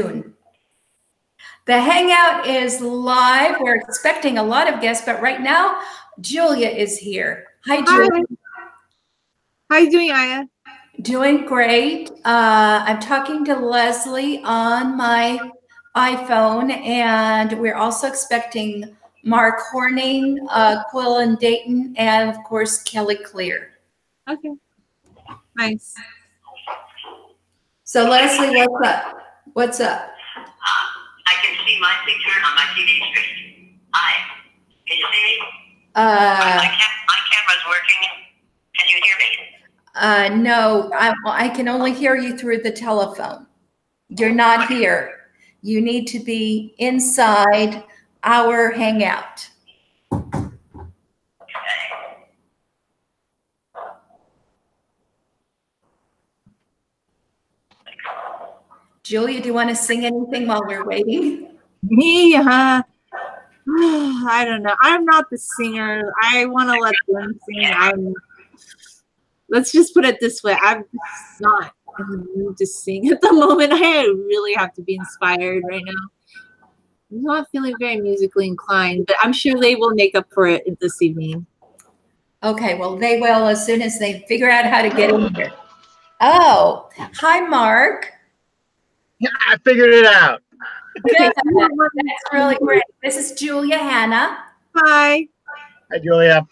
soon. The Hangout is live. We're expecting a lot of guests, but right now, Julia is here. Hi, Julia. How are you doing, Aya? Doing great. Uh, I'm talking to Leslie on my iPhone, and we're also expecting Mark Horning, uh, Quillon Dayton, and of course, Kelly Clear. Okay. Nice. So, Leslie, what's up? What's up? I can see my picture on my TV screen. Hi. Can you see me? my, Uh, cam- my camera's working. Can you hear me? uh, no, I, I can only hear you through the telephone. You're not here. You need to be inside our hangout. Julia, do you want to sing anything while we're waiting? Me, huh? I don't know. I'm not the singer. I want to let them sing. I'm. Let's just put it this way. I'm not in the mood to sing at the moment. I really have to be inspired right now. I'm not feeling very musically inclined, but I'm sure they will make up for it this evening. Okay, well, they will as soon as they figure out how to get in here. Oh, hi, Mark. I figured it out. Good. That's really great. This is Julia Hanna. Hi. Hi, Julia.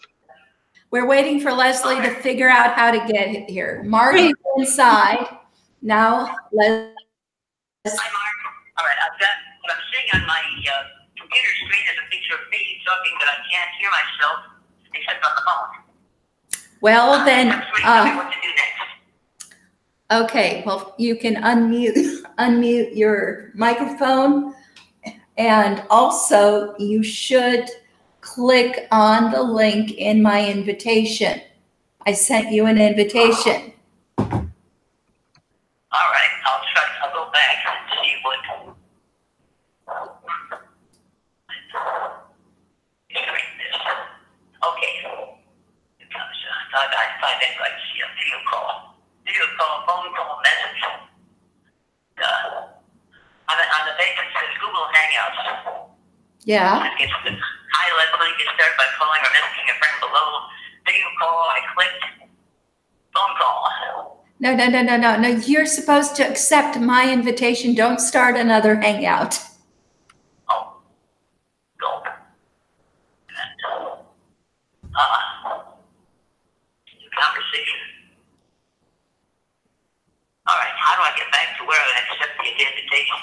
We're waiting for Leslie to figure out how to get here. Mark inside. Now, Les- Hi, Mark. All right, I've got what I'm seeing on my uh, computer screen is a picture of me talking, but I can't hear myself except on the phone. well, then, I'm trying to tell me uh, what to do next. Okay, well, you can unmute, unmute your microphone. And also, you should click on the link in my invitation. I sent you an invitation. All right, I'll try. I'll go back and see what. Okay. It I I find that like see a video call, video call, phone call, message. Uh, on the on the it says Google Hangouts. Yeah, It gets the hi Leslie. Get started by calling or messaging a friend below. Video call. I clicked. Phone call. no, no, no, no, no, no, you're supposed to accept my invitation. Don't start another hangout. Oh, go. And, uh, conversation. All right, how do I get back to where I accept the invitation?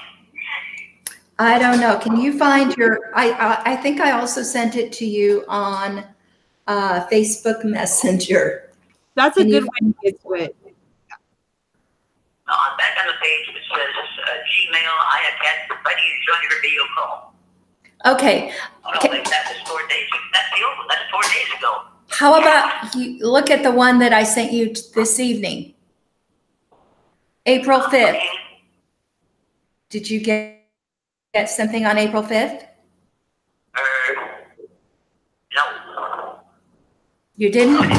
I don't know. Can you find your, I, I, I think I also sent it to you on uh, Facebook Messenger. That's a Can you good way to get to it. Uh, I'm back on the page that says uh, Gmail. I have had ready to join your video call. Okay, Oh, no, Okay. wait, that was four days. That's the old. That's four days ago. how about you look at the one that I sent you t- this evening? April 5th. Okay. Did you get, get something on April 5th? Uh, no. You didn't?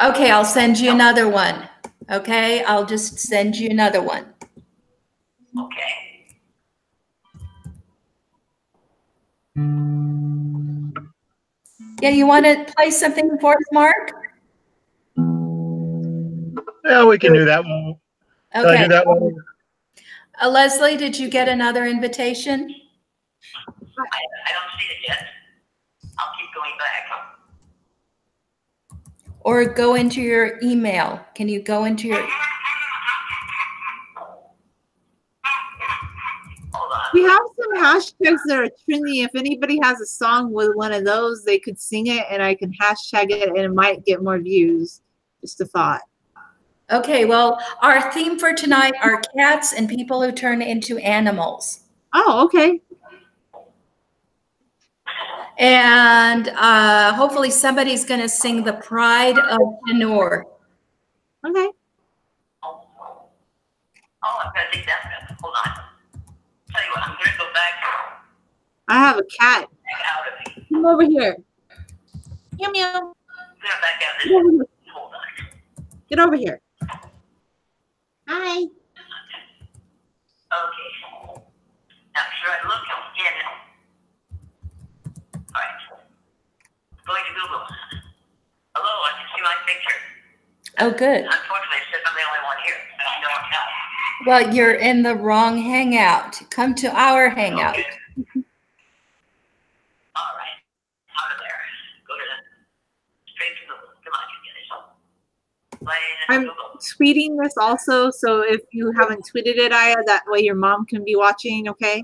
Okay, I'll send you another one. Okay, I'll just send you another one. Okay. Yeah, you want to play something for us, Mark? Yeah, we can do that one. Can I Okay. do that one? Uh, Leslie, did you get another invitation? I, I don't see it yet. I'll keep going back. Or go into your email? Can you go into your, Hold on. We have some hashtags that are trending. If anybody has a song with one of those, they could sing it and I can hashtag it and it might get more views. Just a thought. Okay, well, our theme for tonight are cats and people who turn into animals. Oh, okay. And uh, hopefully somebody's going to sing The Pride of Chanur. Okay. Oh, I've got to take that. Hold on. Tell you what, I'm gonna go back, I have a cat. back out of the, Come over here. Hi. Okay. Now should I look oh, again? All right. Going to Google. Hello, I can see my picture. Oh, good. Unfortunately, it says I'm the only one here. I don't know. Well, you're in the wrong hangout. Come to our hangout. Okay. Tweeting this also, so if you haven't tweeted it, Aya, that way your mom can be watching. Okay.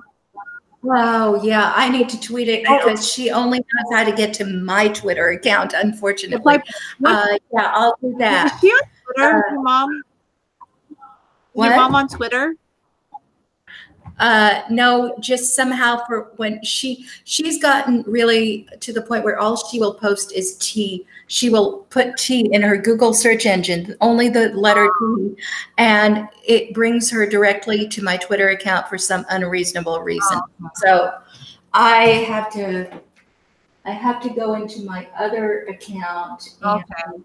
Oh, yeah, I need to tweet it because she only knows how to get to my Twitter account, unfortunately. Like, Uh, yeah, I'll do Is that. she on Twitter? Uh, your mom? What? Your mom on Twitter? Uh, no, just somehow for when she she's gotten really to the point where all she will post is T. She will put T in her Google search engine, only the letter T, and it brings her directly to my Twitter account for some unreasonable reason. So I have to I have to go into my other account. Okay.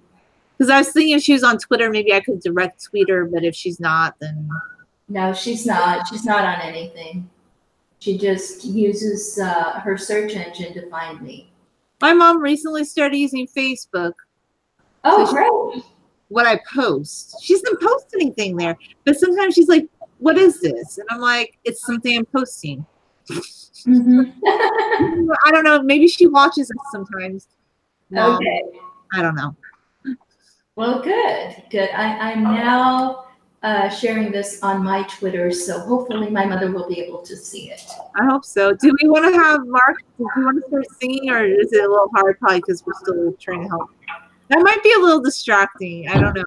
Because I was thinking if she was on Twitter, maybe I could direct tweet her, but if she's not, then No, she's not. She's not on anything. She just uses uh, her search engine to find me. my mom recently started using Facebook. Oh, So she- great. What I post, she doesn't post anything there, but sometimes she's like, "What is this?" And I'm like, "It's something I'm posting." Mhm. I don't know. Maybe she watches us sometimes. Okay. I don't know. Well, good. Good. I, I'm now uh, sharing this on my Twitter, so hopefully my mother will be able to see it. I hope so. Do we want to have Mark? Do we want to start singing, or is it a little hard? Probably because we're still trying to help. That might be a little distracting. I don't know.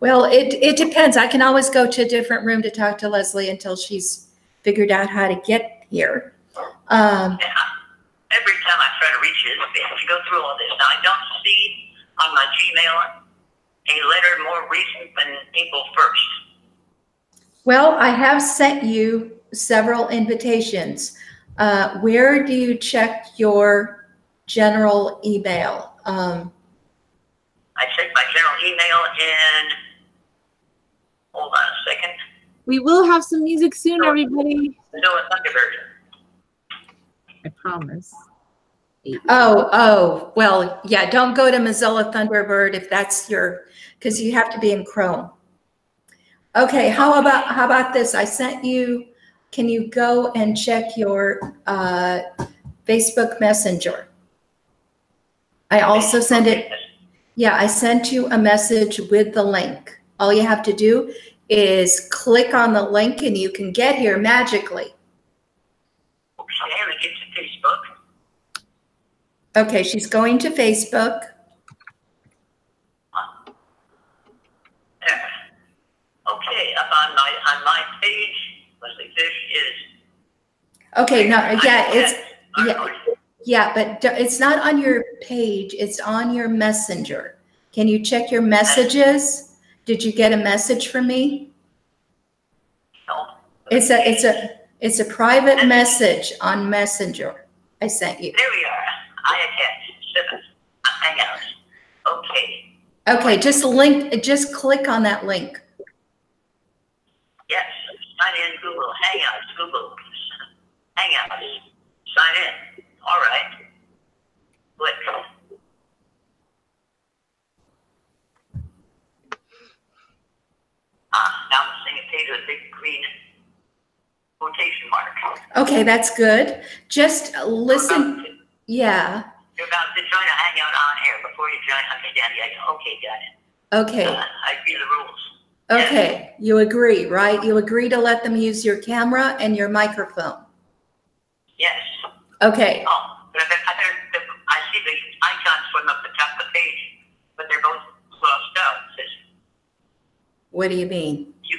Well, it, it depends. I can always go to a different room to talk to Leslie until she's figured out how to get here. Um, Every time I try to reach it, we have to go through all this. Now, I don't see on my Gmail a letter more recent than April 1st. well, I have sent you several invitations. Uh, where do you check your general email? Um, I checked my general email and hold on a second. We will have some music soon, everybody. Noah Thunderbird. I promise. Oh, oh, well, yeah, don't go to Mozilla Thunderbird if that's your, because you have to be in Chrome. Okay, how about, how about this? I sent you, can you go and check your uh, Facebook Messenger? I also send it, yeah, I sent you a message with the link. All you have to do is click on the link and you can get here magically. Okay, me get to Facebook. Okay, she's going to Facebook. There. Okay, up on my on my page, Leslie Fish is. Okay, no, yeah, it's, yeah. Yeah, but it's not on your page, it's on your messenger. Can you check your messages? Did you get a message from me? No. It's a, it's a, it's a private message on Messenger I sent you. There we are. I attach seven hangouts. Okay. Okay, just link, just click on that link. Sign in Google Hangouts. Google Hangouts. Sign in. All right. Click. Ah, now I'm seeing a page with a big green quotation mark. Okay, that's good. Just listen, to- yeah, You're about to join a hangout on here before you join. Understand? Yeah. Okay, got it. okay, Uh, I agree the rules. Okay. You agree, right? You agree to let them use your camera and your microphone. Yes. Okay, Oh, but I, bet- I, see the icons from up the top of the page, but they're both crossed out. It says, what do you mean? you,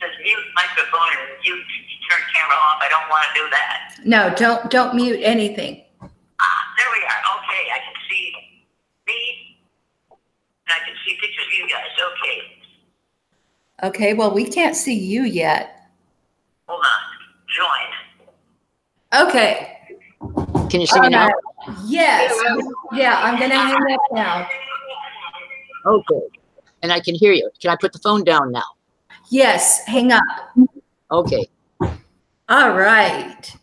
says mute microphone and mute turn camera off. I don't want to do that. No, don't, don't mute anything. Ah, there we are. Okay, I can see me, and I can see pictures of you guys. Okay, Okay, well, we can't see you yet. hold on. Join. Okay. Can you see me oh, now? Yes. Yeah, I'm gonna hang up now. Okay. And I can hear you. Can I put the phone down now? Yes, hang up. Okay. All right.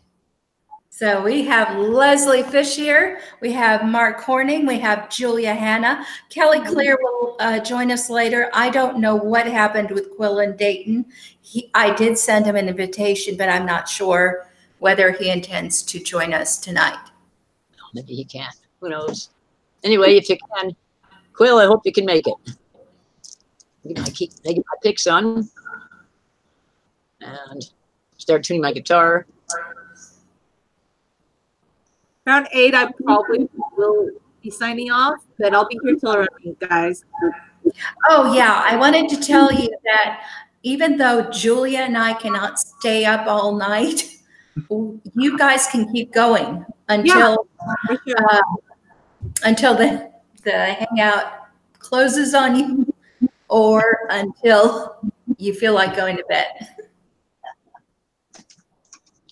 So we have Leslie Fish here. We have Mark Horning. We have Julia Hanna. Kelly Clear will uh, join us later. I don't know what happened with Quillon Dayton. He, I did send him an invitation, but I'm not sure whether he intends to join us tonight. Maybe he can. Who knows? Anyway, if you can, Quill, I hope you can make it. Gonna keep making my picks on and start tuning my guitar. Around eight, I probably will be signing off, but I'll be here till around eight, guys. Oh, yeah. I wanted to tell you that even though Julia and I cannot stay up all night, you guys can keep going until For sure. uh, until the the hangout closes on you or until you feel like going to bed.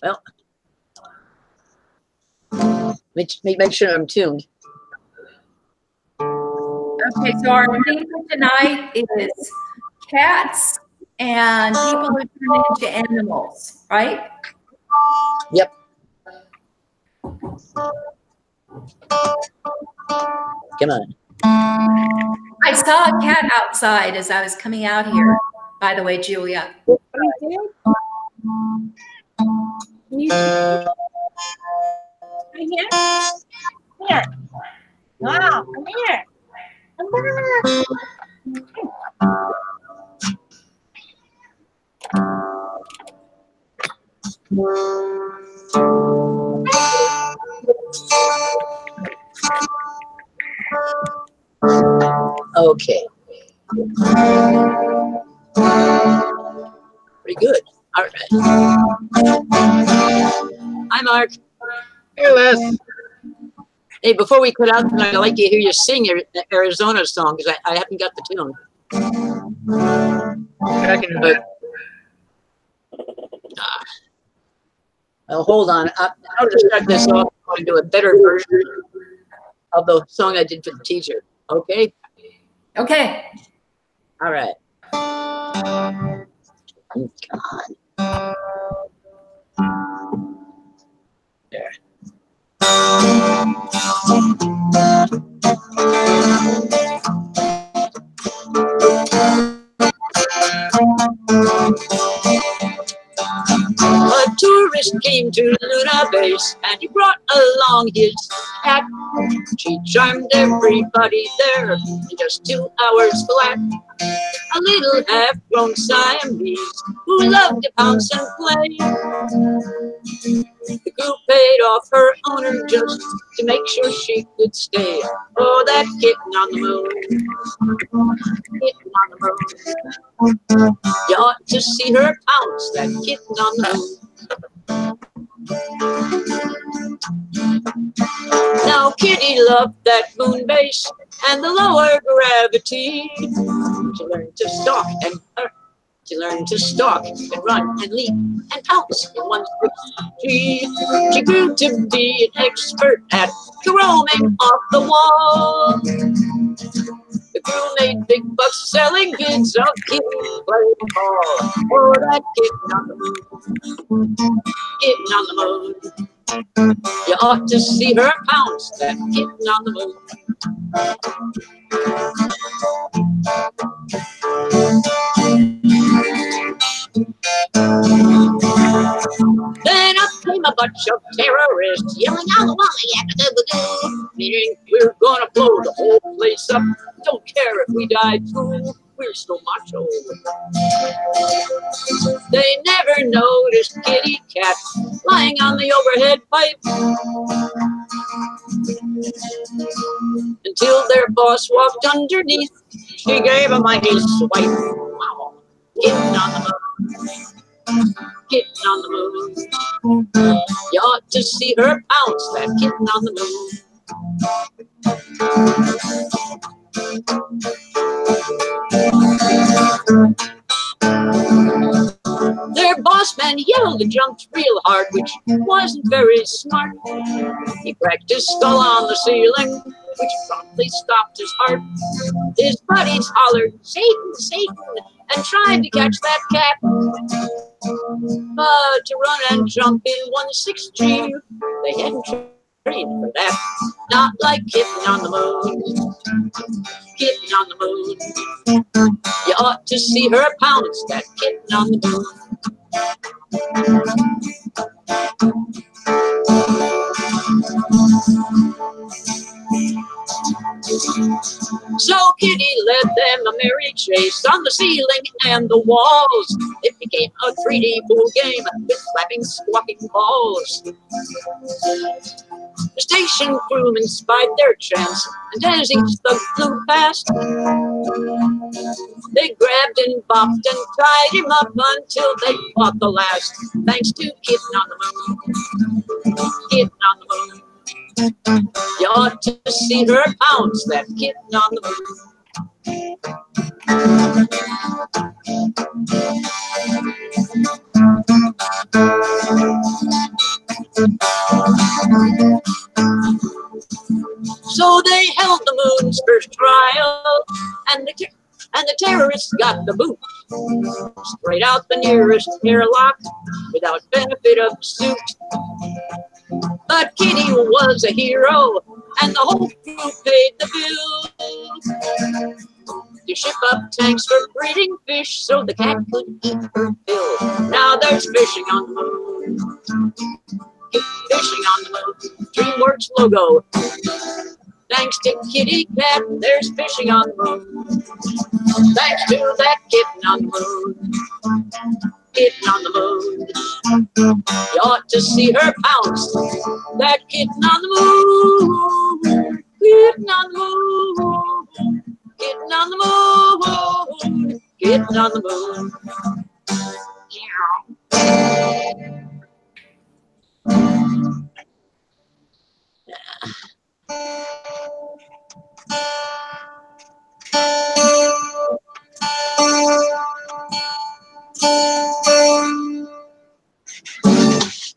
Make, make, make sure I'm tuned. Okay, so our theme for tonight is cats and people who turn into animals, right? Yep. Come on. I saw a cat outside as I was coming out here, by the way, Julia. You Right here? Here. Wow, come here. Come here. Okay. Pretty good. All right. Hi, Mark. Hey, Hey, before we cut out tonight, I'd like to hear you sing your Arizona song because I, I haven't got the tune. I can do that. Well, hold on. I, I'll just start this off. I'm do a better version of the song I did for the teacher. Okay? Okay. All right. Come on. There. A tourist came to Luna Base and he brought along his cat. She charmed everybody there in just two hours flat. A little half-grown Siamese who loved to pounce and play. The group paid off her owner just to make sure she could stay. Oh, that kitten on the moon. Kitten on the moon. You ought to see her pounce, that kitten on the moon. Now Kitty loved that moon base and the lower gravity. She learned to stalk and she learned to stalk and run and leap and pounce in one tree. She grew to be an expert at roaming off the wall. The crew made big bucks selling goods on Kitty playing ball. Oh, that kitten on the moon, kitten on the moon. You ought to see her pounce, that kitten on the moon. Then up came a bunch of terrorists yelling out yakadoo meaning we're gonna blow the whole place up. Don't care if we die too. We're so macho. They never noticed Kitty cats lying on the overhead pipe until their boss walked underneath. She gave a mighty swipe. Wow. Getting on the moon. Getting on the moon. You ought to see her pounce, that kitten on the moon. Their boss man yelled and jumped real hard, which wasn't very smart. He cracked his skull on the ceiling, which promptly stopped his heart. His buddies hollered, Satan, Satan, and tried to catch mm-hmm. that cat. But to run and jump in one six G, they hadn't trained for that. Not like kitten on the moon. Kitten on the moon. You ought to see her pounce that kitten on the moon. So chase on the ceiling and the walls. It became a 3D pool game with flapping, squawking balls. The station crewmen spied their chance, and as each thug flew past, they grabbed and bopped and tied him up until they fought the last. Thanks to Kitten on the Moon. Kitten on the Moon. You ought to see her pounce that kitten on the moon. So they held the moon's first trial, and the and the terrorists got the boot. Straight out the nearest airlock, without benefit of suit. But Kitty was a hero, and the whole crew paid the bill. To ship up tanks for breeding fish so the cat could eat her fill. Now there's fishing on the moon. Fishing on the moon. DreamWorks logo. Thanks to Kitty Cat, there's fishing on the moon. Thanks to that kitten on the moon. Kitten on the moon. You ought to see her pounce. That kitten on the moon. Kitten on the moon. Kitten on the moon. Getting on the moon.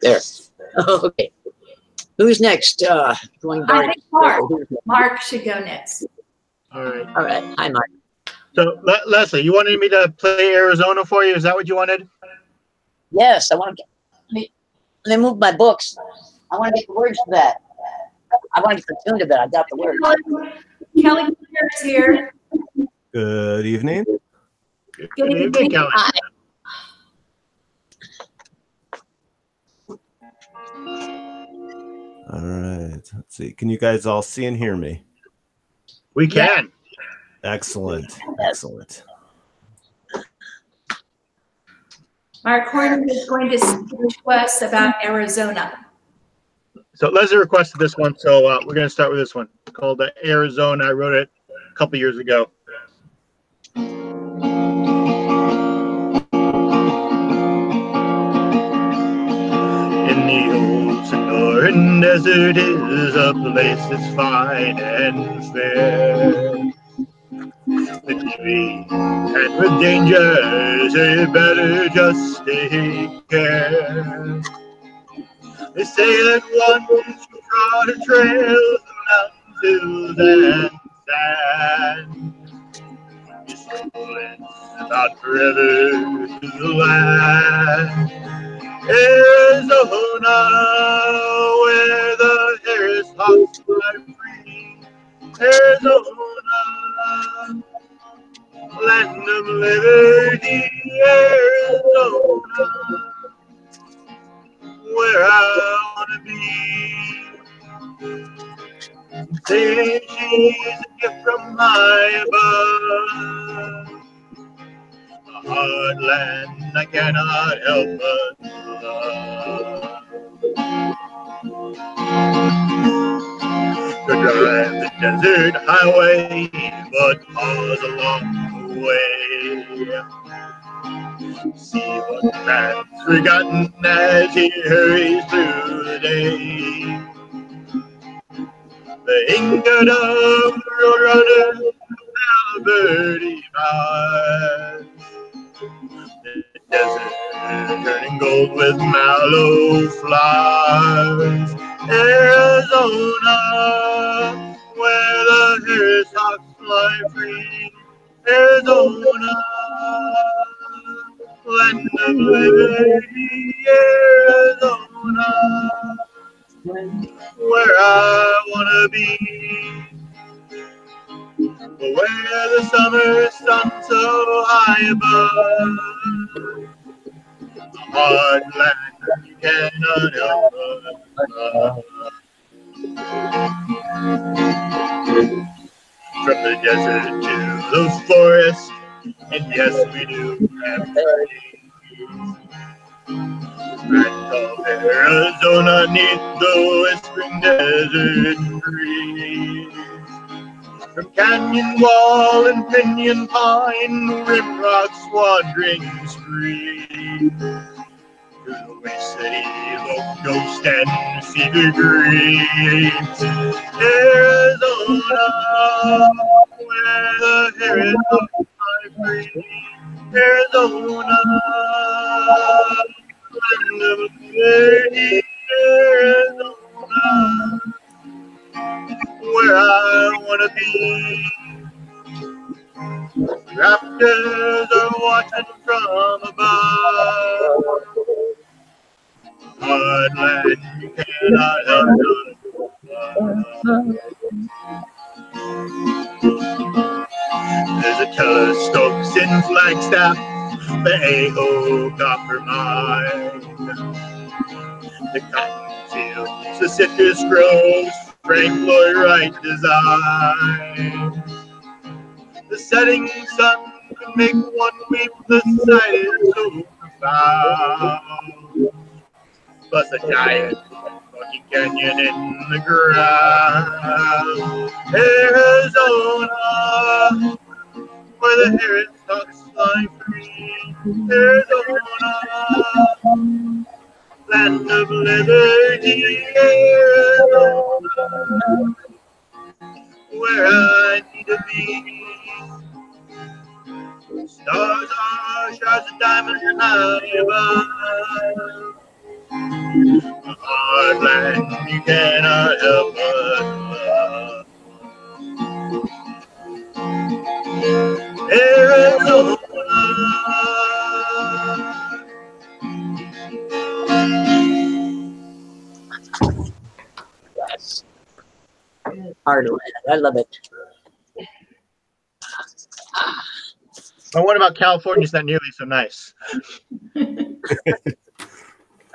There. Okay. Who's next? Uh, going I think Mark, Mark should go next. All right. All right. Hi, Mark. So Le- Leslie, you wanted me to play Arizona for you? Is that what you wanted? Yes, I want to get. Let me, let me move my books. I want to get the words to that. I want to get the tune to that. I got the words. Kelly Pierce here. Good evening. Good evening. Kelly. All right. Let's see. Can you guys all see and hear me? We can. Excellent. Excellent. Mark Horn is going to speak to us about Arizona. So Leslie requested this one, so uh, we're going to start with this one called uh, Arizona. I wrote it a couple years ago. Sonoran desert is a place that's fine and fair. The TV and with dangers, you better just take care. They say that once you trod a trail of mountains, and sand, it's about forever to the land. Arizona, where the Harris Hawks fly free. Arizona, land of liberty. Arizona where I wanna be. Say she's a gift from high above. Hard land I cannot help but love. To drive the desert highway, but pause along the way see what man's forgotten as he hurries through the day. The Inca dove roadrunner, Alberti Mars. The desert turning gold with mallow flowers. Arizona, where the hawks fly free. Arizona, land of liberty, Arizona, where I wanna be. Where the summer sun so high above, a hard land you cannot but. From the desert to the forest, and yes, we do have trees. Right of Arizona neath the whispering desert breeze. From canyon wall and pinyon pine, rim rock's wandering stream. To the waste city, low ghost and cedar green. Arizona, where the herons fly free. Arizona, land of liberty. Arizona, where I wanna be. Raptors are watching from above. Hard land you cannot help There's a telescopes in Flagstaff, the AO copper mine. The cotton fields, the citrus groves, Frank Lloyd Wright design. The setting sun can make one weep, the sight is so profound. Plus a giant Rocky Canyon in the ground. Arizona, where the heron stalks fly free. Arizona, land of liberty, where I need to be. Stars are shards of diamonds high above. A hard land you cannot help but love. Arizona. Hard land. I love it. But what about California's that nearly so nice?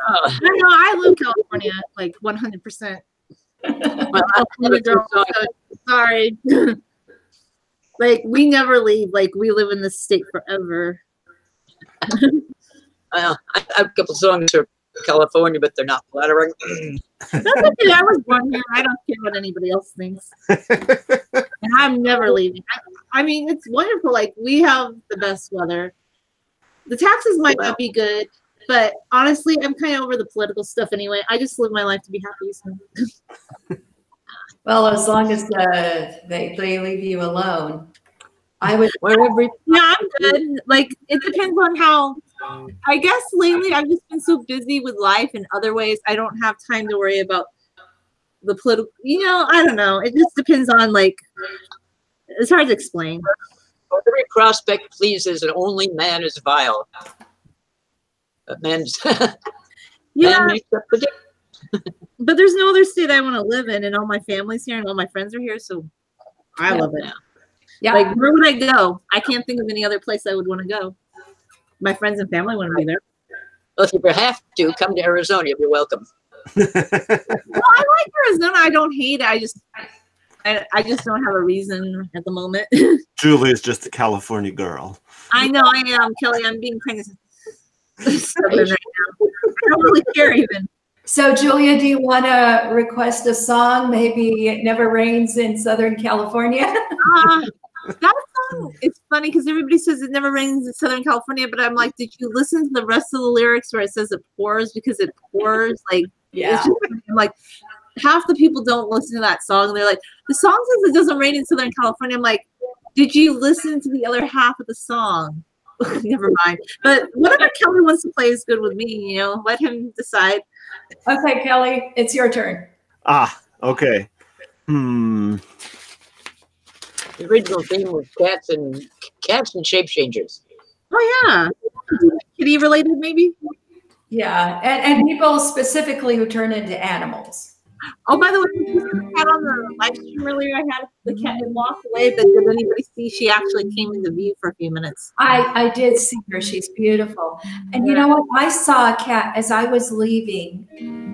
Oh, I know. I love California, like 100. percent well, I love it too, so Sorry. like we never leave. Like we live in this state forever. Well, I I have a couple songs for California, but they're not flattering. That's okay. I was born here. I don't care what anybody else thinks. and I'm never leaving. I, I mean, it's wonderful. Like we have the best weather. The taxes might not be good, but honestly, I'm kind of over the political stuff anyway. I just live my life to be happy. So. Well, as long as uh, they, they leave you alone. I would, Wherever Yeah, I'm good. Like it depends on how. I guess lately I've just been so busy with life in other ways. I don't have time to worry about the political. You know, I don't know. It just depends on like. It's hard to explain. every prospect pleases, and only man is vile. But man's Yeah, man makes up the difference. but there's no other state I want to live in, and all my family's here, and all my friends are here, so I Yeah. love it. yeah, Like, where would I go? I can't think of any other place I would want to go. My friends and family want to be there. Well, if you have to, come to Arizona. You'll be welcome. Well, I like Arizona. I don't hate it. I just, I, I just don't have a reason at the moment. Julie is just a California girl. I know I am, Kelly. I'm being kind of stubborn right now. I don't really care even. so Julia, do you want to request a song? Maybe It Never Rains in Southern California? Uh, that song it's funny because everybody says it never rains in Southern California, but I'm like, did you listen to the rest of the lyrics where it says it pours because it pours? Like, it's just I'm like half the people don't listen to that song. They're like, the song says it doesn't rain in Southern California. I'm like, did you listen to the other half of the song? Never mind. But whatever Kelly wants to play is good with me. You know, let him decide. Okay, Kelly, it's your turn. Ah, okay. Hmm. The original theme was cats and cats and shape changers. Oh yeah, kitty related maybe. Yeah, and, and people specifically who turn into animals. Oh, by the way, you said the cat on the live stream earlier. I had the cat had walked away, but did anybody see she actually came into view for a few minutes? I, I did see her. She's beautiful. And you know what? I saw a cat as I was leaving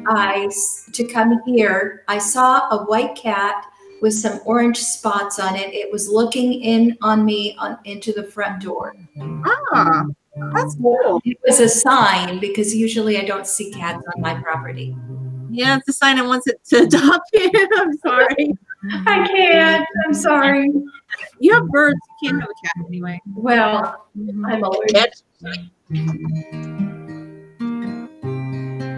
I, s- to come here. I saw a white cat with some orange spots on it. It was looking in on me on into the front door. Ah, that's cool. It was a sign because usually I don't see cats on my property. Yeah, it's a sign it wants it to adopt you. I'm sorry. I can't. I'm sorry. You have birds. You can't have a cat anyway. Well, I'm allergic.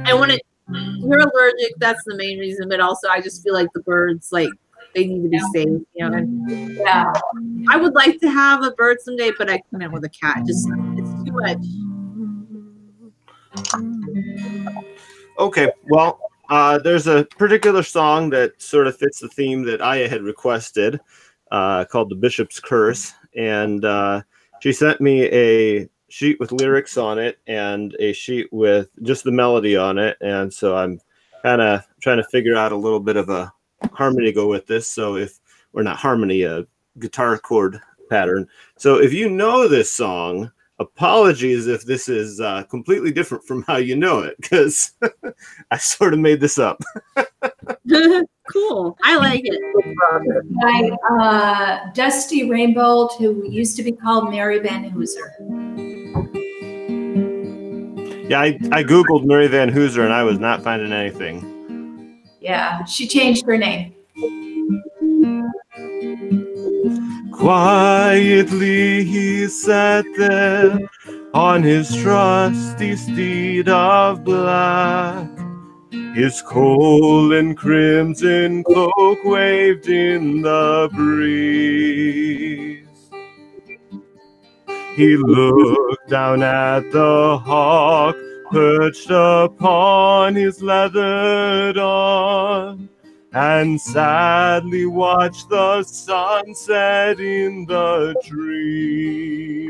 I want to. you're allergic, that's the main reason. But also, I just feel like the birds, like they need to be safe. You know, and Yeah. I would like to have a bird someday, but I couldn't with a cat. Just it's too much. Okay, well, uh, there's a particular song that sort of fits the theme that Aya had requested, uh, called "The Bishop's Curse," and uh, she sent me a sheet with lyrics on it and a sheet with just the melody on it, and so I'm kind of trying to figure out a little bit of a harmony to go with this. So if or not harmony, a guitar chord pattern. So if you know this song, apologies if this is uh, completely different from how you know it, because I sort of made this up. cool. I like it. By uh, Dusty Rainbolt, who used to be called Mary Van Hooser. Yeah, I, I googled Mary Van Hooser and I was not finding anything. Yeah, she changed her name. Quietly he sat there on his trusty steed of black. His coal and crimson cloak waved in the breeze. He looked down at the hawk perched upon his leathered arm and sadly watched the sunset in the trees.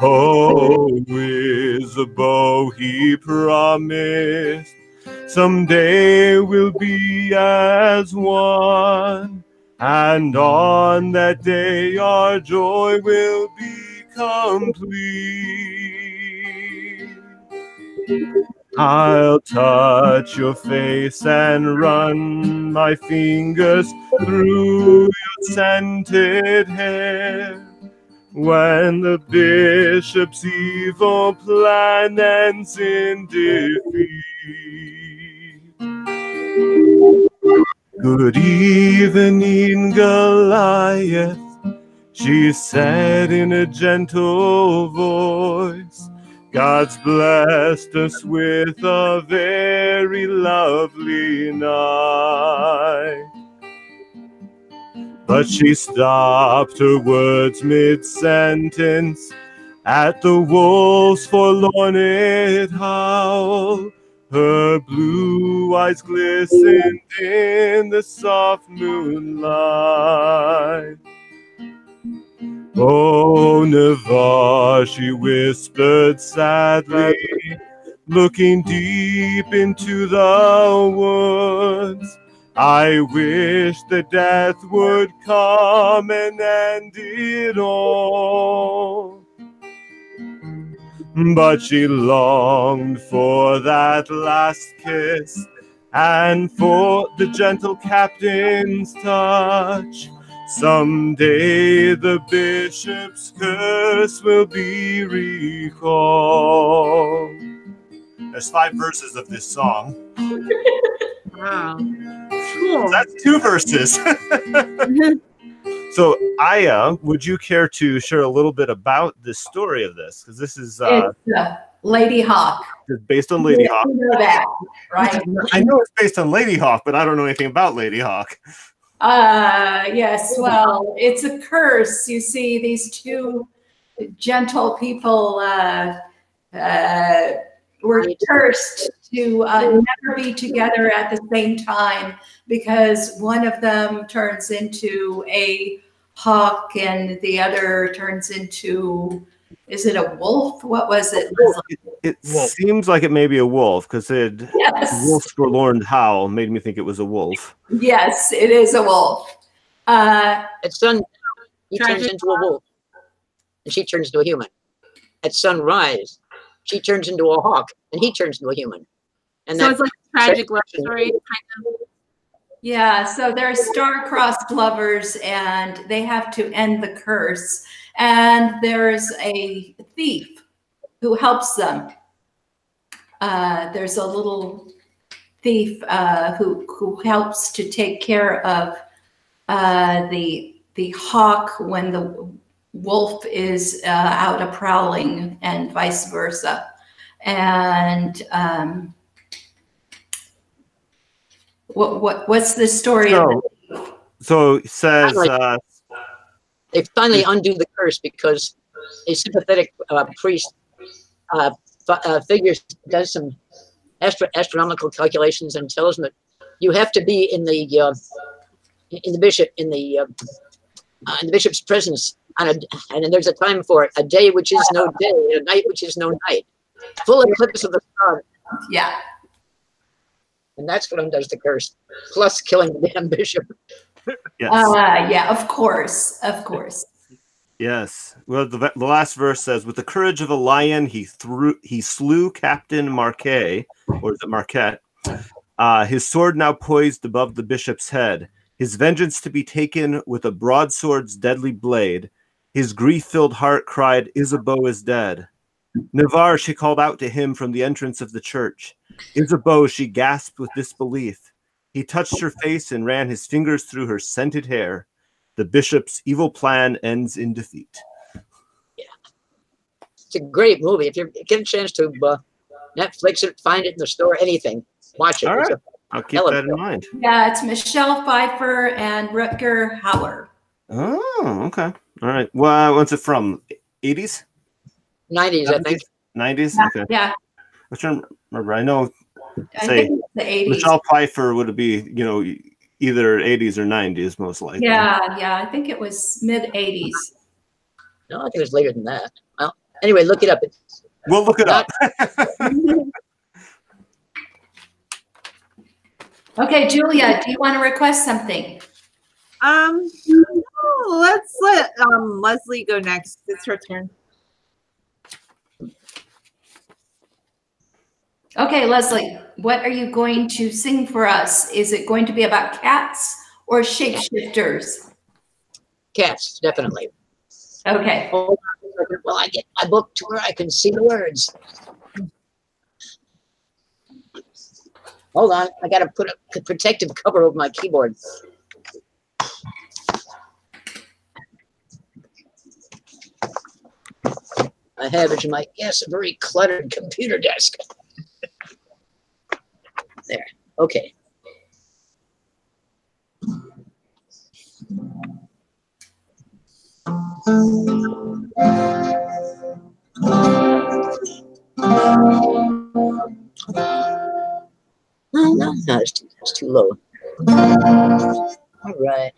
Oh, Isabeau, he promised, someday we'll be as one. And on that day our joy will be complete. I'll touch your face and run my fingers through your scented hair. When the bishop's evil plan ends in defeat. Good evening, Goliath, she said in a gentle voice. God's blessed us with a very lovely night. But she stopped her words mid sentence at the wolf's forlorn howl. Her blue eyes glistened in the soft moonlight. Oh, Navarre, she whispered sadly, looking deep into the woods. I wish the death would come and end it all. But she longed for that last kiss and for the gentle captain's touch. Someday the bishop's curse will be recalled. There's five verses of this song. Wow. Cool. That's two verses. so, Aya, would you care to share a little bit about the story of this? Because this is uh, It's uh, Ladyhawke. based on Ladyhawke. You know that, right? I know it's based on Ladyhawke, but I don't know anything about Ladyhawke. Uh, yes, well, it's a curse. You see, these two gentle people uh, uh, were cursed to uh, never be together at the same time because one of them turns into a hawk and the other turns into, is it a wolf? What was it? It Wolf. seems like it may be a wolf because it Yes. wolf's forlorn howl made me think it was a wolf. Yes, it is a wolf. Uh, At sun, he turns Tragic into a wolf, and she turns into a human. At sunrise, she turns into a hawk, and he turns into a human. And so that it's like a tragic love story, kind of. yeah, so they're star-crossed lovers and they have to end the curse. And there's a thief who helps them. Uh, there's a little thief uh, who who helps to take care of uh, the the hawk when the wolf is uh, out a prowling and vice versa. And um, what what what's the story? So, so it says uh, they finally undo the curse because a sympathetic uh, priest uh, uh, figures does some astro- astronomical calculations and tells them that you have to be in the uh, in the bishop in the uh, uh, in the bishop's presence on a and then there's a time for it a day which is no day and a night which is no night. Full eclipse of the sun. Yeah. and that's what undoes the curse plus killing the damn bishop yes. Uh, yeah, of course, of course. Yes. Well, the, the last verse says, "With the courage of a lion, he threw he slew Captain Marquet, or is it Marquette? Uh, his sword now poised above the bishop's head. His vengeance to be taken with a broadsword's deadly blade. His grief-filled heart cried, Isabeau is dead. Navarre, she called out to him from the entrance of the church. Isabeau, she gasped with disbelief. He touched her face and ran his fingers through her scented hair. The bishop's evil plan ends in defeat. Yeah. It's a great movie if you get a chance to uh, netflix it find it in the store anything watch it All It's right. a- I'll keep Hell of that in a- mind. Yeah, it's Michelle Pfeiffer and Rutger Hauer. Oh, okay. All right. Well, when's it from? 80s? 90s i think 90s? Yeah, Okay. yeah. I'm trying to remember. I know I Say, think it's the 80s. Michelle Pfeiffer would be, you know, either 80s or 90s, most likely. Yeah, yeah, I think it was mid 80s. No, I think it was later than that. Well, anyway, look it up. It's We'll look it up. Okay, Julia, do you want to request something? Um, no, let's let um Leslie go next. It's her turn. Okay, Leslie, what are you going to sing for us? Is it going to be about cats or shapeshifters? cats, definitely. Okay, Hold on a second While I get my book to where I can see the words. Hold on, I gotta put a protective cover over my keyboard. I have, as you might guess, a very cluttered computer desk. There, okay. No, no, no, it's too, too low. All right.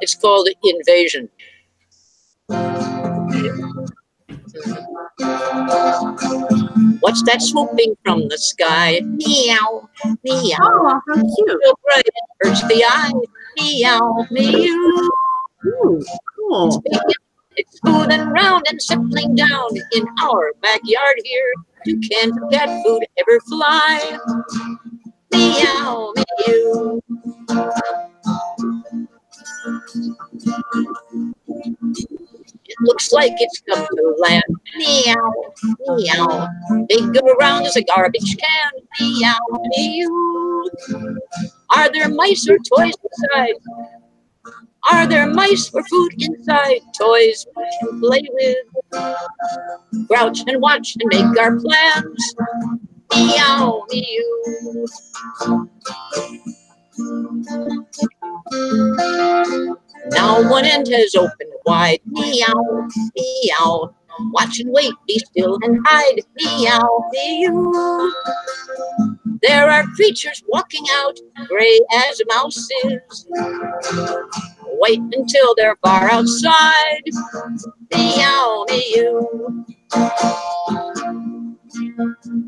It's called Invasion. What's that swooping from the sky? Meow, meow. Oh, how cute. So bright it hurts the eye. Meow, meow. Ooh, cool. It's smooth and round and settling down in our backyard here. You can't cat food ever fly. Meow, meow. It looks like it's come to land. Meow, meow. Big go around as a garbage can. Meow, meow. Are there mice or toys inside? Are there mice or food inside? Toys we can play with. Grouch and watch and make our plans. Meow, meow. Now one end has opened wide. Meow, meow. Watch and wait, be still and hide. Meow, meow. There are creatures walking out, gray as a. Wait until they're far outside. Meow, meow.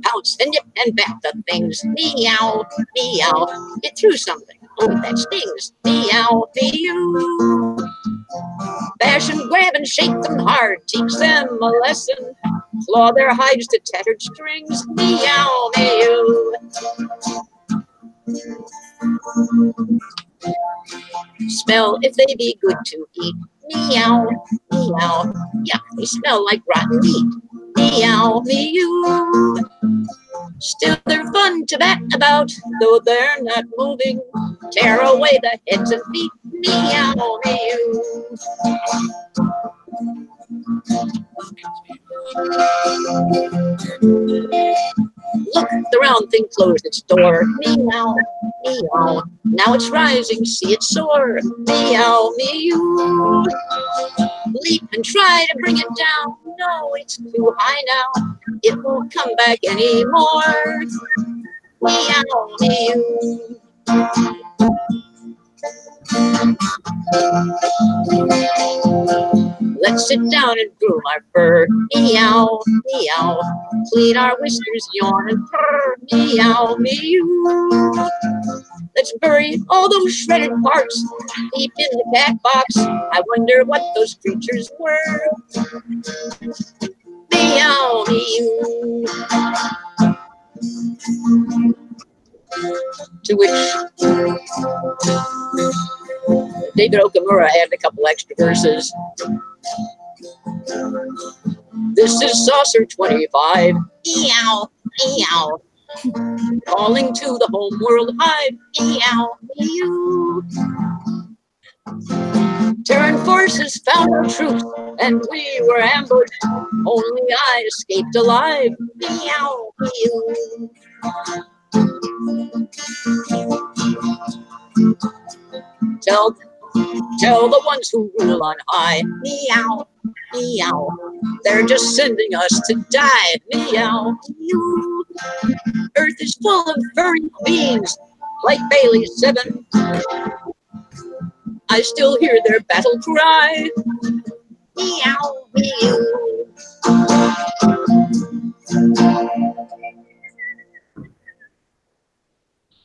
Pounce and and bat the things. Meow, meow. It threw something. Oh, that stings. Meow, meow. Bash and grab and shake them hard. Teach them a lesson. Claw their hides to tattered strings. Meow, meow. Smell if they be good to eat. Meow, meow. Yeah, they smell like rotten meat. Meow, meow. Still, they're fun to bat about, though they're not moving. Tear away the heads and feet. Meow, meow. Look, the round thing closed its door. Meow, meow. Now it's rising, see it soar. Meow, meow. Leap and try to bring it down. No, it's too high now. It won't come back anymore. Meow, meow. Let's sit down and groom our fur. Meow, meow. Clean our whiskers, yawn and purr. Meow, meow. Let's bury all those shredded parts deep in the cat box. I wonder what those creatures were. Meow, meow. To which David Okamura added a couple extra verses. This is Saucer 25. Meow, meow. Calling to the homeworld hive. Meow, meow. Terran forces found our truth, and we were ambushed. Only I escaped alive. Meow, meow. Tell, tell the ones who rule on high. Meow, meow. They're just sending us to die. Meow, meow. Earth is full of furry beings, like Bailey's Seven. I still hear their battle cry. Meow, meow.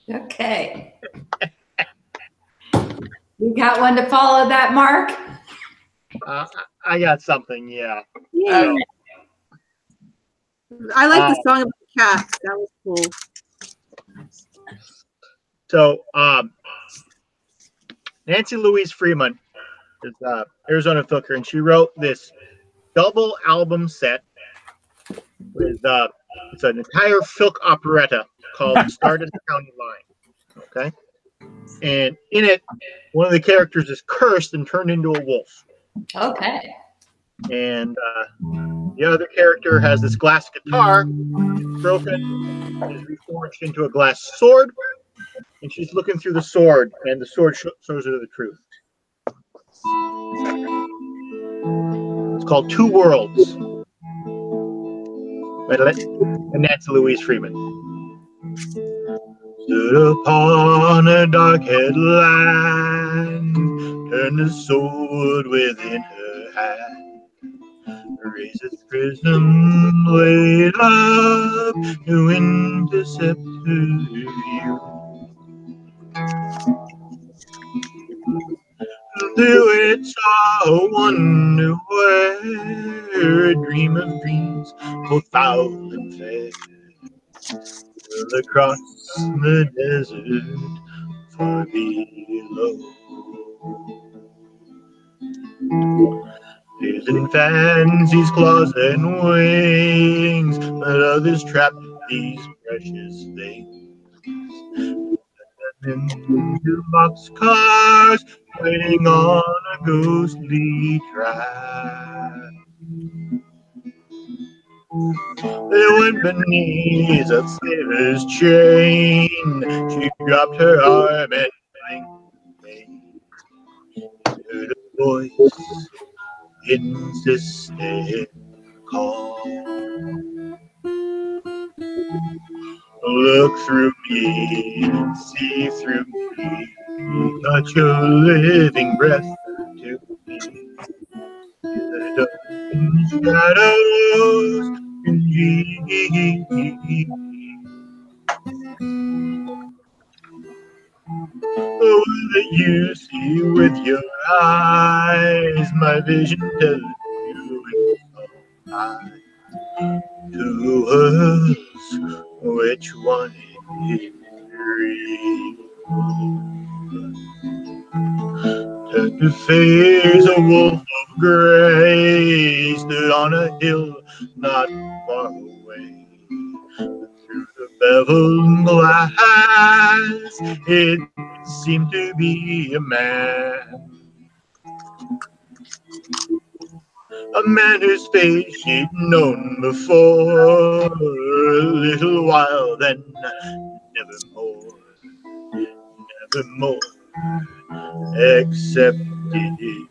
Okay. You got one to follow that, Mark? Uh, I got something, yeah. Yeah. I like the song about the cat. That was cool. So, um, Nancy Louise Freeman is uh, Arizona filker, and she wrote this double album set with uh, it's an entire filk operetta called Stardust County Line. Okay, and in it, one of the characters is cursed and turned into a wolf, Okay. and uh, the other character has this glass guitar broken, is reforged into a glass sword, and she's looking through the sword, and the sword shows her the truth. It's called Two Worlds. And Nancy Louise Freeman. Stood upon a dark headland, turned the sword within her hand. Raised prism blade up to intercept her view. Do it a wonder where a dream of dreams, both foul and fair, across the desert far below. In fancy's claws and wings, but others trap these precious things. Into boxcars, waiting on a ghostly track. They went beneath a slaver's chain. She dropped her arm and. Heard a voice insisted call. Look through me, and see through me, touch your living breath to me. Shadows. Oh, that you see with your eyes, my vision tells you it's all I. To which one is real? Turn to face a wolf of gray stood on a hill not far away. Through the beveled glass, it seemed to be a man. A man whose face she'd known before, a little while then, nevermore, nevermore, except it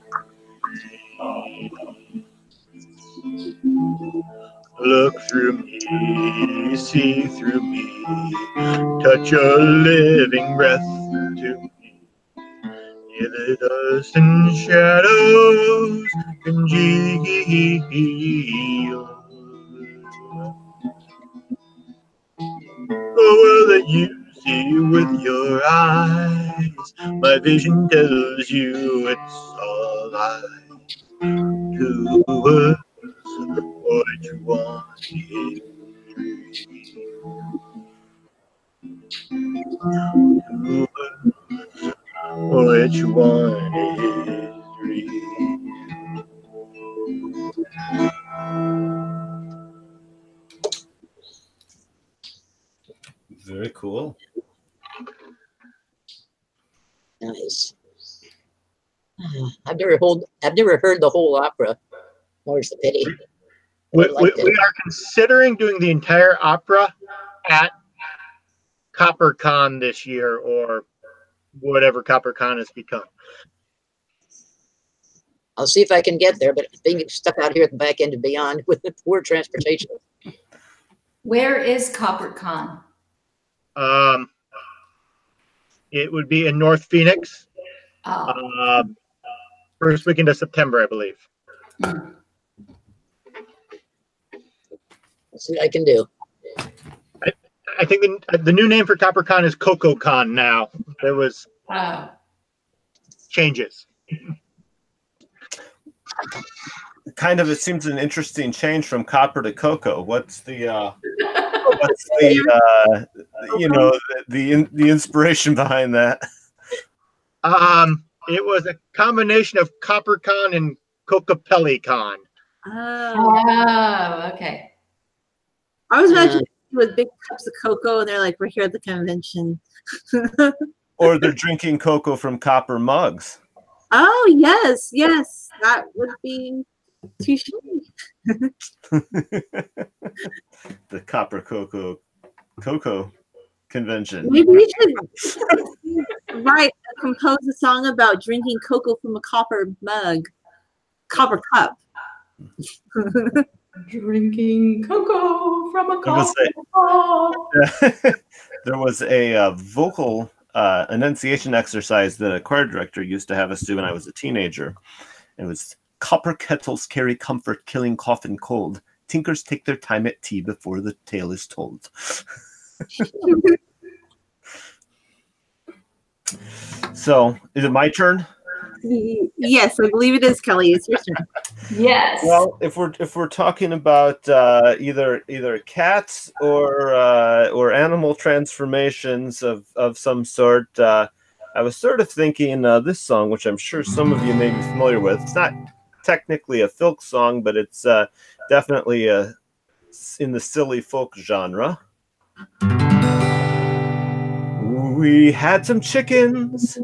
Look through me, see through me, touch a living breath to me. Yeah, the dust and shadows congeal. Oh, well, that you see with your eyes, my vision tells you it's all I do. Which one is real? Which one is real? Very cool. Nice. I've never hold, I've never heard the whole opera. More's the pity. We, we, we are considering doing the entire opera at CopperCon this year or whatever CopperCon has become. I'll see if I can get there, but being stuck out here at the back end and beyond with the poor transportation. Where is CopperCon? Um, it would be in North Phoenix, Oh, uh, first weekend of September, I believe. I'll see what I can do. I think the, the new name for CopperCon is CocoCon now. There was oh. changes. Kind of, it seems an interesting change from copper to cocoa. What's the, uh, what's the, uh, you know, the the, the inspiration behind that? Um, it was a combination of CopperCon and CocaPelliCon. Oh, Oh, okay. I was Uh, imagining with big cups of cocoa, and they're like, "We're here at the convention." Or they're drinking cocoa from copper mugs. oh yes, yes, that would be touche. the copper cocoa cocoa convention. Maybe we should write, compose a song about drinking cocoa from a copper mug, copper cup. Drinking cocoa from a copper was coffee there was a uh, vocal uh, enunciation exercise that a choir director used to have us do when I was a teenager. It was copper kettles carry comfort, killing cough and cold. Tinkers take their time at tea before the tale is told. so, is it my turn? yes, I believe it is Kelly. It's your turn. Yes. Well, if we're if we're talking about uh, either either cats or uh, or animal transformations of of some sort, uh, I was sort of thinking uh, this song, which I'm sure some of you may be familiar with. It's not technically a folk song, but it's uh, definitely a in the silly folk genre. We had some chickens,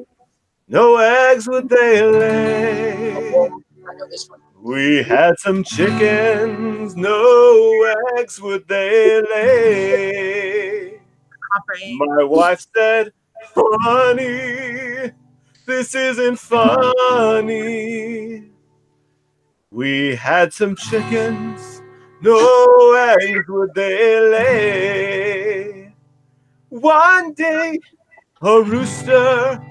no eggs would they lay. We had some chickens, no eggs would they lay. My wife said, Honey, this isn't funny. We had some chickens, no eggs would they lay. One day, a rooster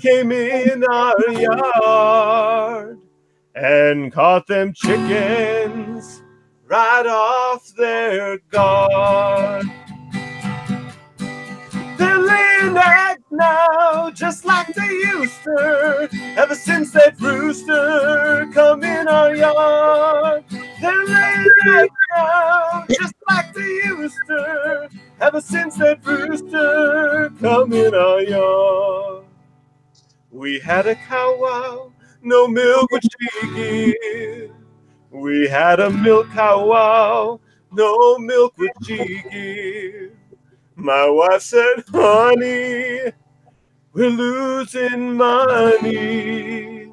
came in our yard and caught them chickens right off their guard. They're laying now, just like they used to. Ever since that rooster come in our yard, they're eggs now, just like they used to. Ever since that rooster come in our yard, we had a cow wow, no milk would she give. We had a milk cow wow, no milk would she give. My wife said, honey, we're losing money.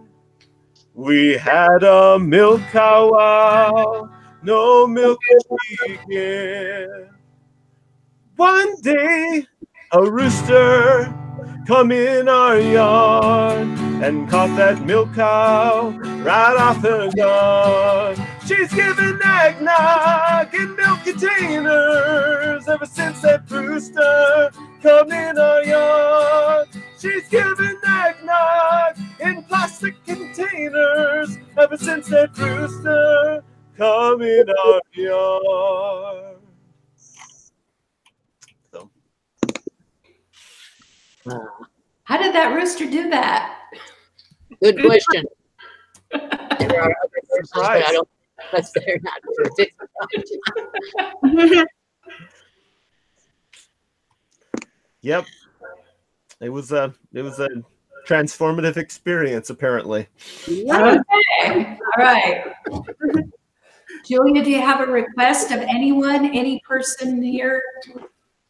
We had a milk cow wow, no milk give. One day, a rooster come in our yard and caught that milk cow right off the guard. She's given eggnog in milk containers ever since that rooster come in our yard. She's given eggnog in plastic containers ever since that rooster come in our yard. So. How did that rooster do that? Good question. There are other verses, but I don't, but they're not perfect. Yep. It was a it was a transformative experience apparently. Okay, all right. Julia, do you have a request of anyone, any person here?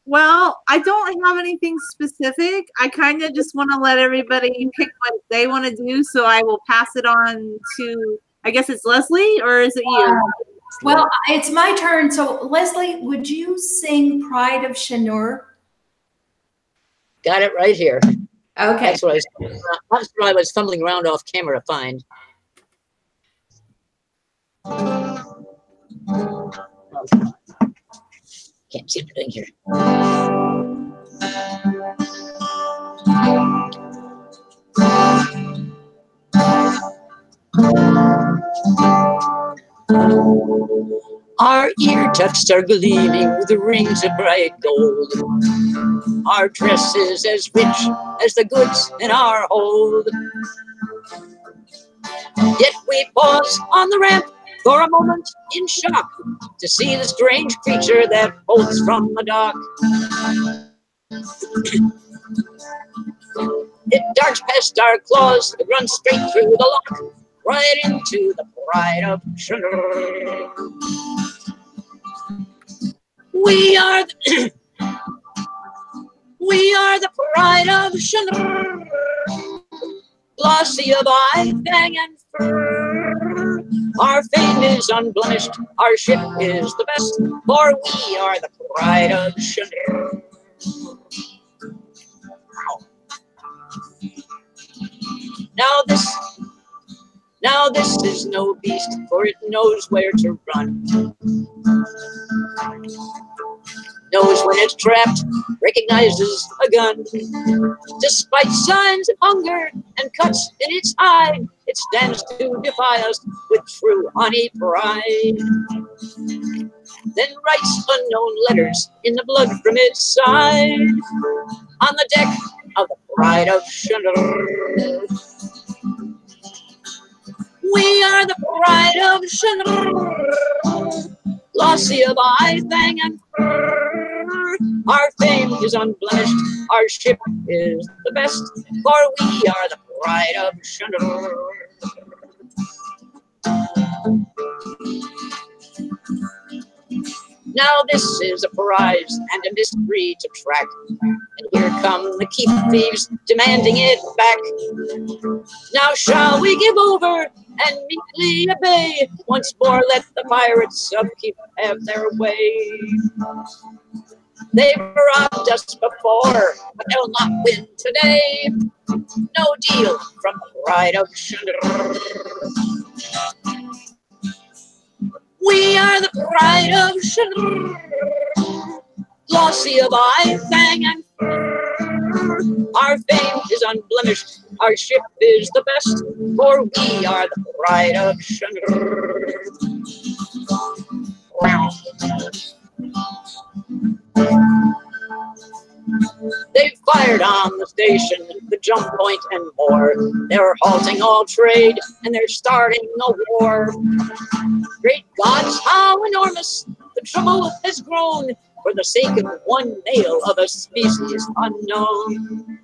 Well, I don't have anything specific. I kind of just want to let everybody pick what they want to do. So I will pass it on to, I guess it's Leslie or is it you? Well, it's my turn. So Leslie, would you sing Pride of Chanur? Got it right here. Okay, That's what I was, uh, that's what I was fumbling around off camera to find. Can't see what I'm doing here. Our ear tufts are gleaming with rings of bright gold. Our dresses as rich as the goods in our hold. Yet we pause on the ramp for a moment in shock to see the strange creature that bolts from the dock. It darts past our claws, it runs straight through the lock, right into the pride of Chanur. We are the We are the pride of Chanur, glossy of eye, fang, and fur. Our fame is unblemished, our ship is the best, for we are the pride of Chanur. Now this, now this is no beast, for it knows where to run. Knows when it's trapped, recognizes a gun. Despite signs of hunger and cuts in its eye, it stands to defy us with true honey pride. Then writes unknown letters in the blood from its side on the deck of the Pride of Chanur. We are the Pride of Chanur glossy of eye, fang, and fur. Our fame is unblemished, our ship is the best, for we are the pride of Chanur. Now this is a prize and a mystery to track. And here come the keep thieves demanding it back. Now shall we give over and meekly obey? Once more let the pirates of keep have their way. They've robbed us before, but they'll not win today. No deal from the pride of Chanur. We are the pride of Chanur, glossy of eye, fang, and. Our fame is unblemished, our ship is the best, for we are the pride of Chanur. They fired on the station, the jump point, and more. They're halting all trade, and they're starting a war. Great gods, how enormous the trouble has grown for the sake of one male of a species unknown.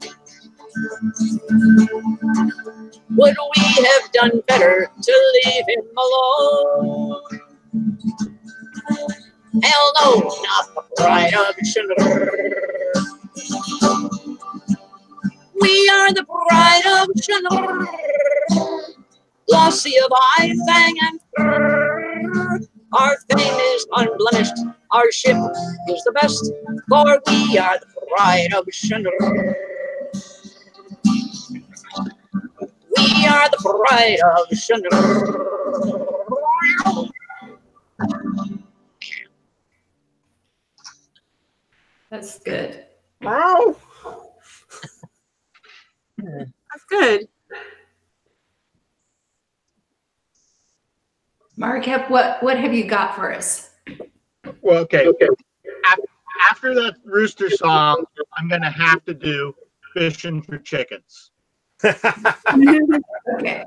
Would we have done better to leave him alone? Hell no, not the pride of Chanur. We are the pride of Chanur. Glossy of eye, fang, and fur. Our fame is unblemished. Our ship is the best, for we are the pride of Chanur. We are the pride of Chanur. That's good. That's good. Mark, have- what, what have you got for us? Well, okay. Af- After that rooster song, I'm gonna have to do fishing for chickens. Okay.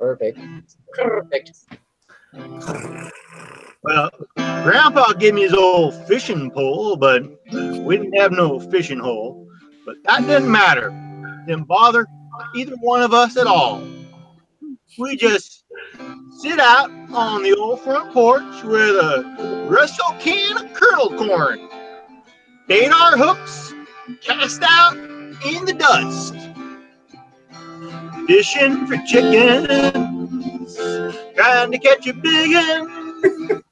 Perfect. Perfect. Well, Grandpa gave me his old fishing pole, but we didn't have no fishing hole. But that didn't matter. Didn't bother either one of us at all. We just sit out on the old front porch with a rustle can of kernel corn. Bait our hooks, cast out in the dust. Fishing for chickens, trying to catch a big one.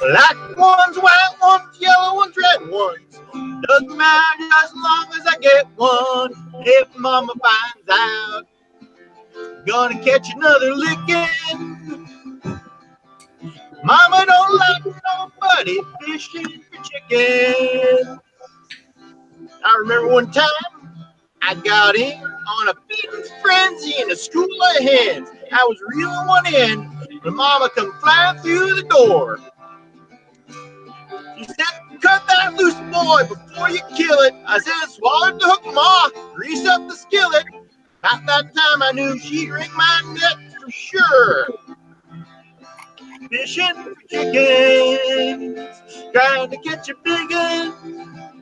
Black ones, white ones, yellow ones, red ones. Doesn't matter as long as I get one. If mama finds out, gonna catch another licking. Mama don't like nobody fishing for chicken. I remember one time I got in on a feeding frenzy in a school of hens. I was reeling one in when mama come flying through the door. She said, cut that loose boy before you kill it. I said, swallow the hook, ma, grease up the skillet. At that time, I knew she'd ring my neck for sure. Fishing for chickens, trying to catch a big one.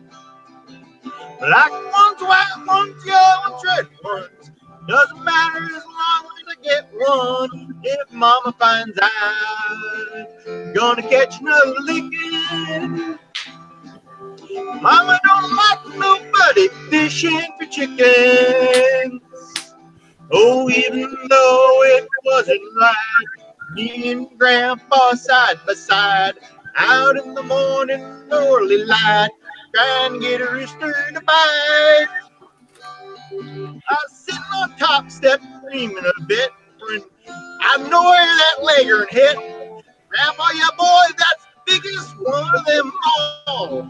Black ones, white ones, yellow red ones. Doesn't matter as long as I get one. If mama finds out, gonna catch another licking. Mama don't like nobody fishing for chickens. Oh, even though it wasn't right, me and Grandpa side by side, out in the morning early light, trying to get a rooster to bite. I was sitting on top step dreaming a bit I know where that leghorn hit. Grandpa, yeah, boy, that's the biggest one of them all.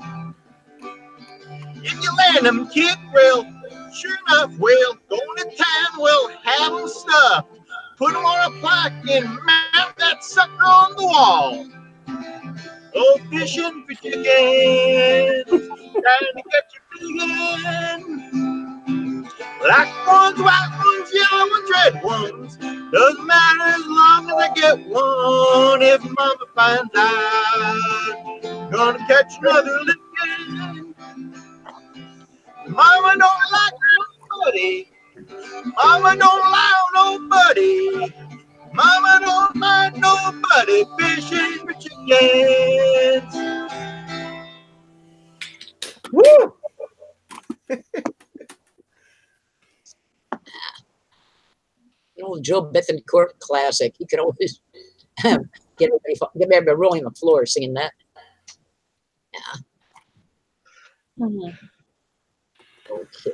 If you land them, kid, well, sure enough, we'll go to town, we'll have them stuffed. Put them on a plaque and mount that sucker on the wall. Oh, fishing for chickens, trying to catch a big. Black ones, white ones, yellow ones, red ones. Doesn't matter as long as I get one. If mama finds out, gonna catch another licking. Mama don't like nobody. Mama don't allow nobody. Mama don't mind nobody fishing for chickens. Woo! An old Joe Bethancourt classic. He could always get everybody, get everybody rolling on the floor singing that. Yeah. Okay.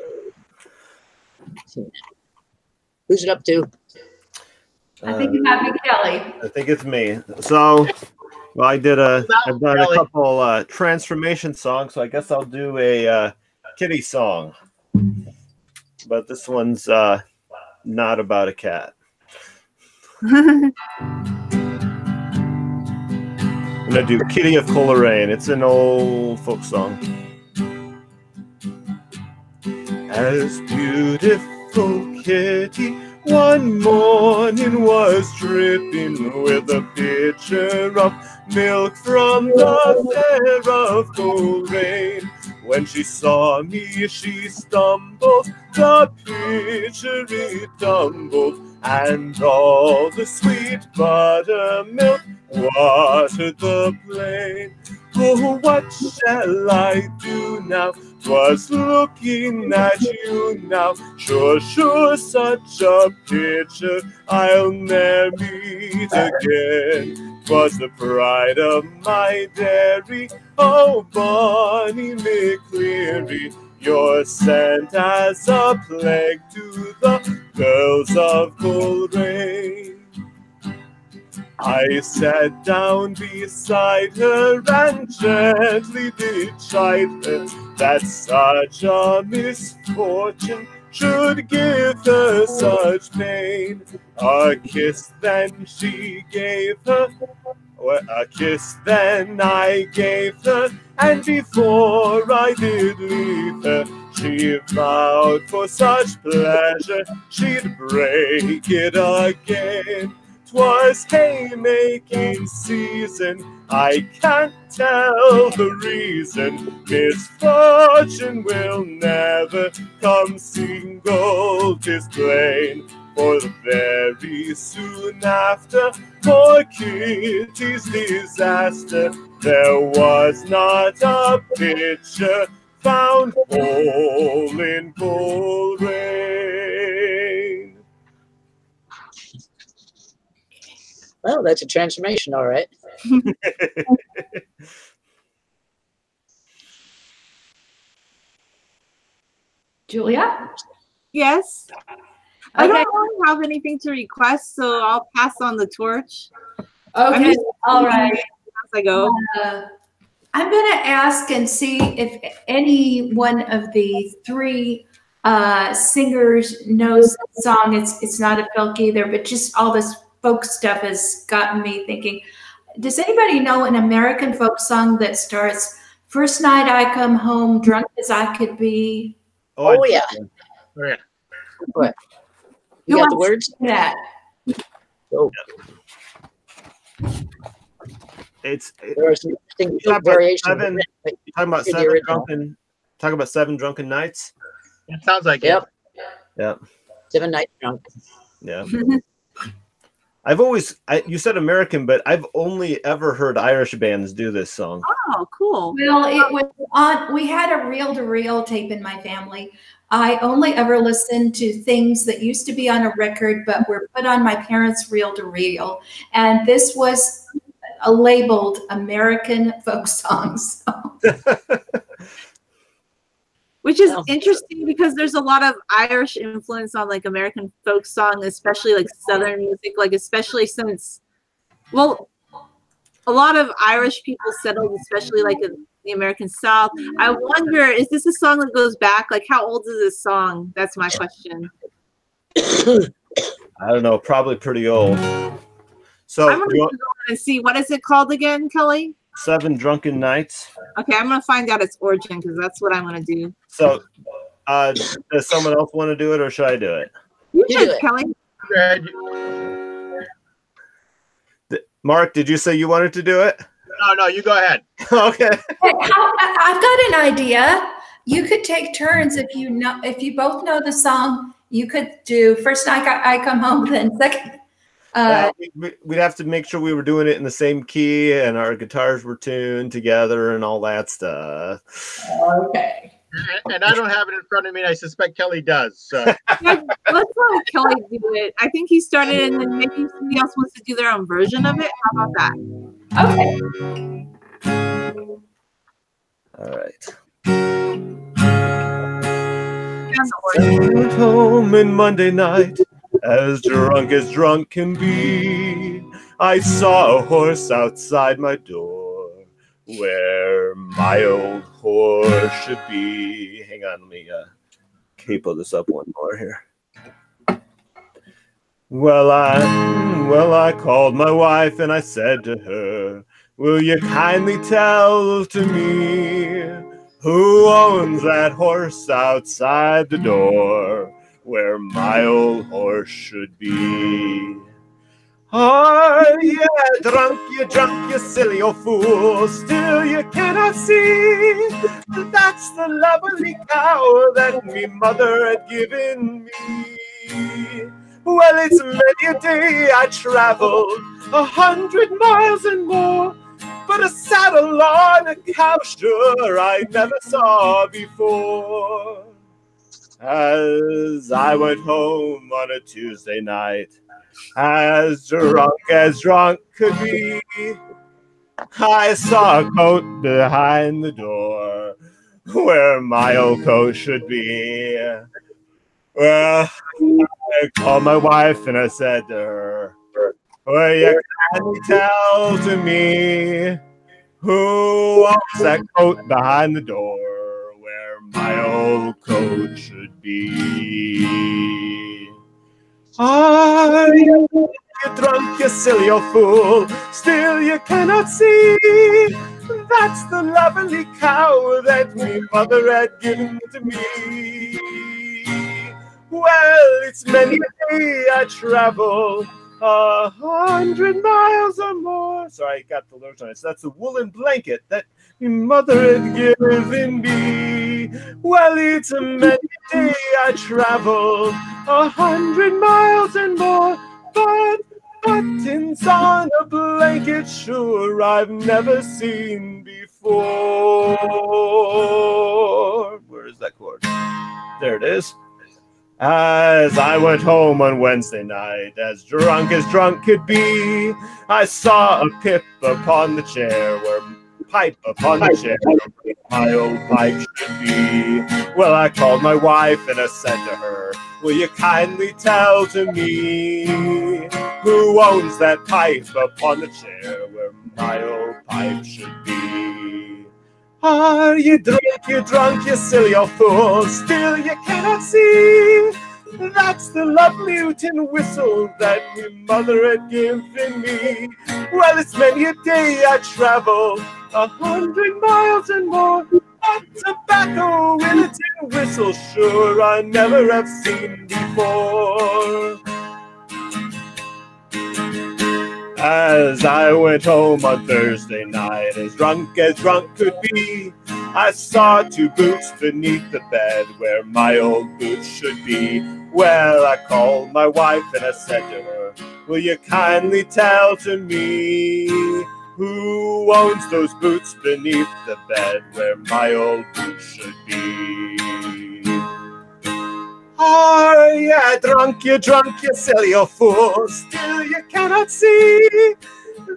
Who's it up to? I think it might be Kelly. I think it's me. So, well, I did a, That I've done a couple uh, transformation songs, so I guess I'll do a uh, kitty song. But this one's uh, not about a cat. I'm gonna do "Kitty of Coleraine." It's an old folk song. As beautiful kitty one morning was dripping with a pitcher of milk from the fair of Coleraine. When she saw me, she stumbled, the pitcher it tumbled, and all the sweet buttermilk watered the plain. Oh, what shall I do now? Was looking at you now. Sure, sure, such a picture I'll never meet again. Was the pride of my dairy, oh Barney McCleary. You're sent as a plague to the girls of Coleraine. I sat down beside her and gently did chide her that such a misfortune should give her such pain. A kiss then she gave her, a kiss then I gave her, and before I did leave her, she vowed for such pleasure she'd break it again. 'Twas haymaking season. I can't tell the reason. Misfortune will never come single, 'tis plain. For very soon after, poor Kitty's disaster, there was not a picture found whole in rain Well, that's a transformation, all right. Julia? yes. I don't really have anything to request, so I'll pass on the torch Okay, just- all right. as I go. Uh, I'm going to ask and see if any one of the three uh, singers knows the song. It's it's not a folk either, but just all this folk stuff has gotten me thinking. Does anybody know an American folk song that starts "First night I come home, drunk as I could be"? Oh, I- oh, yeah. Oh, yeah. You Who got the words? That Oh, It's there are some interesting Talk about variations. seven- But- talking about seven drunken. Talking about seven drunken nights. It sounds like Yep. Yeah, Seven nights Drunk. yeah. I've always, I, you said American, but I've only ever heard Irish bands do this song. Oh, cool. Well, it was on, we had a reel to reel tape in my family. I only ever listened to things that used to be on a record, but were put on my parents' reel to reel. And this was a labeled American folk songs. Which is Yeah. interesting because there's a lot of Irish influence on like American folk song, especially like Southern music, like especially since, well, a lot of Irish people settled, especially like in the American South. I wonder, is this a song that goes back? Like, how old is this song? That's my question. I don't know, probably pretty old. So, I'm gonna go and see what is it called again, Kelly? Seven drunken nights. Okay, I'm gonna find out its origin because that's what I'm gonna do. So, uh, does someone else want to do it, or should I do it? You You should, do it. Kelly. Go Mark, did you say you wanted to do it? No, no, you go ahead. okay. I- I've got an idea. You could take turns if you know, if you both know the song, you could do first night I I come home, then second. Uh, Yeah, we- we- we'd have to make sure we were doing it in the same key and our guitars were tuned together and all that stuff. okay. And, and I don't have it in front of me, and I suspect Kelly does. So let's let Kelly do it. I think he started and then maybe somebody else wants to do their own version of it. How about that? Okay. All right. Down the origin. Sat home in Monday night, as drunk as drunk can be. I saw a horse outside my door where my old horse should be. Hang on, let me uh, capo this up one more here. Well, I well I called my wife and I said to her, "Will you kindly tell to me who owns that horse outside the door where my old horse should be?" Are you drunk, you drunk, you silly old fool? Still you cannot see that's the lovely cow that me mother had given me. Well, it's many a day I traveled a hundred miles and more, but a saddle on a cow sure I never saw before. As I went home on a Tuesday night, as drunk as drunk could be, I saw a coat behind the door where my old coat should be. Well, I called my wife and I said to her, Will you kindly tell to me who owns that coat behind the door where my old coat should be? Are you drunk, you silly old fool? Still you cannot see that's the lovely cow that me mother had given to me. Well, it's many a day I travel a hundred miles or more. Sorry, I got the lyrics on it. So that's the woolen blanket that my mother had given me. Well, it's a many day I travel a hundred miles and more, but buttons on a blanket sure I've never seen before. Where is that chord? There it is. As I went home on Wednesday night, as drunk as drunk could be, I saw a pip upon the chair where pipe upon the chair where my old pipe should be. Well, I called my wife and I said to her, Will you kindly tell to me who owns that pipe upon the chair where my old pipe should be? Are you drunk, you drunk, you silly old fool? Still you cannot see. That's the lovely tin whistle that my mother had given me. Well, it's many a day I travel a hundred miles and more. of tobacco in a tin whistle, sure I never have seen before. As I went home on Thursday night, as drunk as drunk could be, I saw two boots beneath the bed where my old boots should be. Well, I called my wife and I said to her, Will you kindly tell to me who owns those boots beneath the bed where my old boots should be? Are you drunk, you drunk, you silly old fool? Still you cannot see.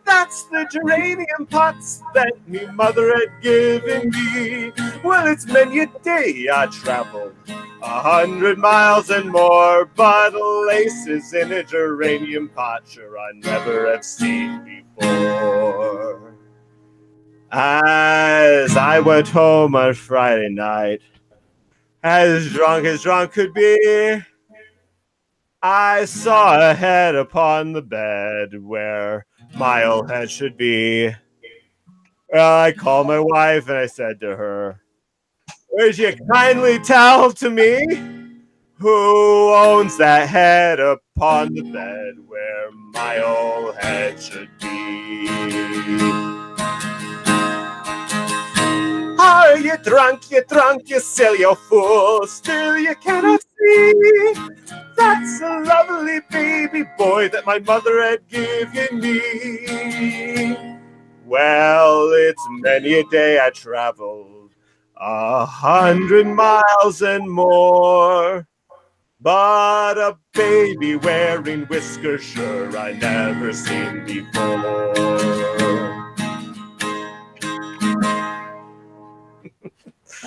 That's the geranium pots that me mother had given me. Well, it's many a day I traveled a hundred miles and more, but laces in a geranium pot, sure I never have seen before. As I went home on Friday night, as drunk as drunk could be, I saw a head upon the bed where my old head should be. I called my wife and I said to her, Would you kindly tell to me who owns that head upon the bed where my old head should be? Are you drunk, you drunk, you silly old fool? Still you cannot see. That's a lovely baby boy that my mother had given me. Well, it's many a day I traveled a hundred miles and more. But a baby wearing whiskers, sure I never seen before.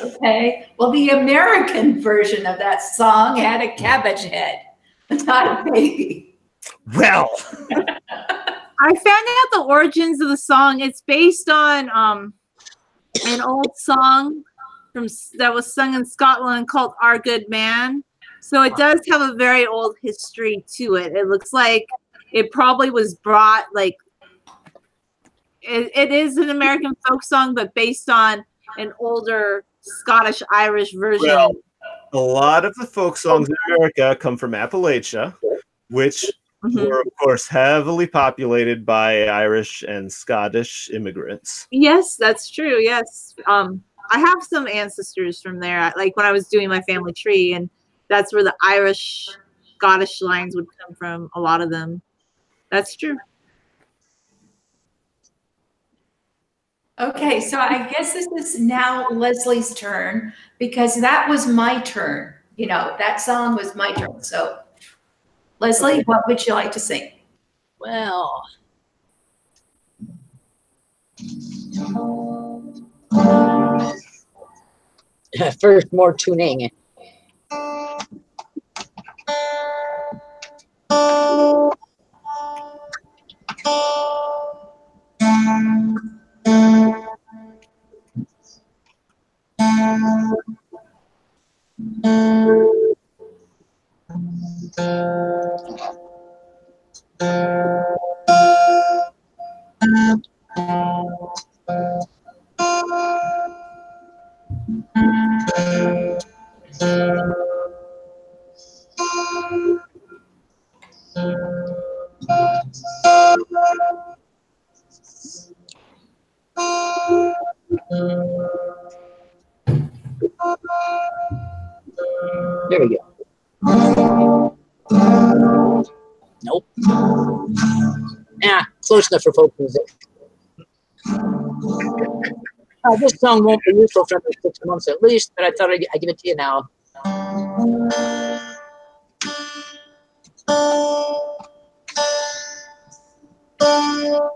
Okay. Well, the American version of that song had a cabbage head. Not a baby. Well, I found out the origins of the song. It's based on um an old song from that was sung in Scotland called "Our Good Man." So it does have a very old history to it. It looks like it probably was brought like it, it is an American folk song, but based on an older Scottish Irish version. Well, a lot of the folk songs in America come from Appalachia, which Mhm. were, of course, heavily populated by Irish and Scottish immigrants. Yes, that's true. Yes. Um, I have some ancestors from there. Like when I was doing my family tree, and that's where the Irish, Scottish lines would come from. A lot of them. That's true. Okay, so I guess this is now Leslie's turn because that was my turn. You know, that song was my turn. So, Leslie, what would you like to sing? Well. First, more tuning. There we Yeah, close enough for folk music. Uh, this song won't be useful for another six months at least, but I thought I'd, I'd give it to you now.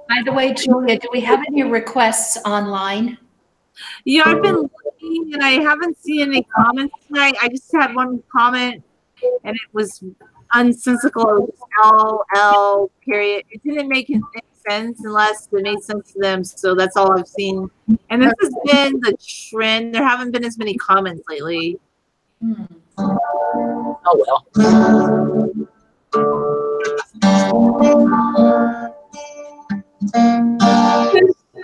By the way, Julia, do we have any requests online? Yeah, I've been looking and I haven't seen any comments tonight. I just had one comment, and it was unsensical. L L LL period. It didn't make any sense unless it made sense to them. So that's all I've seen. And this has been the trend. There haven't been as many comments lately. Hmm. Oh well.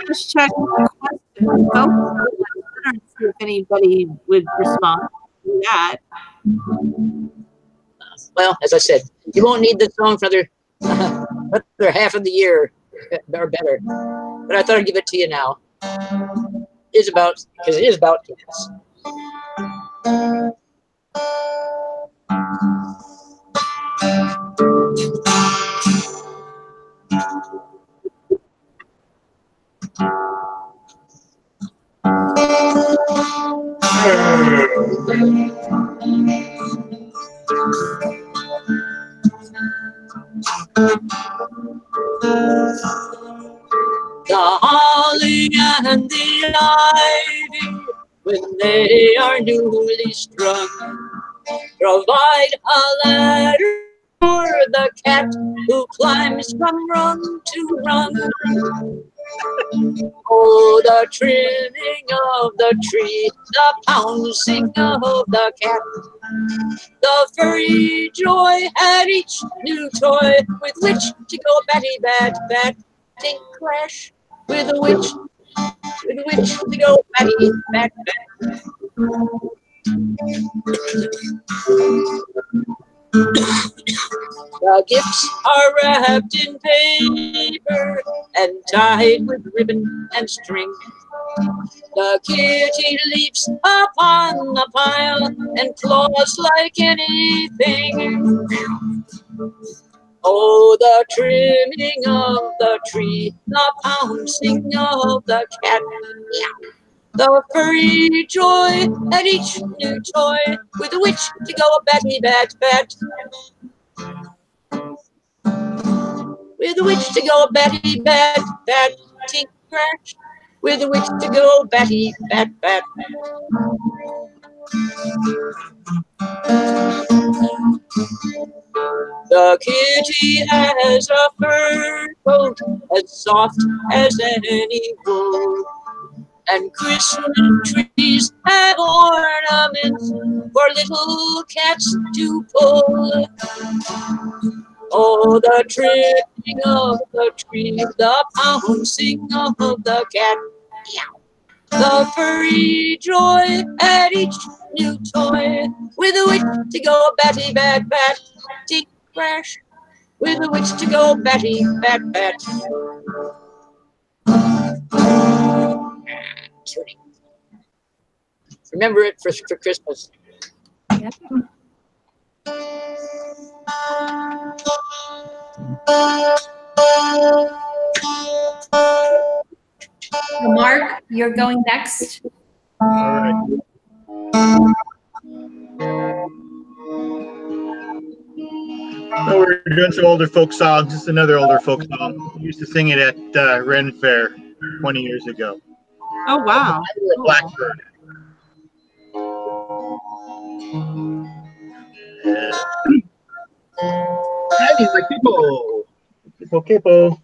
Just check the question. Go it. and see if anybody would respond to that. Well, as I said, you won't need the song for another, another half of the year or better. But I thought I'd give it to you now. It's about because it is about cats. The holly and the ivy, when they are newly strung, provide a ladder for the cat who climbs from rung to rung. Oh, the trimming of the tree, the pouncing of the cat, the furry joy at each new toy with which to go batty bat bat, tink crash with a witch, with which to go batty bat bat. The gifts are wrapped in paper and tied with ribbon and string. The kitty leaps upon the pile and claws like anything. Oh, the trimming of the tree, the pouncing of the cat, the furry joy at each new toy with which to go a batty bat bat. With which to go a batty bat bat, tink crash. With which to go batty bat bat. The kitty has a fur coat as soft as any wool. And Christmas trees have ornaments for little cats to pull. Oh, the tripping of the tree, the pouncing of the cat, the furry joy at each new toy, with a wit to go batty bat bat, tick crash, with a wit to go batty bat bat. Cutie. Remember it for, for Christmas. Yep. Mark, you're going next. All right. So we're doing some older folk songs. This is another older folk song. We used to sing it at uh, Ren Fair 20 years ago. Oh wow. Blackbird. Andy, my people. People, people.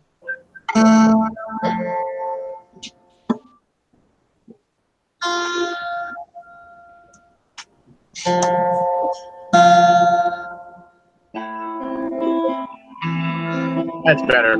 That's better.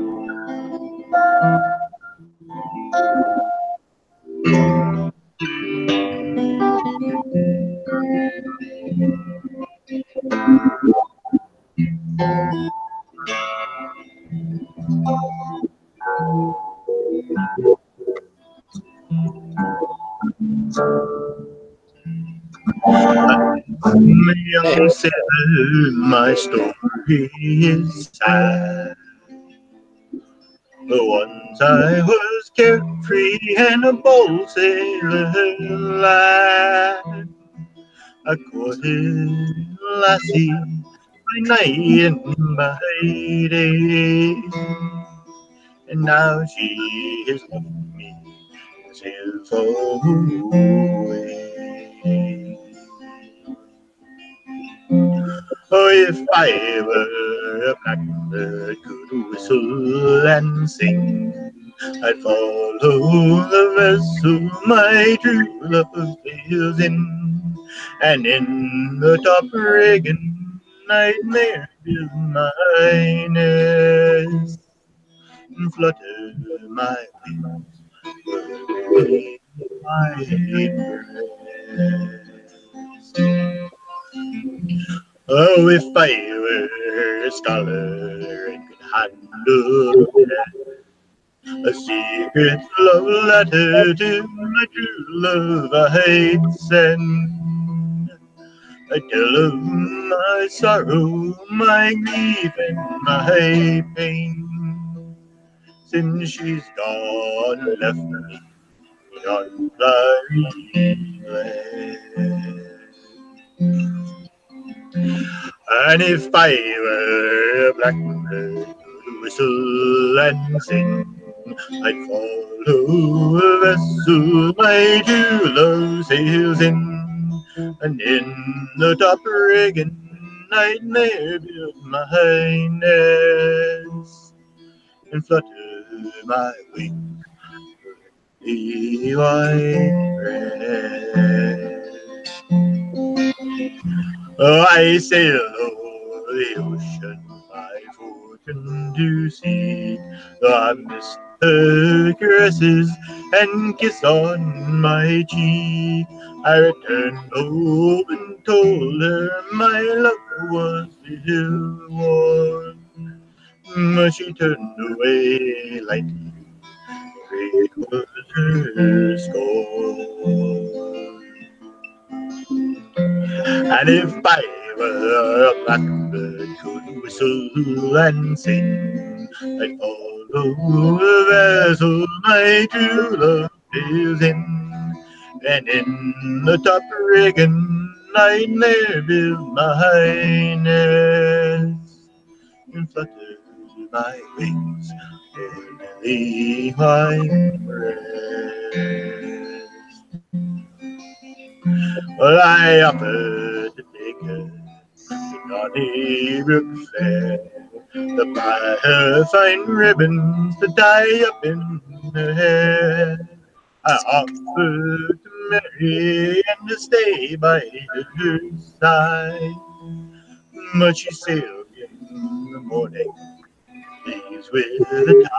Young my story is sad. Once I was carefree and a bold sailor lad. I courted lassie by night and by day, and now she has left me, sailed away. Oh, if I were a blackbird, could whistle and sing, I'd follow the vessel my true love sails in, and in the top rigging nightmare is my nest, and flutter my wings, my breast. Oh, if I were a scholar and could handle a secret love letter to my true love I'd send. I tell of my sorrow, my grief, and my pain. Since she's gone left me on the land. And if I were a blackbird to whistle and sing, I'd follow a vessel my true low sails in, and in the top rigging I'd build my nest and flutter my wings the white rest. Oh, I sail over the ocean, my fortune to seek. I missed her caresses and kiss on my cheek. I returned home and told her my love was still warm. But she turned away lightly, great was her scorn. And if I were a blackbird could whistle and sing, I'd follow the vessel my true love is in. And in the top rigging I'd there build my nest and flutter my wings in the white breast. Offered to take her Bonnie Brook Fair. The her fine ribbons to tie up in her hair. I offered to marry and to stay by the her side. But she sailed in the morning, pleased with the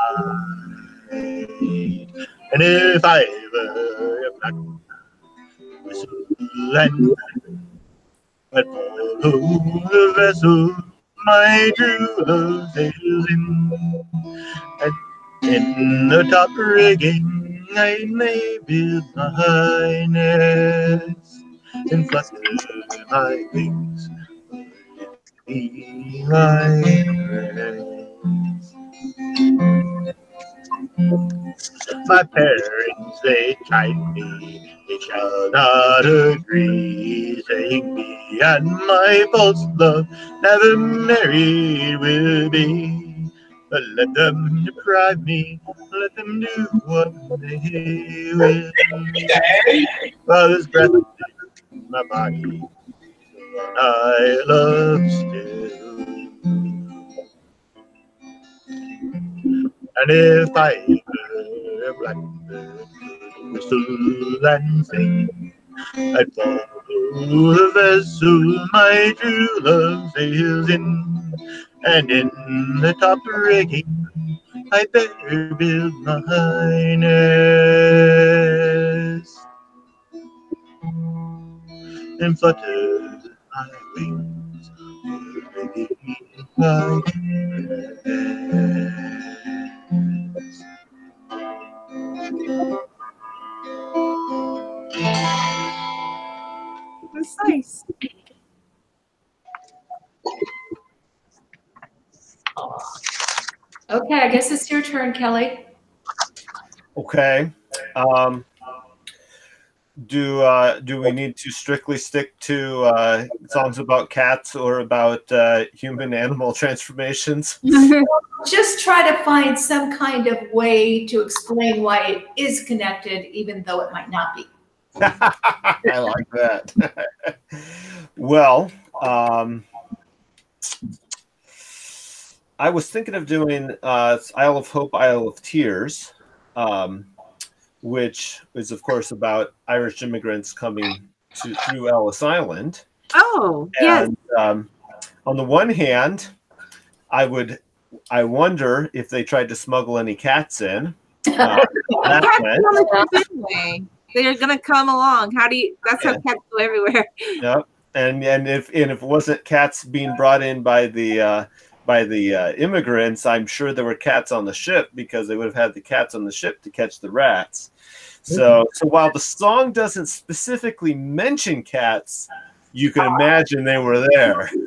tide. And if I ever am not and I'd follow the vessel my true love sails in. And in the top rigging I may build my nest and flutter my wings be my rest. My parents, they chide me, they shall not agree, saying me and my false love never married will be. But let them deprive me, let them do what they will. There's breath in my body, I love still. And if I ever a whistle and sing, I'd follow the vessel my true love sails in, and in the top rigging I'd better build my nest and flutter my wings nice. Okay, I guess it's your turn, Kelly. Okay. Um, do uh, do we need to strictly stick to uh, songs about cats or about uh, human animal transformations? Just try to find some kind of way to explain why it is connected, even though it might not be. I like that. well, um, I was thinking of doing uh, Isle of Hope, Isle of Tears, um, which is, of course, about Irish immigrants coming to, through Ellis Island. oh, yes. And um, on the one hand, I would, I wonder if they tried to smuggle any cats in. Uh, that Cats went. come along anyway. They're gonna come along. How do you? That's Yeah. how cats go everywhere. Yep. And and if and if it wasn't cats being brought in by the uh, by the uh, immigrants, I'm sure there were cats on the ship because they would have had the cats on the ship to catch the rats. So so while the song doesn't specifically mention cats, you can imagine they were there.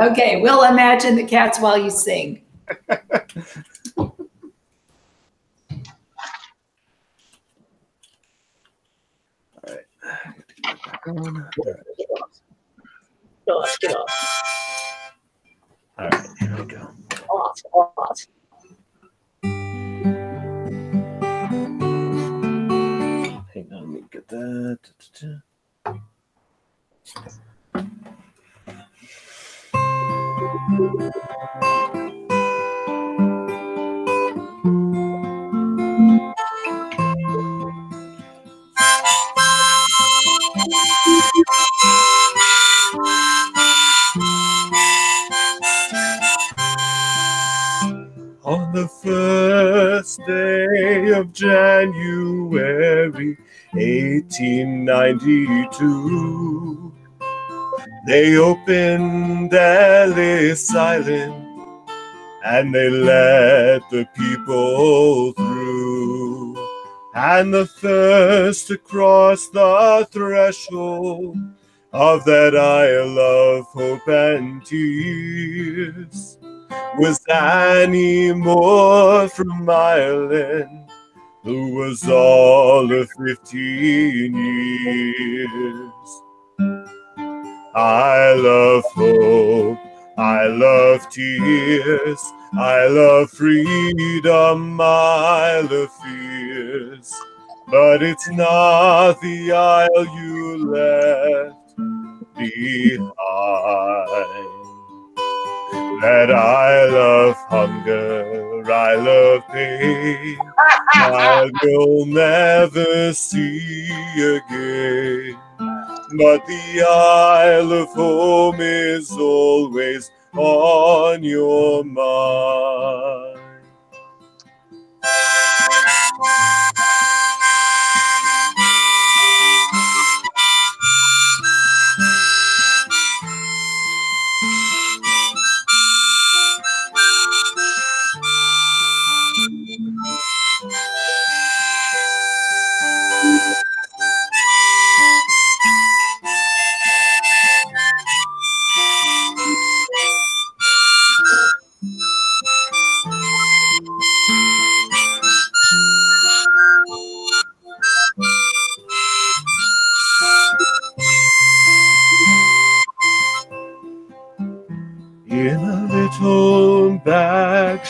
Okay, we'll imagine the cats while you sing. Get off, get off, All right, here we go. off, off. Hang on, let me get that. On the first day of January 1892, they opened Ellis Island and they let the people through. And the first to cross the threshold of that Isle of Hope and Tears was Annie Moore from Ireland, who was all of 15 years. I love hope, I love tears, I love freedom, I love fears. But it's not the isle you left, behind. That I love hunger, I love pain, I will never see again. But the Isle of Home is always on your mind.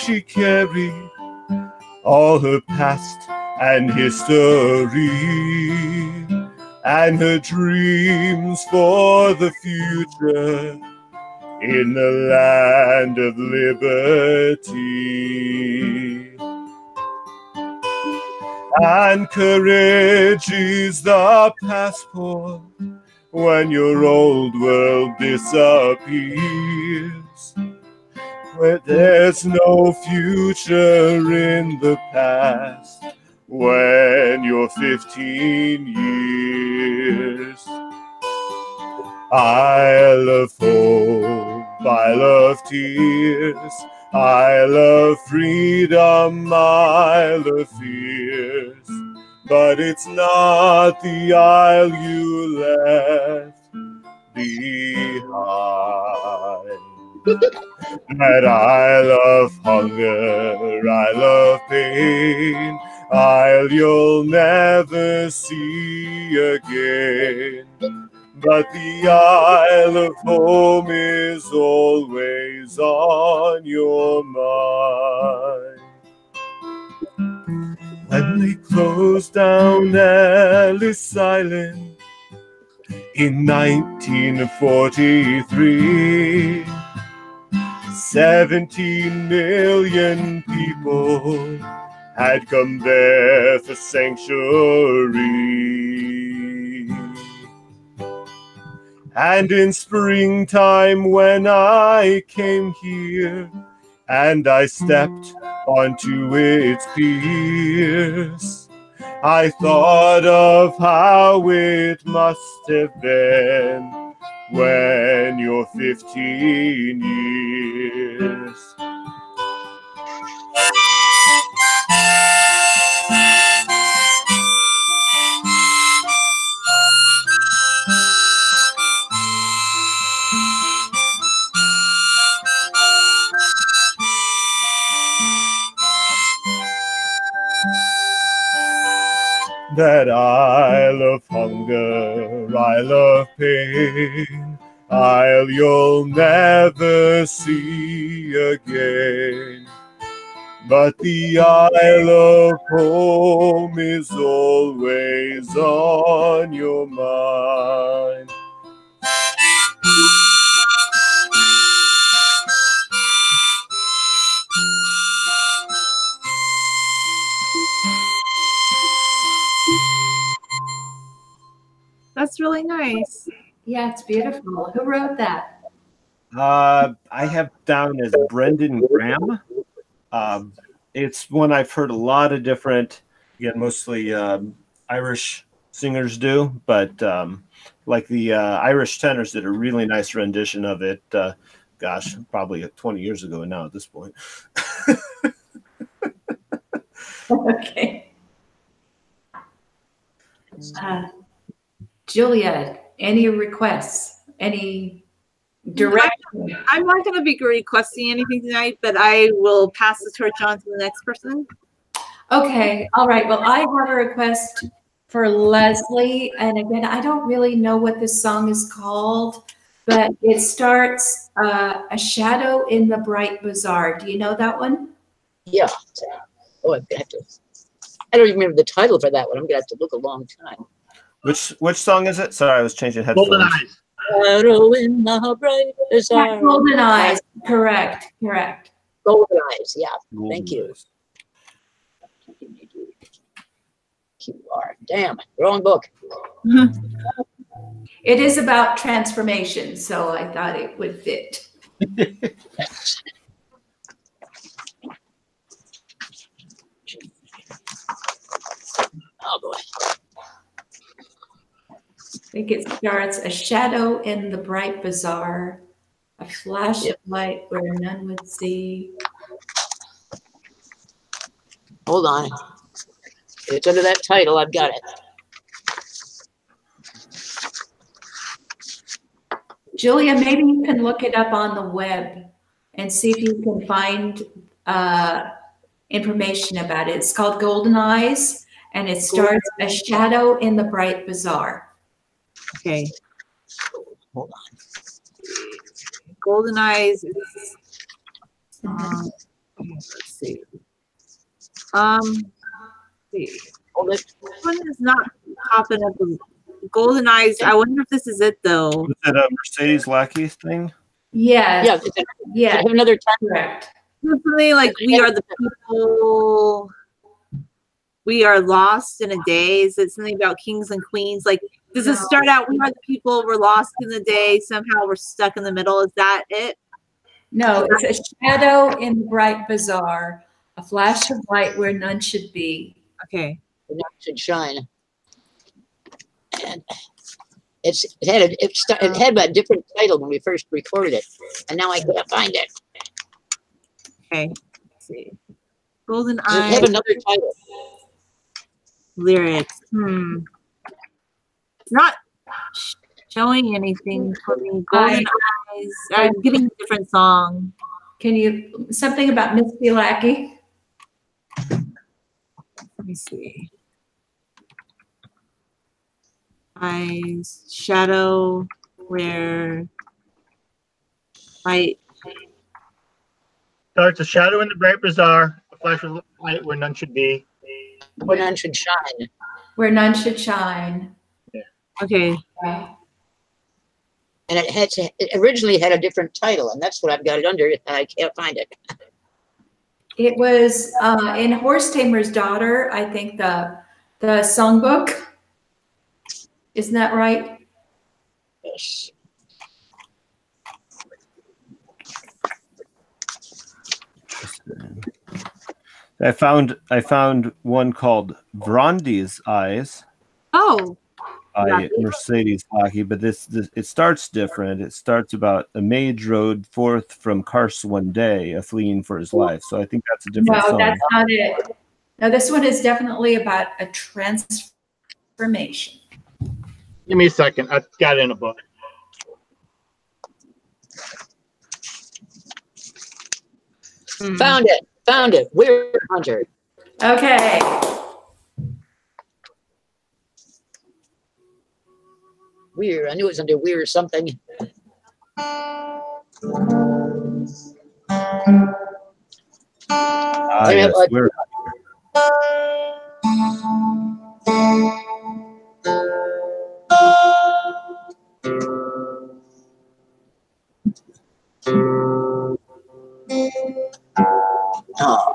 She carried all her past and history and her dreams for the future in the land of liberty. And courage is the passport when your old world disappears. Where there's no future in the past when you're 15 years. I love hope, I love tears, I love freedom, I love fears. But it's not the isle you left behind. That I love hunger, I love pain, I'll you'll never see again. But the Isle of Home is always on your mind. When they closed down Ellis Island in 1943, 17 million people had come there for sanctuary. And in springtime, when I came here and I stepped onto its piers, I thought of how it must have been when you're 15 years. That I love hunger, I love pain, I'll you'll never see again. But the Isle of Home is always on your mind. That's really nice. Yeah, it's beautiful. Who wrote that? Uh, I have down as Brendan Graham. Um, it's one I've heard a lot of different, again, mostly um, Irish singers do, but um, like the uh, Irish tenors did a really nice rendition of it. Uh, gosh, probably 20 years ago now at this point. okay. Uh, Julia, any requests? Any direction? I'm not going to be requesting anything tonight, but I will pass the torch on to the next person. Okay, all right. Well, I have a request for Leslie. And again, I don't really know what this song is called, but it starts uh, A Shadow in the Bright Bazaar. Do you know that one? Yeah. Oh, I have to. I don't even remember the title for that one. I'm gonna have to look a long time. Which which song is it? Sorry, I was changing headphones. Golden Eyes. shadow in the bright. Golden eyes, correct, correct. Golden eyes, yeah. Thank you. QR. Damn, wrong book. Mm-hmm. It is about transformation, so I thought it would fit. Oh boy. I think it starts a shadow in the bright bazaar, a flash of light where none would see. Hold on. It's under that title. I've got it. Julia, maybe you can look it up on the web and see if you can find uh, information about it. It's called Golden Eyes, and it starts a shadow in the bright bazaar. Okay. Hold on. Golden Eyes. is, Um, let's see. Um, let's see. Hold it. This one is not popping up. Golden Eyes. I wonder if this is it though. Is it a Mercedes Lackey thing? Yes, Yeah, it's- I yeah, have another title. correct. Something like we are the people. We are lost in a day. Is it something about kings and queens? Like, does it start out? We are the people. We're lost in the day. Somehow we're stuck in the middle. Is that it? No, it's a shadow in the bright bazaar, a flash of light where none should be. Okay. The light should shine. And it's it had a, it, sta- it had a different title when we first recorded it, and now I can't find it. Okay. Let's see. Golden Does it Eyes have another title? lyrics. Hmm. It's not showing anything for me. Golden Eyes. I'm getting a different song. Can you, something about Misty Lackey? Let me see. Eyes, shadow, where light. Starts a shadow in the bright bazaar, a flash of light where none should be. Where none should shine. Where none should shine. Okay. And it had to, it originally had a different title, and that's what I've got it under, and I can't find it. It was uh, in Horse Tamer's Daughter, I think the the songbook. Isn't that right? Yes. I found I found one called Vrondi's Eyes Oh, by Mercedes Lackey, but this, this it starts different. It starts about a mage rode forth from Karse one day, a fleeing for his life. So I think that's a different No, song. that's not it. No, this one is definitely about a transformation. Give me a second. I got it in a book. hmm. Found it. Found it. Weird Hunter. Okay. Weird. I knew it was under weird or something. Ah, yes, like- we're- Oh.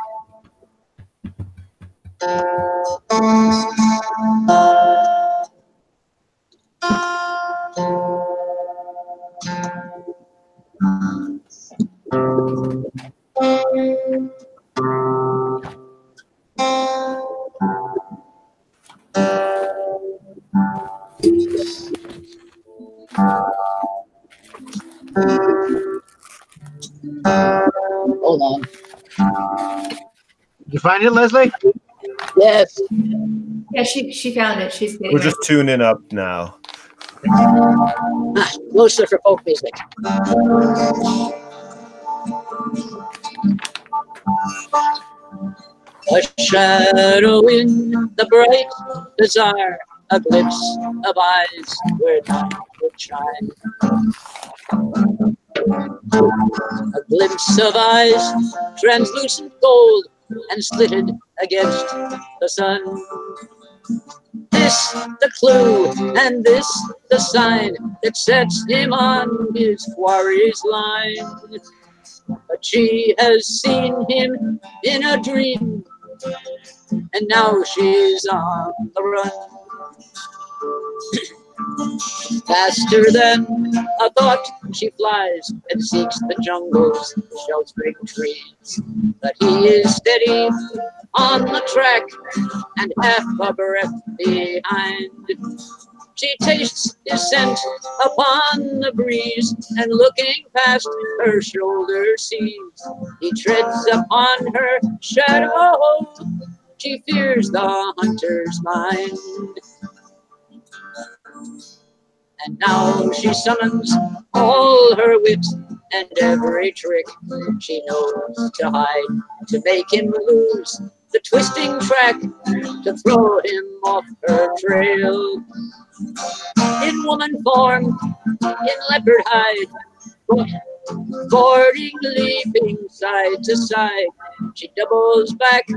Hold on. You find it, Leslie? Yes. Yeah, she, she found it. She's getting We're it. just tuning up now. Ah, mostly for folk music. A shadow in the bright bazaar, a glimpse of eyes where night would shine. A glimpse of eyes, translucent gold and slitted against the sun. This the clue, and this the sign that sets him on his quarry's line. But she has seen him in a dream, and now she's on the run. Faster than a thought, she flies and seeks the jungle's sheltering trees. But he is steady on the track and half a breath behind. She tastes his scent upon the breeze and looking past her shoulder sees he treads upon her shadow. She fears the hunter's mind. And now she summons all her wit and every trick she knows to hide to make him lose the twisting track to throw him off her trail. In woman form, in leopard hide, boarding, leaping side to side, she doubles back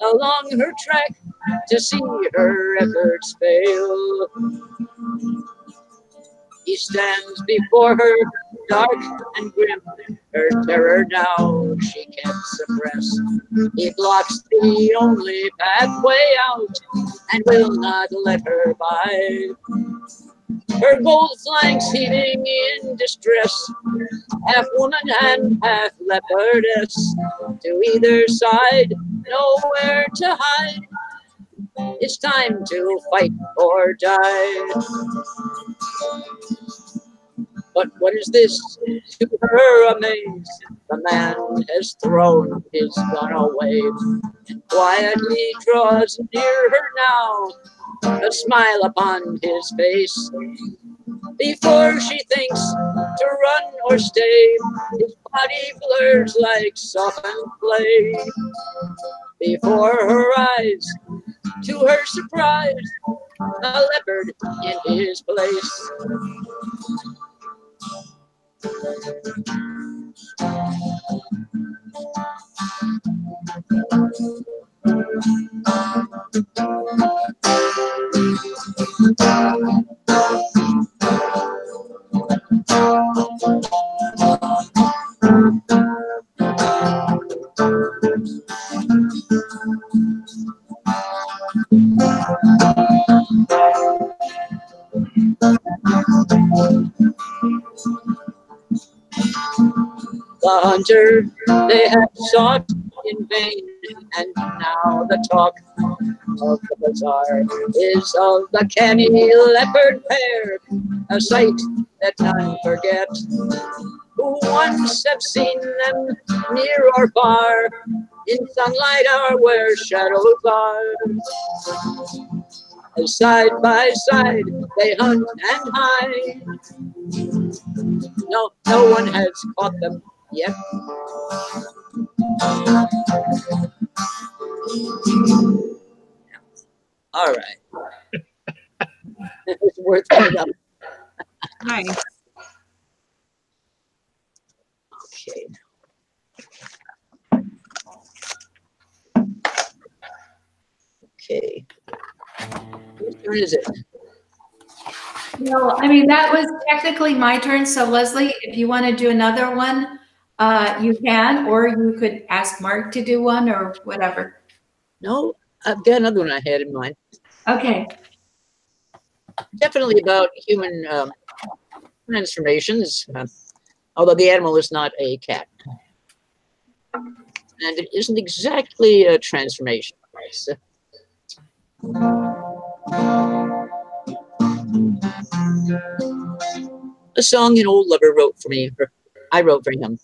along her track to see her efforts fail. He stands before her, dark and grim, her terror now she can't suppress. He blocks the only pathway out and will not let her by. Her gold flanks heaving in distress, half woman and half leopardess. To either side, nowhere to hide. It's time to fight or die. But what is this? To her amaze, the man has thrown his gun away and quietly draws near her now, a smile upon his face. Before she thinks to run or stay, his body blurs like softened clay. Before her eyes, to her surprise, a leopard in his place. The hunter they have sought in vain, and now the talk of the bazaar is of the canny leopard pair, a sight that none forget. Who once have seen them near or far, in sunlight or where shadows are. Side by side they hunt and hide. No, no one has caught them yet. All right. it's worth it up. Nice. Okay. Okay. Whose turn is it? No, I mean, that was technically my turn. So Leslie, if you want to do another one, uh, you can, or you could ask Mark to do one or whatever. No, I've got another one I had in mind. Okay. Definitely about human um, transformations, uh, although the animal is not a cat. And it isn't exactly a transformation. Uh, a song an old lover wrote for me, I wrote for him,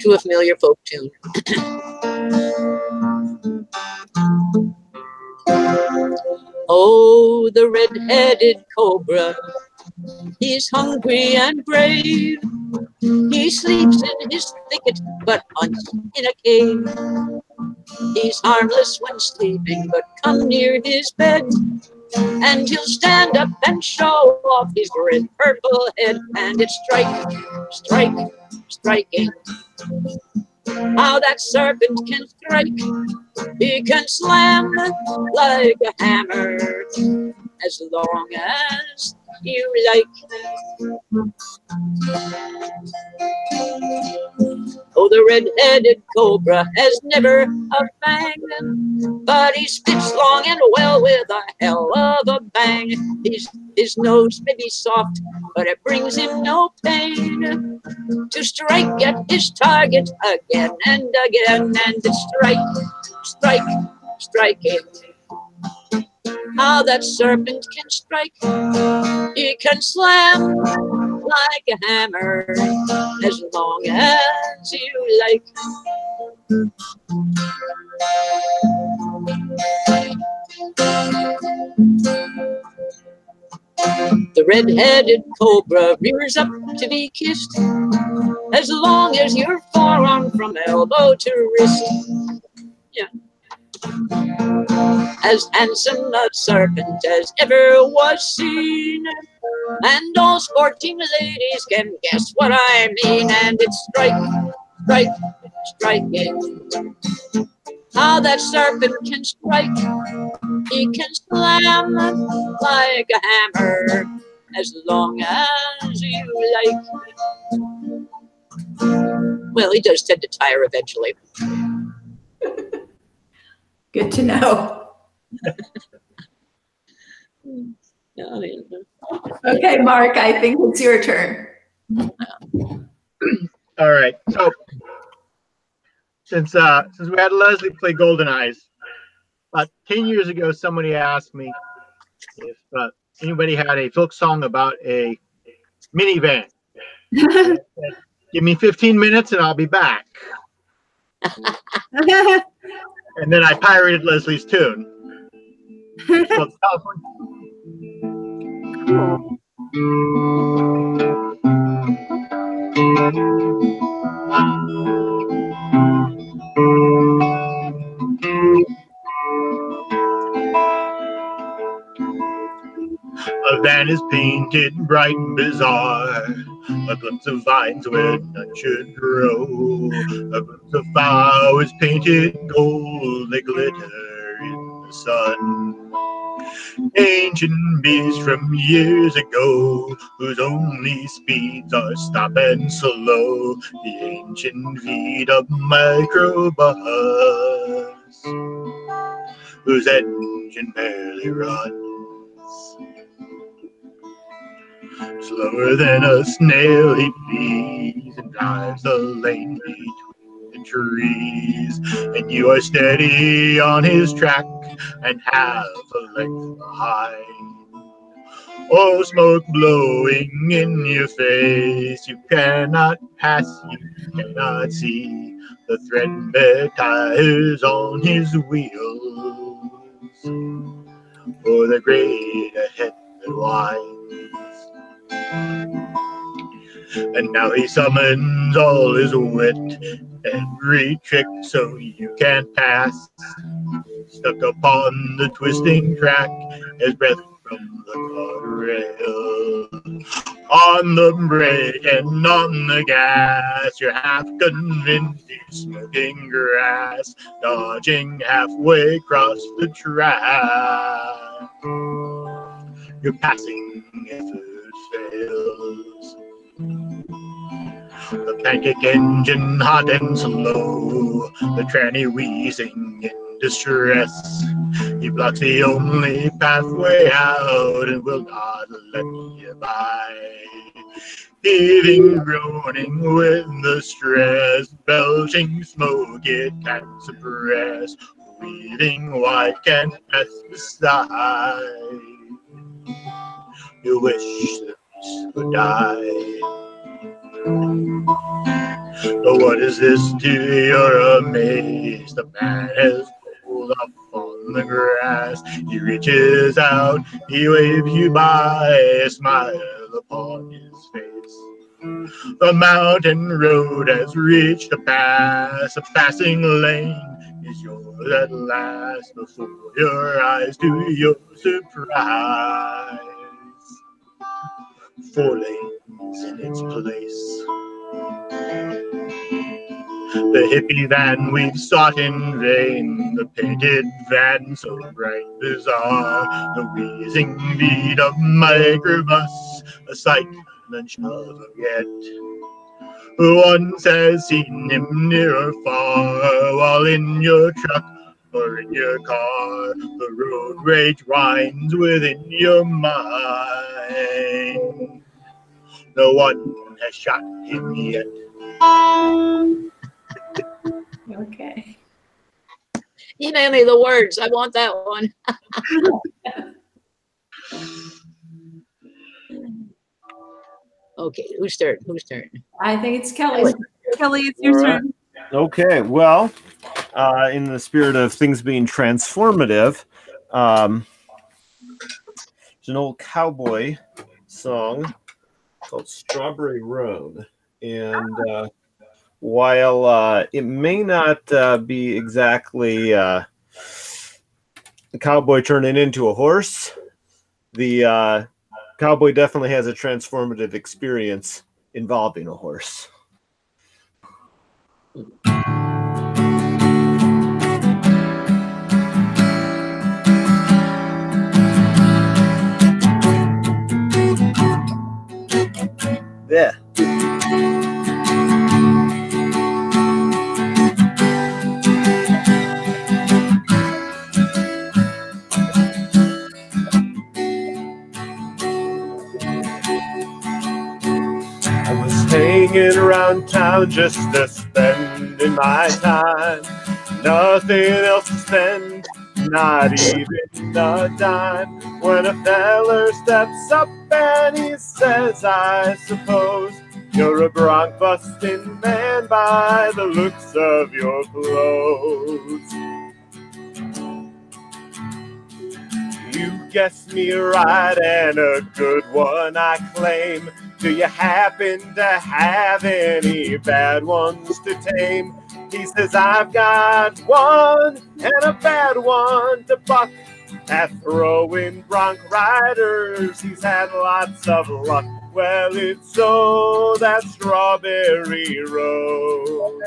to a familiar folk tune. Oh, the red-headed cobra. He's hungry and brave. He sleeps in his thicket, but hunts in a cave. He's harmless when sleeping, but come near his bed, and he'll stand up and show off his red purple head, and it's strike, strike, striking. How that serpent can strike, he can slam like a hammer, as long as you like. Oh, the red-headed cobra has never a fang, but he spits long and well with a hell of a bang. His, his nose may be soft, but it brings him no pain to strike at his target again and again, and strike, strike, striking. How that serpent can strike, he can slam like a hammer as long as you like. The red-headed cobra rears up to be kissed as long as your forearm from elbow to wrist. Yeah. As handsome a serpent as ever was seen. And all sporting ladies can guess what I mean. And it's strike, strike, striking. How that serpent can strike. He can slam like a hammer as long as you like. Well, he does tend to tire eventually. Good to know. Yeah, I don't know. Okay, Mark, I think it's your turn. All right. So since uh since we had Leslie play Golden Eyes, about ten years ago, somebody asked me if uh, anybody had a folk song about a minivan. Give me 15 minutes and I'll be back. And then I pirated Leslie's tune. So A van is painted bright and bizarre. A glimpse of vines where none should grow. A glimpse of flowers painted gold. They glitter in the sun. Ancient beasts from years ago, whose only speeds are stop and slow. The ancient feet of microbus, whose engine barely runs. Slower than a snail he flees and drives the lane between the trees. And you are steady on his track and half a length behind. Oh, smoke blowing in your face. You cannot pass, you cannot see the threadbare tires on his wheels. For the great ahead that winds. And now he summons all his wit, every trick so you can't pass. Stuck upon the twisting track, his breath from the guardrail. On the brake and on the gas, you're half convinced he's smoking grass, dodging halfway across the track. You're passing The pancake engine hot and slow, the tranny wheezing in distress. He blocks the only pathway out and will not let you by. Heaving, groaning with the stress, belching smoke it can't suppress. Breathing white can't pass beside. You wish the died. But what is this to your amaze? The man has pulled up on the grass. He reaches out, he waves you by, a smile upon his face. The mountain road has reached a pass, a passing lane is yours at last. Before your eyes, to your surprise, four lanes in its place. The hippie van we've sought in vain, the painted van so bright bizarre, the wheezing beat of microbus, a sight none shall forget. Once has seen him near or far, while in your truck or in your car, the road rage winds within your mind. No one has shot him yet. Okay. Email me the words. I want that one. okay, whose turn? Whose turn? I think it's Kelly. Kelly, it's your All right. turn. Okay, well, uh, in the spirit of things being transformative, um, there's an old cowboy song called Strawberry Roan. And uh, while uh, it may not uh, be exactly uh, the cowboy turning into a horse, the uh, cowboy definitely has a transformative experience involving a horse. There. I was hanging around town just to spending my time. Nothing else to spend, not even a dime. When a feller steps up and he says, I suppose you're a bronc busting man by the looks of your clothes. You guessed me right and a good one I claim. Do you happen to have any bad ones to tame? He says, I've got one and a bad one to buck. At throwing bronc riders, he's had lots of luck. Well, it's so that strawberry roan.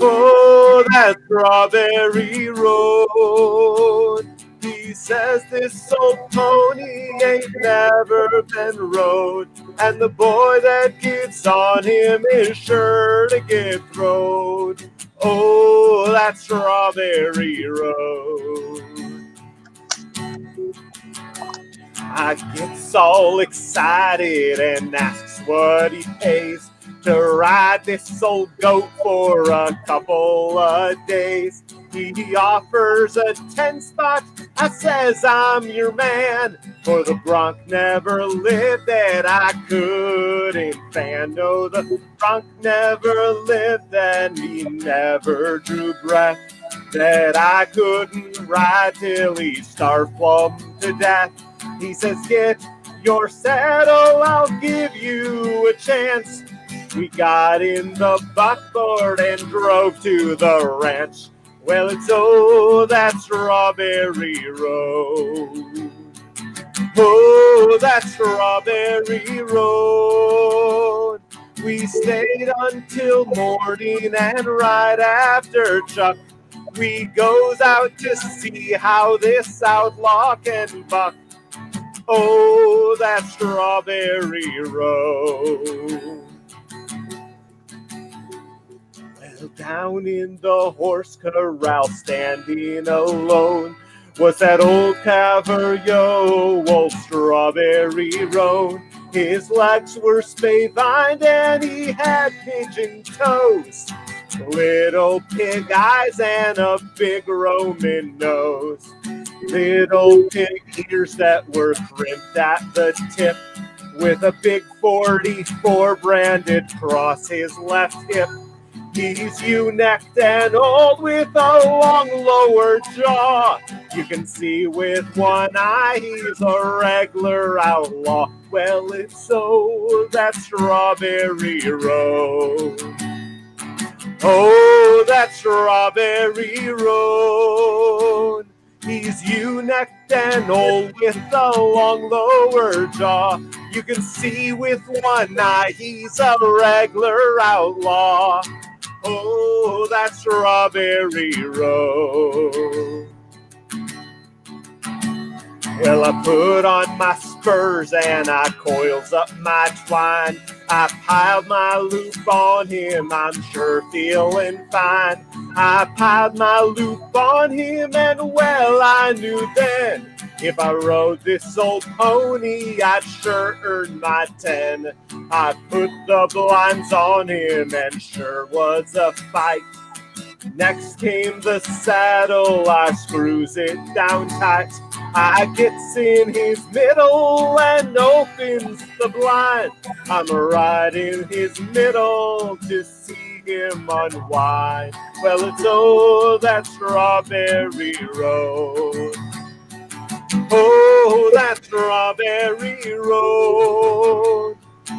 Oh, that strawberry roan. He says this old pony ain't never been rode, and the boy that gets on him is sure to get throwed. Oh, that strawberry roan. I gets all excited and asks what he pays to ride this old goat for a couple of days. He offers a 10 spot. I says, I'm your man. For the bronc never lived that I couldn't fan. No, the bronc never lived and he never drew breath. That I couldn't ride till he starved to death. He says, Get your saddle, I'll give you a chance. We got in the buckboard and drove to the ranch. Well, it's oh, that strawberry roan. Oh, that strawberry roan. We stayed until morning, and right after Chuck, we goes out to see how this outlaw can buck. Oh, that strawberry roan. Down in the horse corral, standing alone, was that old caballo, old Strawberry Roan. His legs were spavined and he had pigeon toes, little pig eyes, and a big Roman nose. Little pig ears that were crimped at the tip, with a big 44 branded across his left hip. He's ewe-necked and old with a long lower jaw. You can see with one eye he's a regular outlaw. Well, it's so that strawberry roan. Oh, that strawberry roan. He's ewe-necked and old with a long lower jaw. You can see with one eye he's a regular outlaw. Oh, that strawberry roan. Well, I put on my spurs and I coils up my twine. I piled my loop on him, I'm sure feeling fine. I piled my loop on him, and well, I knew then if I rode this old pony, I'd sure earn my ten. I put the blinds on him, and sure was a fight. Next came the saddle, I screws it down tight. I gets in his middle and opens the blind. I'm right in his middle to see him unwind. Well, it's oh that strawberry roan. Oh, that strawberry roan.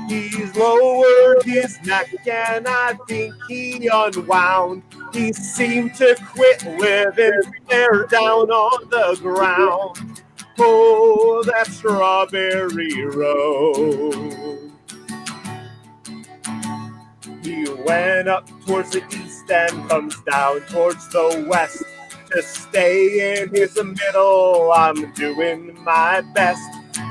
He's lowered his neck and I think he unwound. He seemed to quit living there down on the ground. Oh, that strawberry roan. He went up towards the east and comes down towards the west. To stay in his middle, I'm doing my best.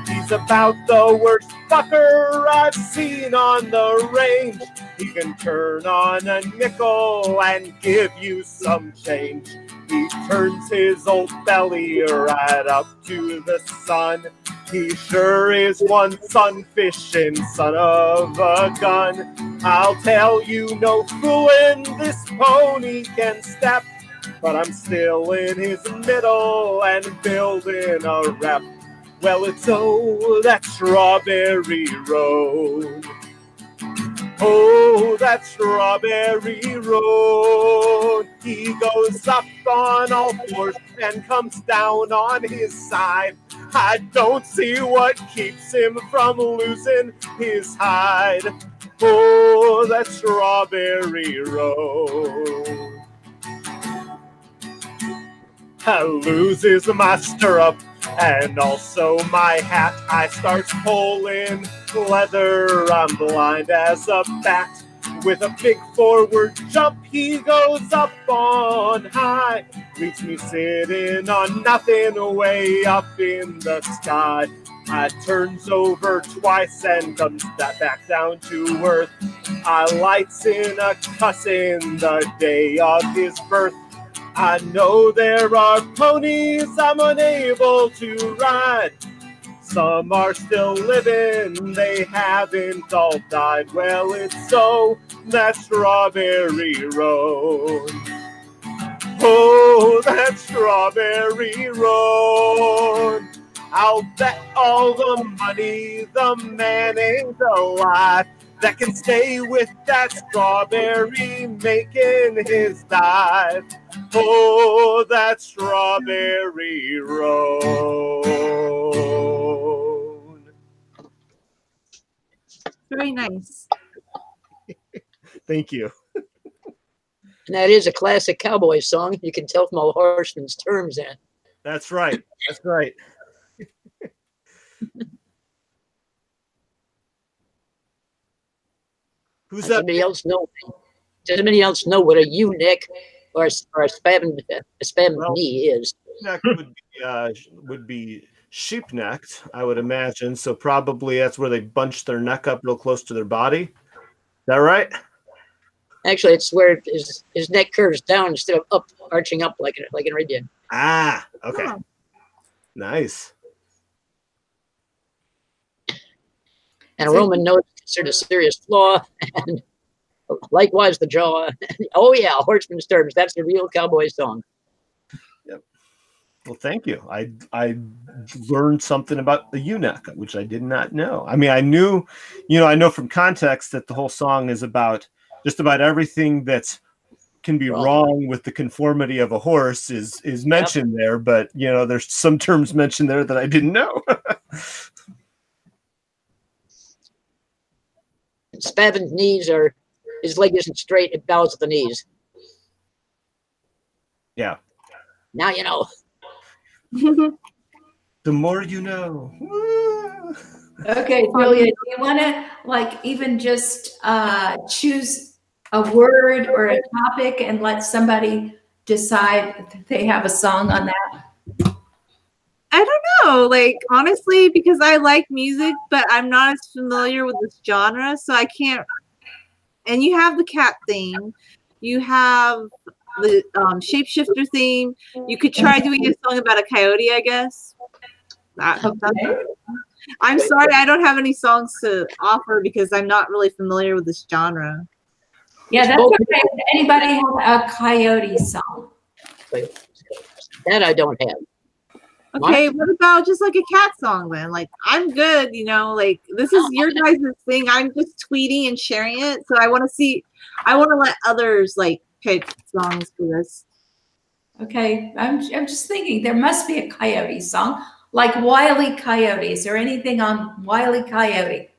He's about the worst fucker I've seen on the range. He can turn on a nickel and give you some change. He turns his old belly right up to the sun. He sure is one sun fishing son of a gun. I'll tell you, no fooling, this pony can step. But I'm still in his middle and building a rep. Well, it's oh, that strawberry roan. Oh, that strawberry roan. He goes up on all fours and comes down on his side. I don't see what keeps him from losing his hide. Oh, that strawberry roan. I loses my stirrup and also my hat. I start pulling leather. I'm blind as a bat. With a big forward jump, he goes up on high. Leaves me sitting on nothing way up in the sky. I turns over twice and comes back down to earth. I lights in a cussing the day of his birth. I know there are ponies I'm unable to ride. Some are still living, they haven't all died. Well, it's so that strawberry roan. Oh, that strawberry roan. I'll bet all the money the man ain't alive that can stay with that strawberry making his dive. Oh, that strawberry roan. Very nice. Thank you. And that is a classic cowboy song. You can tell from all Horseman's terms in. That's right. That's right. Who's Does that? anybody else know? Does anybody else know what a eunuch or a, or a spam a spam Well- knee is? neck would be uh, would be sheep necked, I would imagine. So probably that's where they bunch their neck up real close to their body. Is that right? Actually, it's where his, his neck curves down instead of up, arching up like an, like an Arabian. Ah, okay. Oh. Nice. And a Roman nose is of serious flaw. And likewise, the jaw. oh, yeah, Horseman's terms. That's the real cowboy song. Well, thank you. I I learned something about the eunuch, which I did not know. I mean, I knew, you know, I know from context that the whole song is about just about everything that's can be Wrong. wrong with the conformity of a horse is is mentioned there. But you know, there's some terms mentioned there that I didn't know. Spavin's knees are, his leg isn't straight, it bows at the knees. yeah. Now you know. The more you know. Okay, Julia, do you want to like even just uh, choose a word or a topic and let somebody decide if they have a song on that? I don't know, like honestly, because I like music, but I'm not as familiar with this genre, so I can't. And you have the cat theme, you have the um, shapeshifter theme. You could try doing a song about a coyote, I guess. That- Okay. I'm sorry, I don't have any songs to offer because I'm not really familiar with this genre. Yeah, that's okay. Anybody have a coyote song? That I don't have. What? Okay, what about just like a cat song then? Like I'm good, you know, like this is your guys' thing. I'm just tweeting and sharing it. So I want to see I want to let others like pick songs for this. Okay, I'm, I'm just thinking there must be a coyote song, like Wiley Coyote. Is there anything on Wiley Coyote?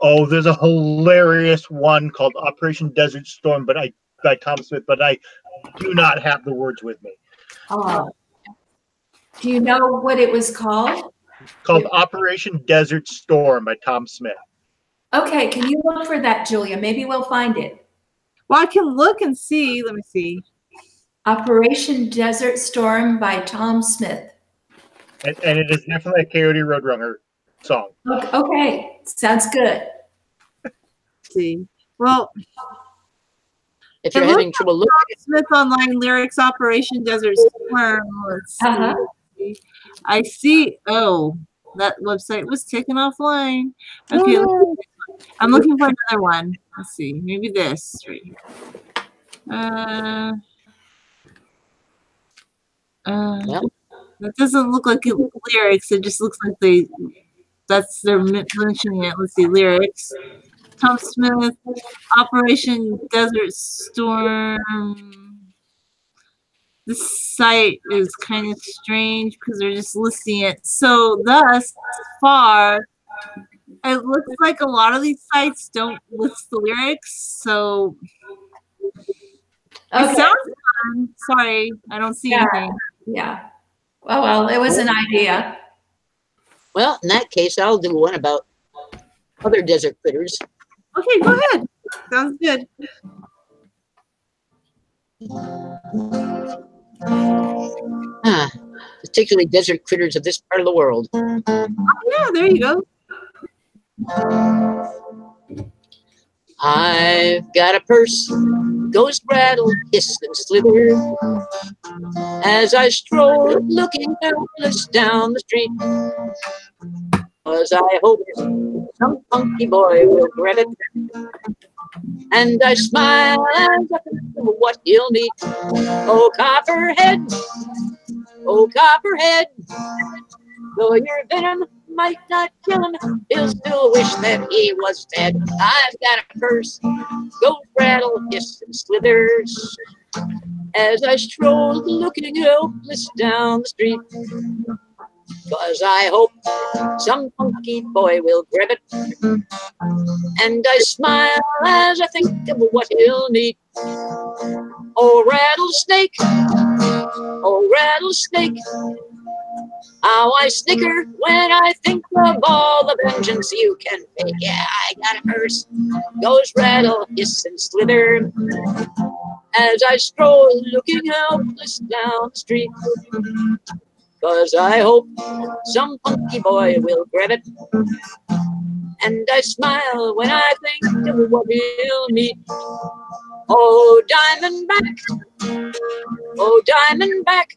Oh, there's a hilarious one called Operation Desert Storm, but I by Tom Smith, but I do not have the words with me. Oh. Do you know what it was called? Called Operation Desert Storm by Tom Smith. Okay, can you look for that, Julia? Maybe we'll find it. Well, I can look and see. Let me see. Operation Desert Storm by Tom Smith. And, and it is definitely a Coyote Roadrunner song. O- Okay, sounds good. Let's see. Well, If you're It having trouble looking, Smith online lyrics Operation Desert Storm. Let's uh-huh. see. I see. Oh, that website was taken offline. Okay, let's. I'm looking for another one. Let's see. Maybe this right here. Uh, uh, Well. that doesn't look like it, lyrics. It just looks like they. That's they're mentioning it. Let's see lyrics. Tom Smith, Operation Desert Storm. This site is kind of strange because they're just listing it. So thus far, it looks like a lot of these sites don't list the lyrics. So it Okay, sounds fun. Sorry, I don't see Yeah. anything. yeah. Well, well, it was an idea. well, in that case, I'll do one about other desert critters. Okay, go ahead. Sounds good. Ah, particularly desert critters of this part of the world. Yeah, there you go. I've got a purse, goes rattle, hiss and slither. As I stroll, looking helpless down the street. Cause I hope some funky boy will grab it. And I smile think what he'll need. Oh, Copperhead, oh, Copperhead. Though your venom might not kill him, he'll still wish that he was dead. I've got a purse, goes rattle, hiss and slithers. As I stroll, looking helpless down the street. Cause I hope some funky boy will grab it. And I smile as I think of what he'll need. Oh, rattlesnake, oh, rattlesnake. How I snicker when I think of all the vengeance you can make. Yeah, I got a purse, goes rattle, hiss and slither. As I stroll looking helpless down the street. Cause I hope some funky boy will grab it. And I smile when I think of what he'll meet. Oh, Diamondback, oh, Diamondback.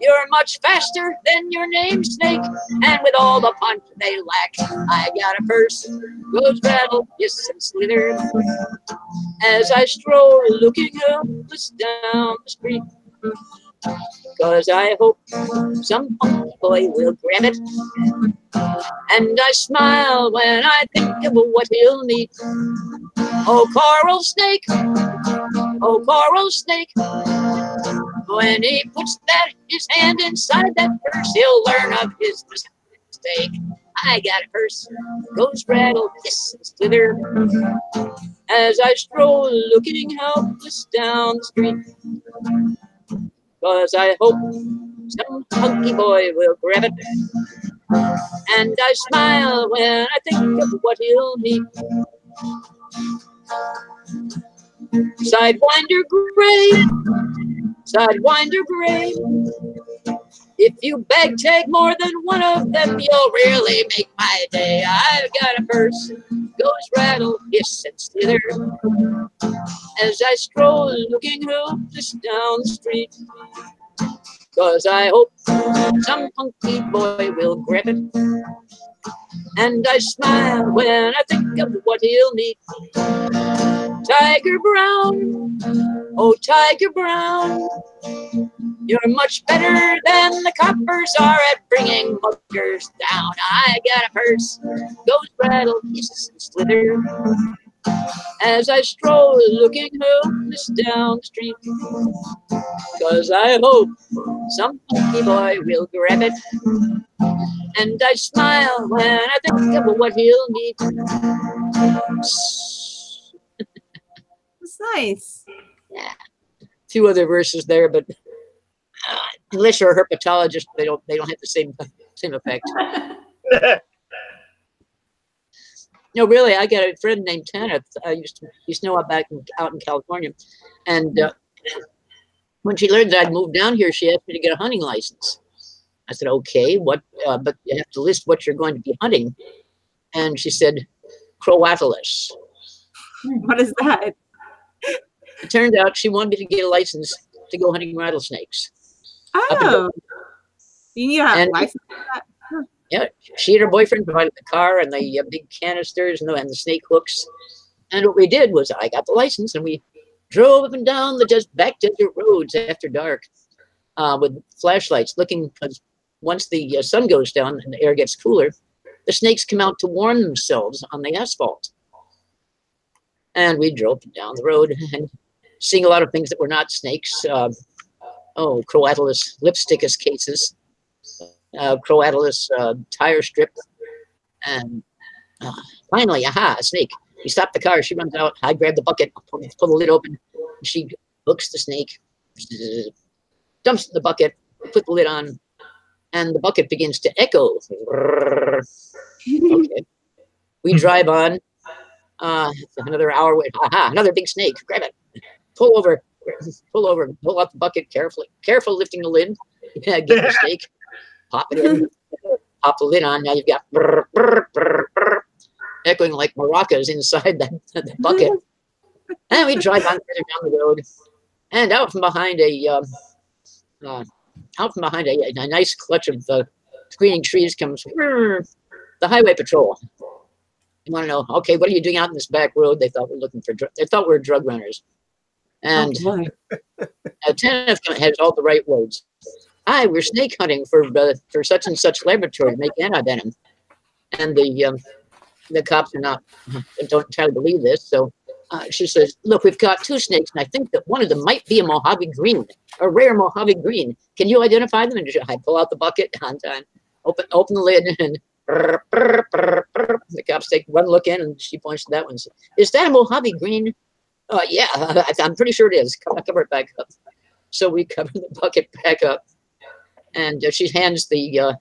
You're much faster than your namesake, and with all the punch they lack, I got a purse, goes rattle, hiss and slither. As I stroll looking helpless down the street. Cause I hope some boy will grab it. And I smile when I think of what he'll need. Oh, coral snake, oh, coral snake. When he puts that his hand inside that purse, he'll learn of his mistake. I got a purse, goes rattle, hiss, and slither. As I stroll looking helpless down the street. Cause I hope some hunky boy will grab it. And I smile when I think of what he'll need. Sidewinder gray, Sidewinder gray. If you bag tag more than one of them, you'll really make my day. I've got a purse, goes rattle, hiss, and slither. As I stroll looking hopeless down the street. Cause I hope some funky boy will grab it. And I smile when I think of what he'll need. Tiger Brown, oh Tiger Brown, you're much better than the coppers are at bringing muggers down. I got a purse, goes rattle, hiss and slither. As I stroll looking hopeless down the street. Cause I hope some funky boy will grab it. And I smile when I think of what he'll need. It's nice. Yeah. Two other verses there, but unless you're a herpetologist, they don't they don't have the same same effect. No, really, I got a friend named Tanner. I used to used to know back in, out in California, and uh, when she learned that I'd moved down here, she asked me to get a hunting license. I said, "Okay, what? Uh, but you have to list what you're going to be hunting." And she said, "Crotalus." What is that? It turned out she wanted me to get a license to go hunting rattlesnakes. Oh. You need to have a And- license. Yeah, she and her boyfriend provided the car and the uh, big canisters and the, and the snake hooks. And what we did was I got the license and we drove up and down the just back desert roads after dark uh, with flashlights, looking because once the uh, sun goes down and the air gets cooler, the snakes come out to warm themselves on the asphalt. And we drove down the road and seeing a lot of things that were not snakes. Uh, oh, Crotalus lipstickus cases uh, Crotalus uh, tire strip. And uh, finally, aha, a snake. We stop the car. She runs out. I grab the bucket, pull, pull the lid open. She hooks the snake, dumps the bucket, put the lid on, and the bucket begins to echo. Okay. We drive on. Uh, another hour. Aha, another big snake. Grab it. Pull over. Pull over. Pull out the bucket carefully. Careful lifting the lid. Get the snake. Pop it in. Pop the lid on. Now you've got brr, brr, brr, echoing like maracas inside that, bucket. and we drive on down the road, and out from behind a um, uh, out from behind a, a nice clutch of uh, screening trees comes brr, the highway patrol. You want to know? Okay, what are you doing out in this back road? They thought we're looking for. Dr- they thought we're drug runners, and Oh, boy. uh, Tanef has all the right words. Hi, we're snake hunting for uh, for such and such laboratory to make antivenom, and the um, the cops are not don't entirely believe this. So uh, she says, "Look, we've got two snakes, and I think that one of them might be a Mojave Green, a rare Mojave Green. Can you identify them?" And I pull out the bucket on time, open open the lid, and brr, brr, brr, the cops take one look in, and she points to that one. and says, Is that a Mojave Green? Uh, yeah, I'm pretty sure it is. Cover, cover it back up. So we cover the bucket back up, and uh, she hands the uh,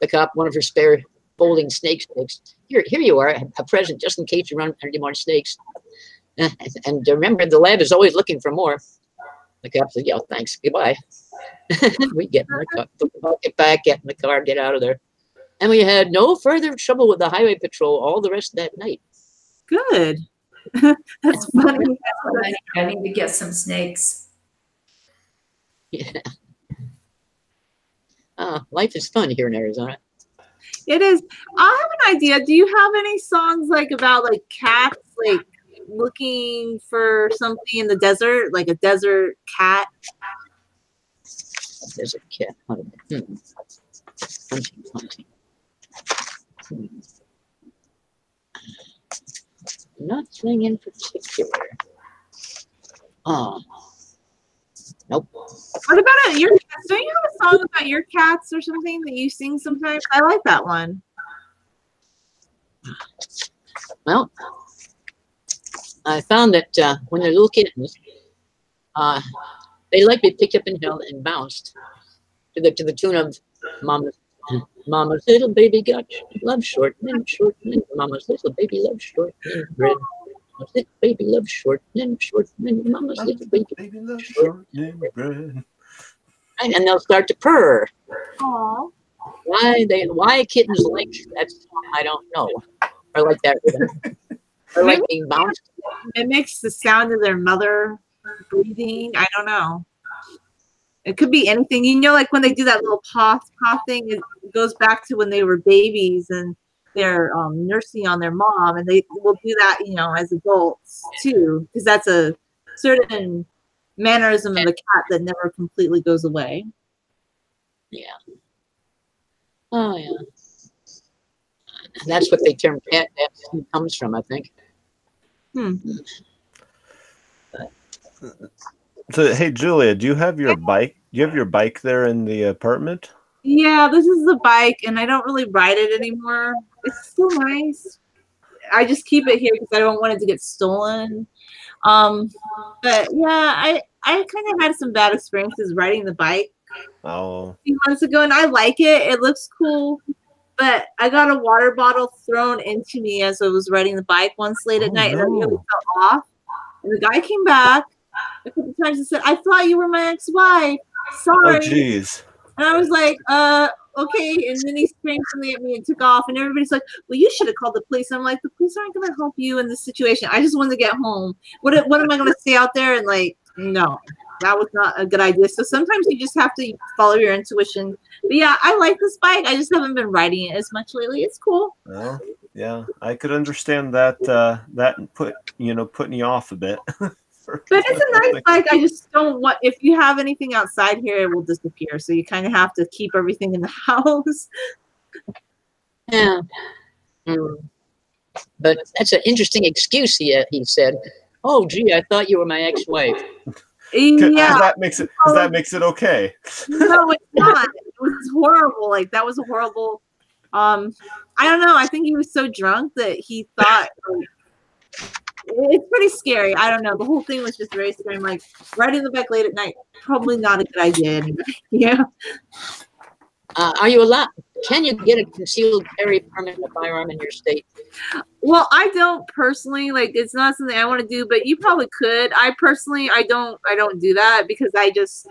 the cop one of her spare folding snake sticks. Here, here you are, a present just in case you run into any more snakes. Uh, and remember, the lab is always looking for more. The cop said, "Yeah, thanks. Goodbye." we get in the car, bucket back, get in the car, get out of there, and we had no further trouble with the highway patrol all the rest of that night. Good. That's funny. I need to get some snakes. Yeah. Uh, life is fun here in Arizona. It is. I have an idea. Do you have any songs like about like cats, like looking for something in the desert, like a desert cat? There's a cat. Hmm. Hunting, hunting. Hmm. Not in particular. Oh. Nope. What about it? Your cats? Don't you have a song about your cats or something that you sing sometimes? I like that one. Well, I found that uh, when they're little kittens, uh, they like to be picked up and held and bounced to the to the tune of "Mama's Mama's little baby got love shortening, shortening. Mama's little baby loves shortening bread. Mama's little baby loves shortening, shortening. Mama's little baby, Baby love shortening bread. and and they'll start to purr. Aww. Why they why kittens like that song, I don't know. Or like that rhythm. Or like being bounced. Mimics the sound of their mother breathing. I don't know. It could be anything. You know, like when they do that little paw paw thing, it goes back to when they were babies and they're um, nursing on their mom, and they will do that, you know, as adults too, because that's a certain mannerism of the cat that never completely goes away. Yeah. Oh yeah. And that's what they term cat that comes from, I think. Hmm. So, hey, Julia, do you have your bike? Do you have your bike there in the apartment? Yeah, this is the bike, and I don't really ride it anymore. It's so nice. I just keep it here because I don't want it to get stolen. Um, but yeah, I I kind of had some bad experiences riding the bike Oh, a few months ago, and I like it. It looks cool, but I got a water bottle thrown into me as I was riding the bike once late at Oh, night, and I nearly fell off. And the guy came back a couple times and said, "I thought you were my ex-wife. Sorry." oh, jeez. And I was like, uh, okay. And then he screamed something at me and took off. And everybody's like, well, you should have called the police. I'm like, the police aren't going to help you in this situation. I just wanted to get home. What, what am I going to stay out there? And like, no, that was not a good idea. So sometimes you just have to follow your intuition. But yeah, I like this bike. I just haven't been riding it as much lately. It's cool. Well, yeah, I could understand that. Uh, that put you know putting you off a bit. For- But it's a nice bike. I just don't want, if you have anything outside here, it will disappear. So you kind of have to keep everything in the house. Yeah. Mm. But that's an interesting excuse, he, he said. Oh, gee, I thought you were my ex-wife. Yeah. that makes it. 'cause that makes it okay. no, it's not. It was horrible. Like that was a horrible. Um, I don't know. I think he was so drunk that he thought. Like, it's pretty scary. I don't know. The whole thing was just very scary. I'm like riding the bike late at night. Probably not a good idea. Anyway. Yeah. Uh, are you allowed? Can you get a concealed carry permit in a firearm in your state? Well, I don't personally like. It's not something I want to do, but you probably could. I personally, I don't. I don't do that because I just.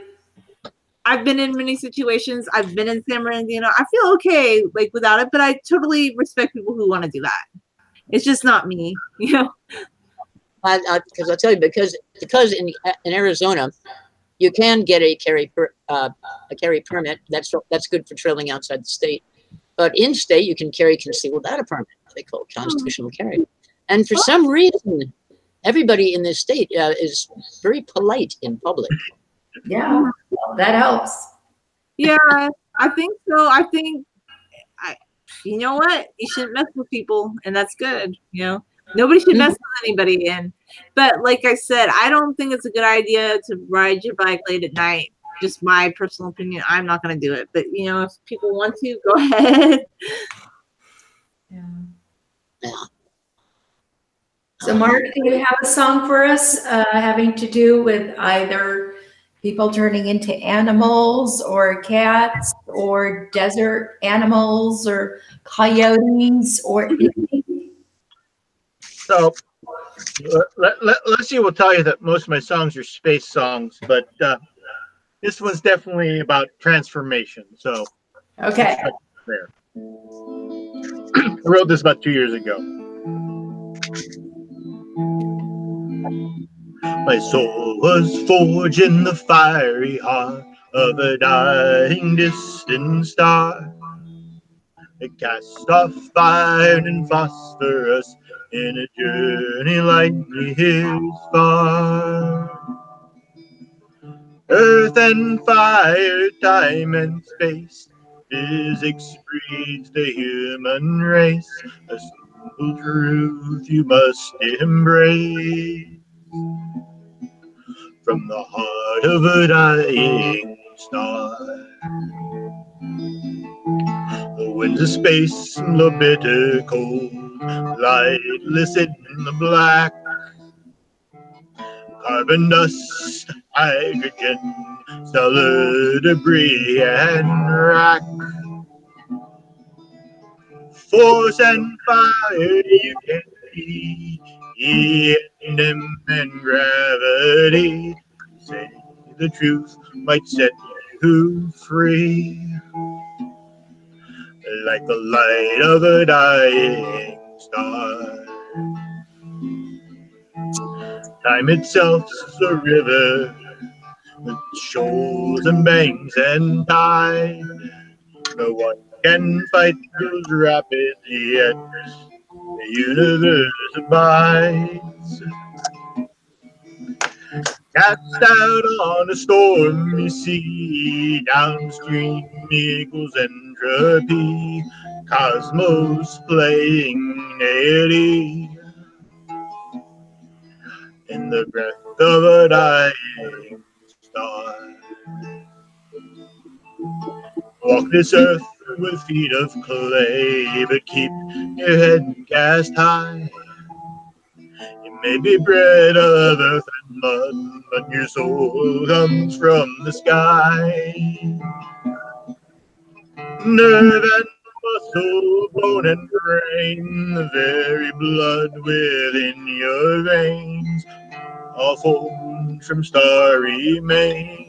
I've been in many situations. I've been in San Bernardino. I feel okay like without it, but I totally respect people who want to do that. It's just not me, you know. Because I'll tell you, because because in in Arizona, you can get a carry per, uh, a carry permit. That's that's good for traveling outside the state. But in state, you can carry concealed without a permit. They call it constitutional carry. And for some reason, everybody in this state uh, is very polite in public. Yeah, well, that helps. Yeah, I think so. I think, I, you know what? You shouldn't mess with people, and that's good. You know, nobody should mess with anybody. And but like I said, I don't think it's a good idea to ride your bike late at night. Just my personal opinion. I'm not going to do it. But you know, if people want to, go ahead. Yeah. So, Mark, do you have a song for us uh, having to do with either people turning into animals or cats or desert animals or coyotes or So let, let, Leslie will tell you that most of my songs are space songs, but uh, this one's definitely about transformation. So okay. there. I wrote this about two years ago. My soul was forged in the fiery heart of a dying distant star. It cast off iron and phosphorus in a journey like years far. Earth and fire, time and space, physics breeds the human race. A simple truth you must embrace. from the heart of a dying star. The winds of space and the bitter cold, lightless in the black. Carbon dust, hydrogen, stellar debris, and rock. Force and fire you can see them and gravity. Say the truth might set you free. Like the light of a dying Time itself is a river with shoals and banks and tide. No one can fight those rapids yet. The universe abides. Cast out on a stormy sea, downstream equals entropy, cosmos playing eddy. In the breath of a dying star. Walk this earth with feet of clay, but keep your head cast high. You may be bred of earth and mud, but your soul comes from the sky. Nerve and muscle, bone and brain, the very blood within your veins, all formed from starry mains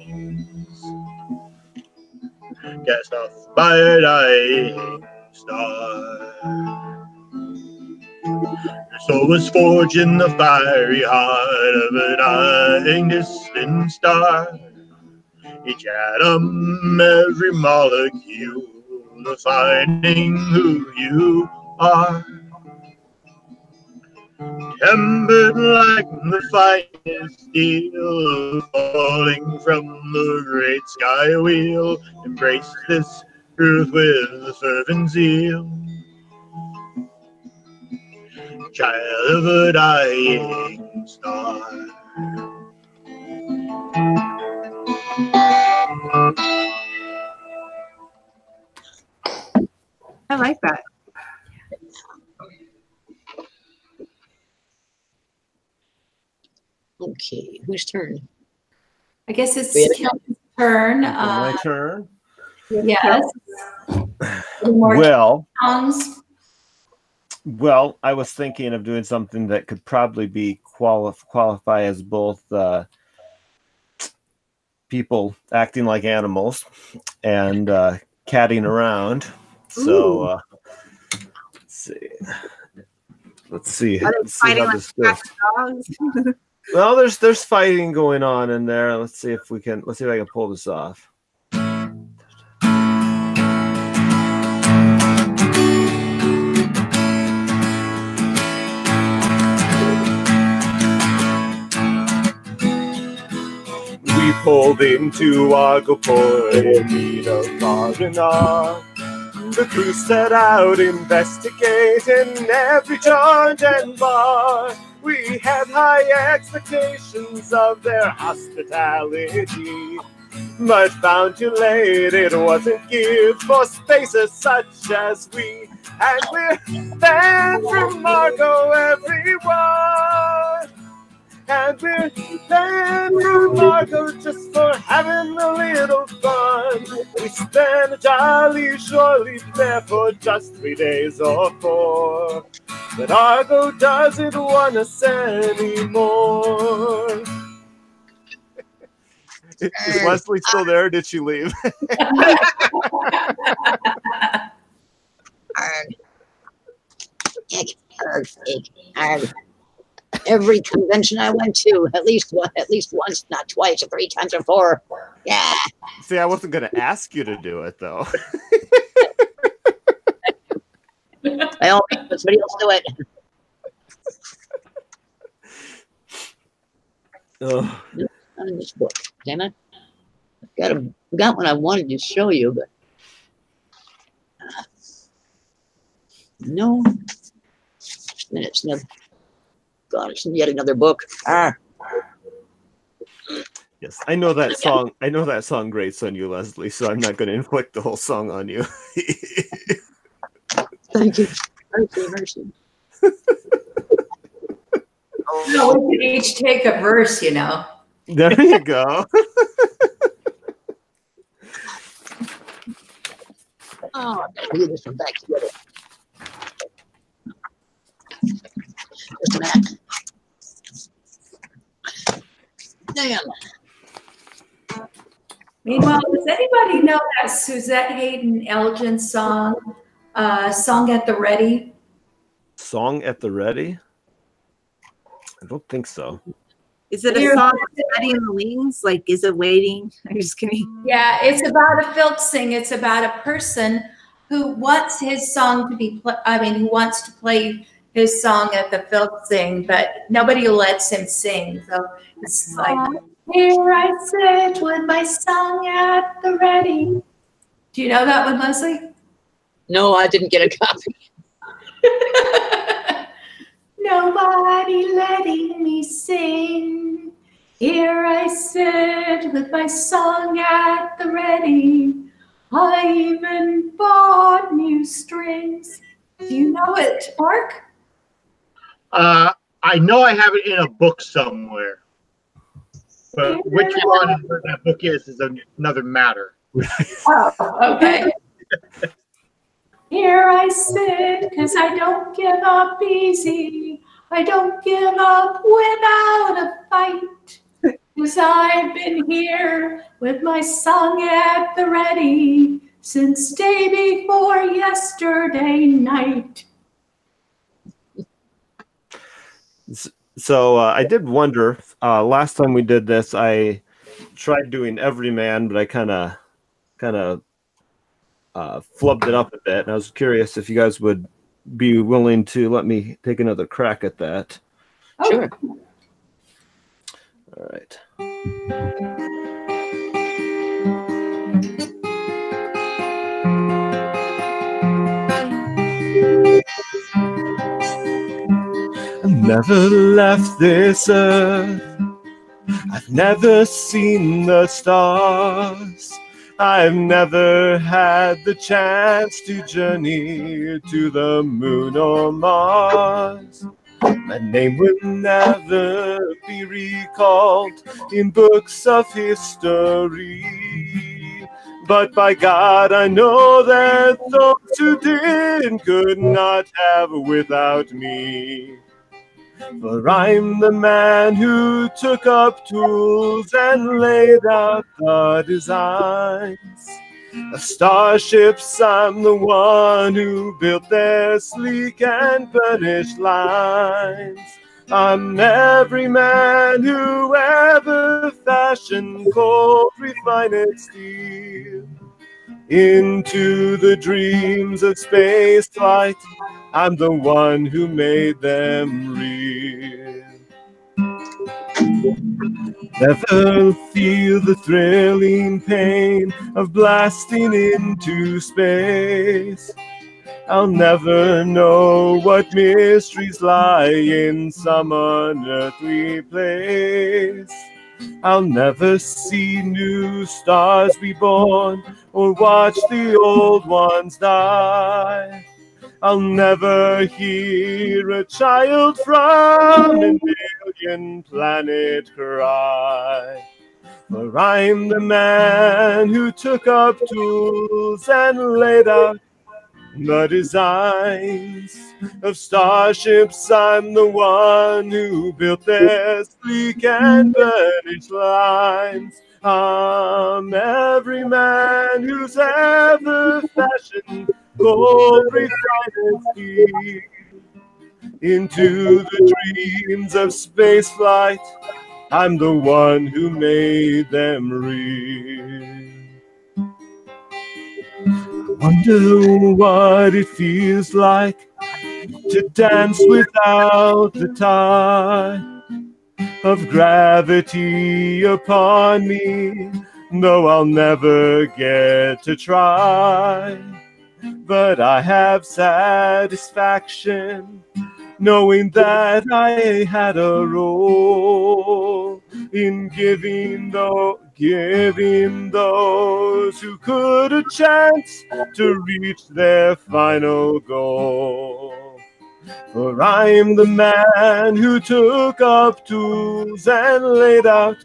cast off by a dying star. Your soul was forged in the fiery heart of a dying distant star. Each atom, every molecule, defining who you are. Tempered like the finest steel, falling from the great sky wheel. Embrace this truth with fervent zeal. Child of a dying star. I like that. Okay, whose turn? I guess it's Kelly's turn. My Uh, turn. yes. More Well, songs. well, I was thinking of doing something that could probably be quali- qualify as both uh, people acting like animals and uh, catting around. So uh, let's see. Let's see. Let's see how this goes. Well, there's there's fighting going on in there. Let's see if we can. Let's see if I can pull this off. We pulled into Agopor in need of R&R. The crew set out investigating every joint and bar. We had high expectations of their hospitality, but found too late it wasn't geared for spaces such as we. And we're banned from Argo, everyone. And we're banned from Argo just for having a little fun. We spent a jolly surely there for just three days or four. But Argo doesn't want us anymore. Is Leslie still there? Or did she leave? Arg. Ick, arg, arg. Every convention I went to, at least one, at least once, not twice, or three times, or four. Yeah, See, I wasn't going to ask you to do it though. by all means, let somebody else do it. Ugh. Not in this book. Damn it. Got a, got one I wanted to show you, but uh, no. Minutes. No. God, it's yet another book. Ah. Yes, I know that song. I know that song grates on you, Leslie. So I'm not going to inflict the whole song on you. Thank you. Mercy, mercy. No, we could each take a verse, you know. there you go. Oh, I gotta get this one back together. Just a minute. Damn. Meanwhile, does anybody know that Suzette Haden Elgin song, uh, "Song at the Ready"? Song at the ready. I don't think so. Is it a Here- song that's ready in the wings? Like, is it waiting? I'm just kidding. Yeah, it's about a filk sing. It's about a person who wants his song to be. Pl- I mean, who wants to play his song at the filk sing, but nobody lets him sing. So it's like, here I sit with my song at the ready. Do you know that one, Leslie? No, I didn't get a copy. Nobody letting me sing. Here I sit with my song at the ready. I even bought new strings. Do you know it, Mark? Uh, I know I have it in a book somewhere. But which one that book is is another matter. Oh, okay. Here I sit, cause I don't give up easy. I don't give up without a fight. Cause I've been here with my song at the ready since day before yesterday night. So uh, I did wonder. Uh, last time we did this, I tried doing every man, but I kind of, kind of uh, flubbed it up a bit. And I was curious if you guys would be willing to let me take another crack at that. Oh, Sure. All right. Never left this earth. I've never seen the stars. I've never had the chance to journey to the moon or Mars. My name will never be recalled in books of history. But by God, I know that those who did could not have without me. For I'm the man who took up tools and laid out the designs. Of starships, I'm the one who built their sleek and burnished lines. I'm every man who ever fashioned cold, refined steel. Into the dreams of space flight, I'm the one who made them real. Never feel the thrilling pain of blasting into space. I'll never know what mysteries lie in some unearthly place. I'll never see new stars reborn or watch the old ones die. I'll never hear a child from an alien planet cry. For I'm the man who took up tools and laid out the designs of starships. I'm the one who built their sleek and burnished lines. I'm every man who's ever fashioned gold refined into the dreams of space flight. I'm the one who made them real. Wonder what it feels like to dance without the tie of gravity upon me, though I'll never get to try. But I have satisfaction knowing that I had a role in giving though giving those who could a chance to reach their final goal. For I'm the man who took up tools and laid out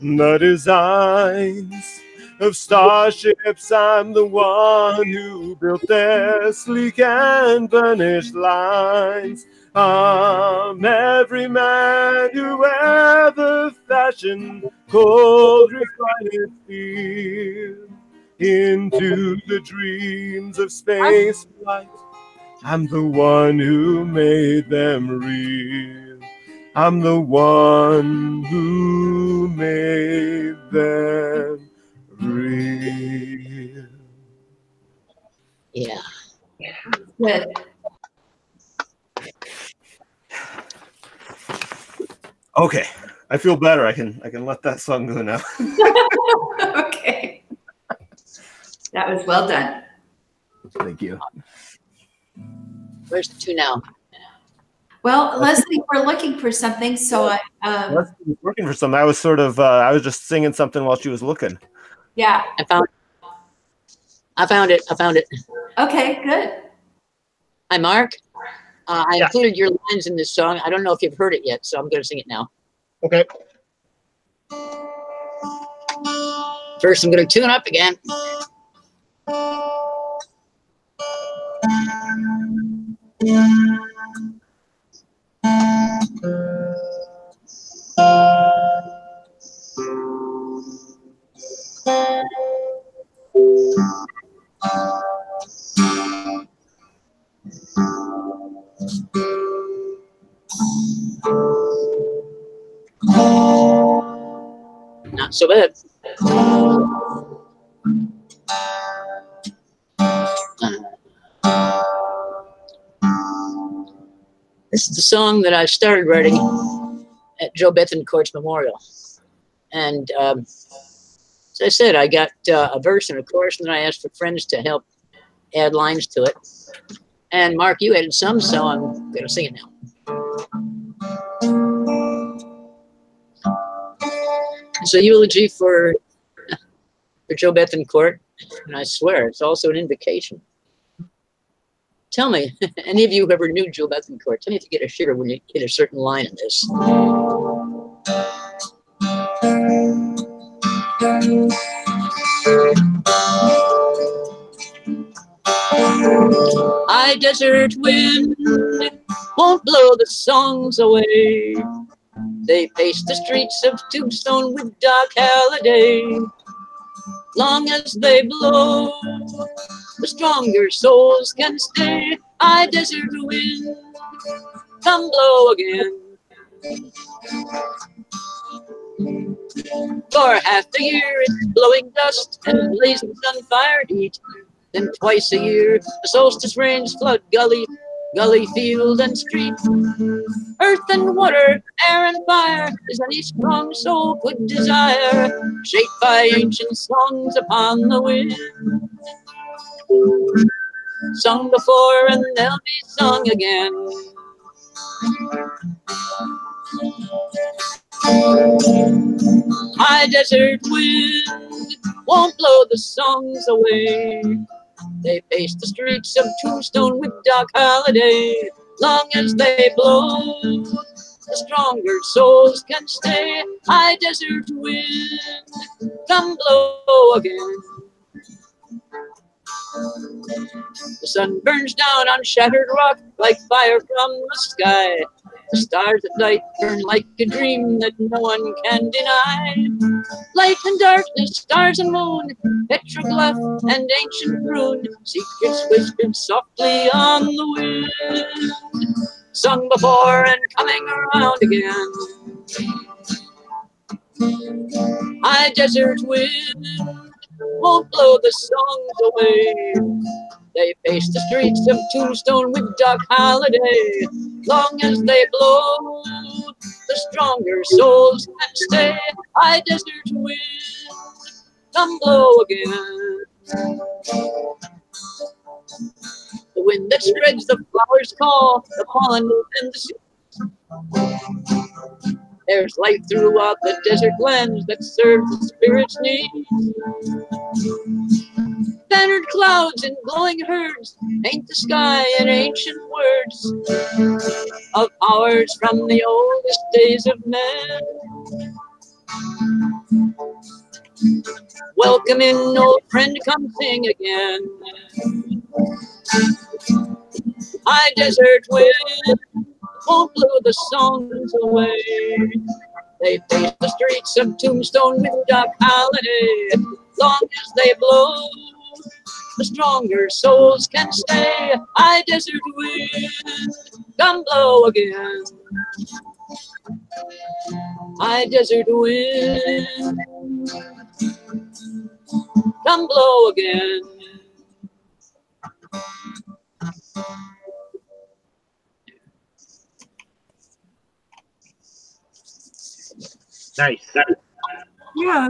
the designs of starships. I'm the one who built their sleek and burnished lines. I'm every man who ever fashioned cold refined steel into the dreams of space flight. I'm the one who made them real. I'm the one who made them real. Yeah. Good. Okay, I feel better. I can I can let that song go now. okay. That was well done. Thank you. Where's the two now? Well, Leslie, we're looking for something, so I, um, Leslie was working for something. I was sort of uh, I was just singing something while she was looking. Yeah. I found. I found it. I found it. Okay, good. Hi, Mark. Uh, I Yeah. included your lines in this song. I don't know if you've heard it yet, so I'm going to sing it now. Okay. First, I'm going to tune up again. Not so bad. This is the song that I started writing at Joe Bethancourt's memorial. And um, as I said, I got uh, a verse and a chorus, and then I asked for friends to help add lines to it. And Mark, you added some, so I'm going to sing it now. It's a eulogy for for Joe Bethancourt, and I swear it's also an invocation. Tell me, any of you who ever knew Joe Bethancourt, tell me if you get a shiver when you hit a certain line in this. I desert wind won't blow the songs away. They pace the streets of Tombstone with Doc Holliday. Long as they blow, the stronger souls can stay. I desert wind, come blow again. For half the year it's blowing dust and blazing gunfire heat. Then twice a year the solstice rains flood gully, gully, field, and street. Earth and water, air and fire is any strong soul could desire, shaped by ancient songs upon the wind. Sung before and they'll be sung again. High desert wind won't blow the songs away. They pace the streets of Tombstone with Doc Holliday. Long as they blow, the stronger souls can stay. High desert wind, come blow again. The sun burns down on shattered rock like fire from the sky. The stars at night burn like a dream that no one can deny. Light and darkness, stars and moon, petroglyph and ancient rune, secrets whispered softly on the wind, sung before and coming around again. High desert wind won't blow the songs away. They pace the streets of Tombstone with Doc Holliday. Long as they blow, the stronger souls can stay. High desert wind, come blow again. The wind that spreads the flowers' call, the pollen and the seeds. There's life throughout the desert lands that serve the spirit's needs. Bannered clouds and glowing herds paint the sky in ancient words of ours from the oldest days of man. Welcome in, old friend, come sing again. High desert wind won't blow the songs away. They face the streets of Tombstone with Doc Holliday. Long as they blow, the stronger souls can stay. High desert wind, come blow again. High desert wind, come blow again. Nice. Yeah.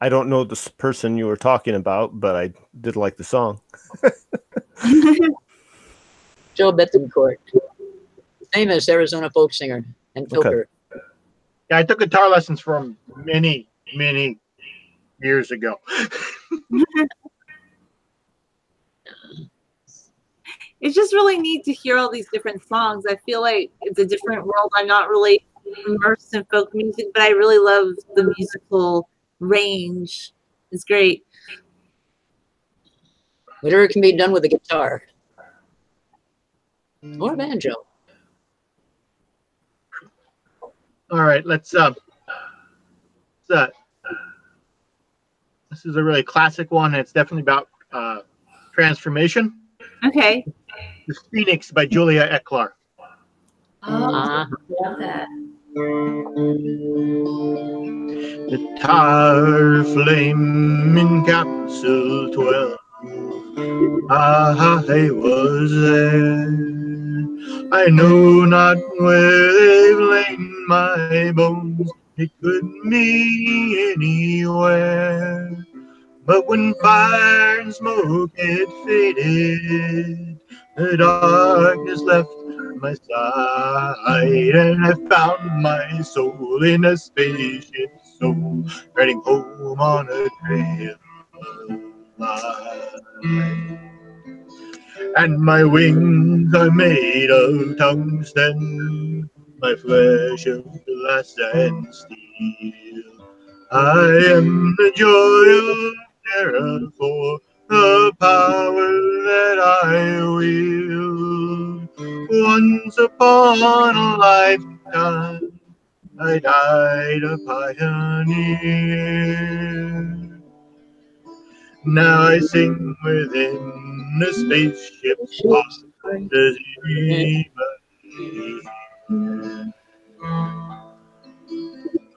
I don't know this person you were talking about, but I did like the song. Joe Bethancourt, famous Arizona folk singer and Okay. filker. Yeah, I took guitar lessons from many, many years ago. it's just really neat to hear all these different songs. I feel like it's a different world. I'm not really immersed in folk music, but I really love the musical range. It's great. Whatever can be done with a guitar or a banjo. All right, let's um uh, this is a really classic one. It's definitely about uh, transformation. Okay. The Phoenix by Julia Ecklar. Oh, Uh, love that. The tar flame in capsule 12. I was there. I know not where they've lain my bones. It could be anywhere. But when fire and smoke had faded, the darkness left my side, and I found my soul in a spaceship soul, riding home on a trail of light. And my wings are made of tungsten, my flesh of glass and steel. I am the joy of for the power that I wield. Once upon a lifetime, I died a pioneer. Now I sing within the spaceship of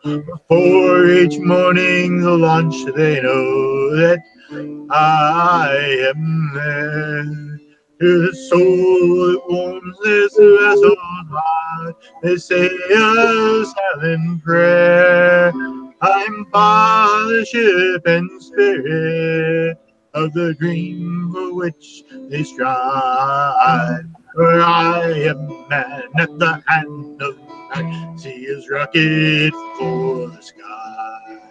Before each morning's launch, they know that I am there. To the soul that warms this vessel's heart, they say a silent prayer. I'm by the ship, and spirit of the dream for which they strive. For I am man at the hand of night, see his rocket for the sky.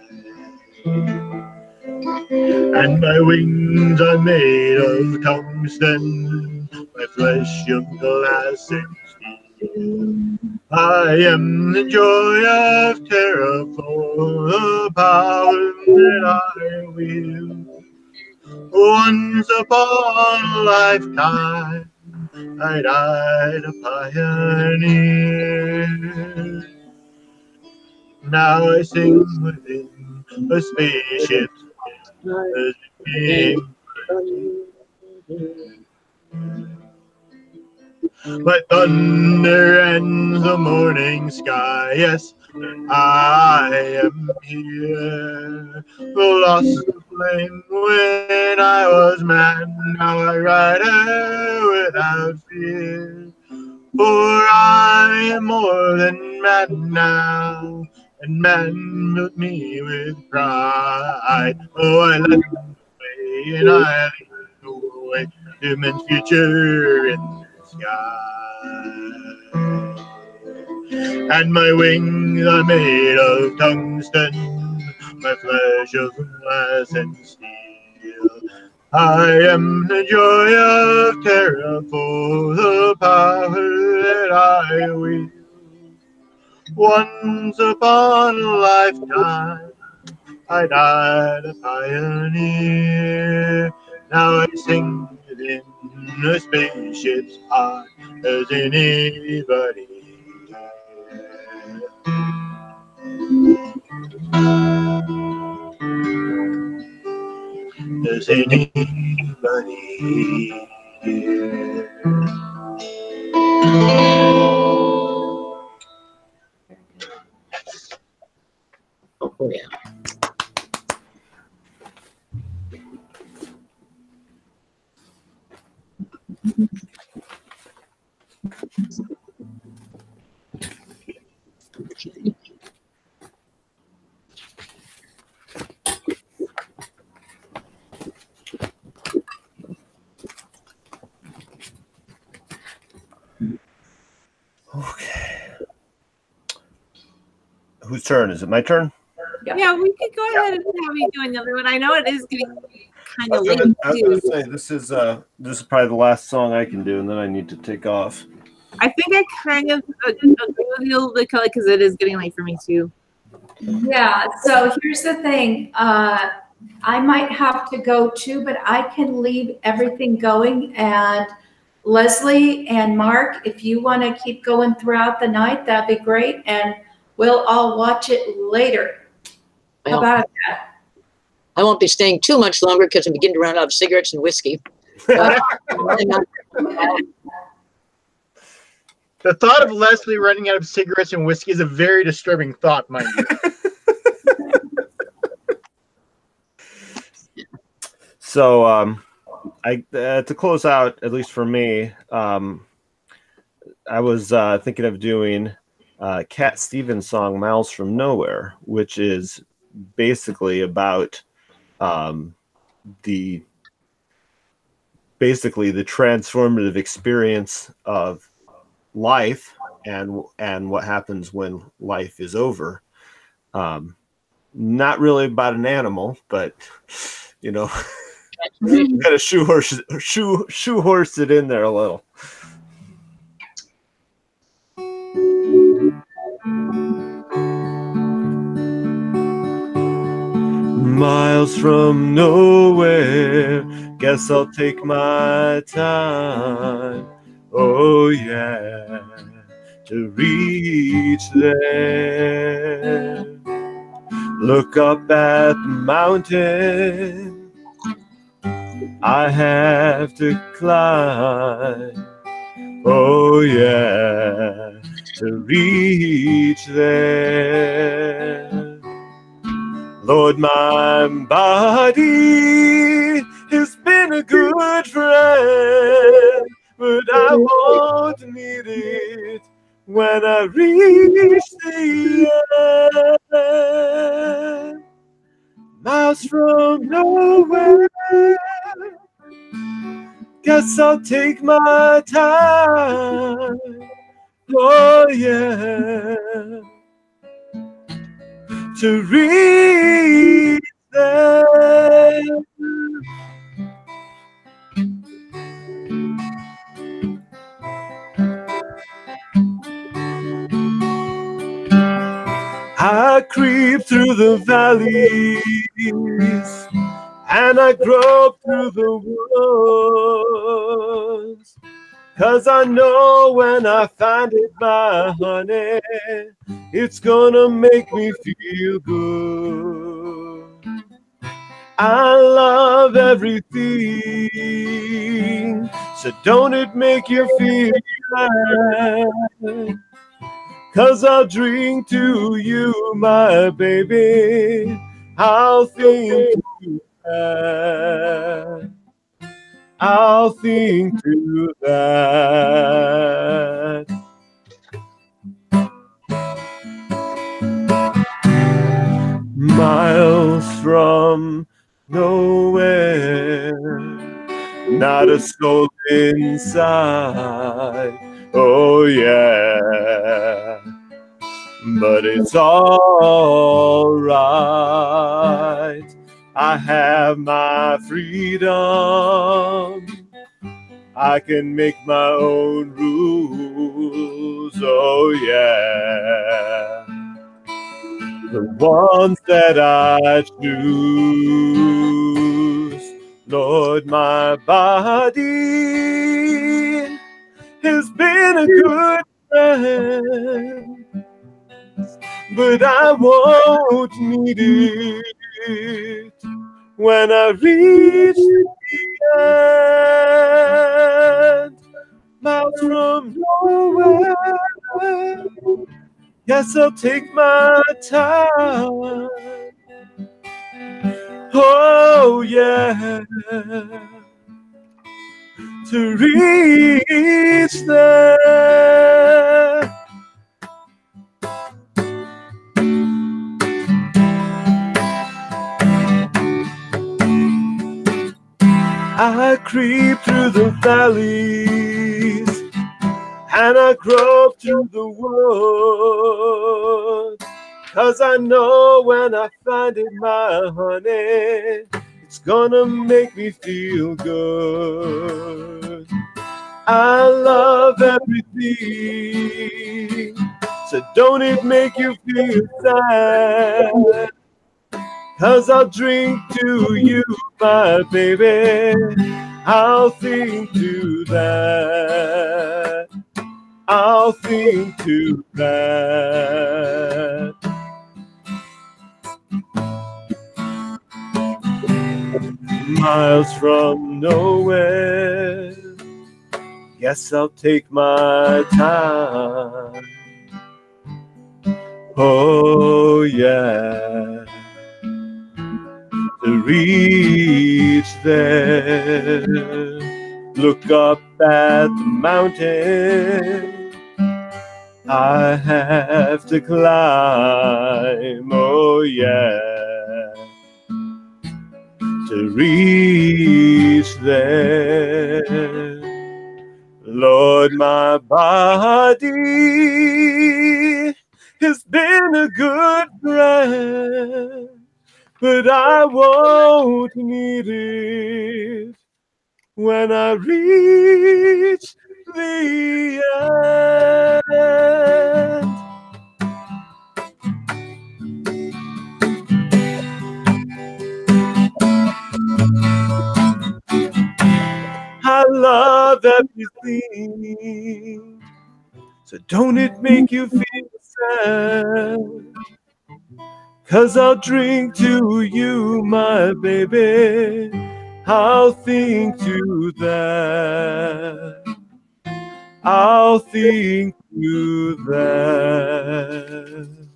And my wings are made of tungsten, my flesh of glass and steel. I am the joy of terror for the power that I wield. Once upon a lifetime, I died a pioneer. Now I sing within a spaceship's dream. My thunder and the morning sky. Yes, I am here. Lost the flame when I was mad. Now I ride without fear. For I am more than mad now. And man built me with pride. Oh, I let him away and I lead the way to man's future in the sky. And my wings are made of tungsten, my flesh of glass and steel. I am the joy of terror for the power that I wield. Once upon a lifetime, I died a pioneer. Now I sing within the spaceship's heart as anybody. Does anybody here? Oh, yeah. Whose turn? Is it my turn? Yeah, we could go ahead and have you do another one. I know it is getting kind of late I was gonna say this is uh this is probably the last song I can do, and then I need to take off. I think I kind of uh, agree with you because it is getting late for me too. Yeah, so here's the thing. Uh, I might have to go too, but I can leave everything going. And Leslie and Mark, if you want to keep going throughout the night, that'd be great. And we'll all watch it later. How Well, about I won't be staying too much longer because I'm beginning to run out of cigarettes and whiskey. Uh, The thought of Leslie running out of cigarettes and whiskey is a very disturbing thought, mind you. So, um, I uh, to close out, at least for me, um, I was uh, thinking of doing uh, Cat Stevens' song "Miles from Nowhere," which is basically about um, the basically the transformative experience of life and and what happens when life is over. Um, not really about an animal, but you know. Got to shoe horse, shoe shoe horse it in there a little. Miles from nowhere, guess I'll take my time. Oh yeah, to reach there. Look up at the mountain. I have to climb. Oh, yeah, to reach there. Lord, my body has been a good friend, but I won't need it when I reach the end. Miles from nowhere. Guess I'll take my time. Oh, yeah. To reach there. I creep through the valleys and I grope through the woods. Cause I know when I find it, my honey, it's gonna make me feel good. I love everything, so don't it make you feel bad? Cause I'll drink to you, my baby. I'll think that. I'll think to that. Miles from nowhere. not a soul inside. Oh, yeah. But it's all right. I have my freedom. I can make my own rules. Oh, yeah. The ones that I choose. Lord, my body has been a good friend, but I won't need it when I reach the end. Miles from nowhere. Yes, I'll take my time. Oh, yeah. To reach there. I creep through the valleys and I grope through the woods. Cause I know when I find it, my honey, it's gonna make me feel good. I love everything, so don't it make you feel sad? Cause I'll drink to you, my baby. I'll think to that. I'll think to that. Miles from nowhere. Guess I'll take my time. Oh, yeah to reach there. Look up at the mountain I have to climb. Oh, yeah. To reach there. Lord, my body has been a good friend but I won't need it when I reach the end. I love everything, so don't it make you feel sad? Cause I'll drink to you, my baby. I'll think to that. I'll think to that.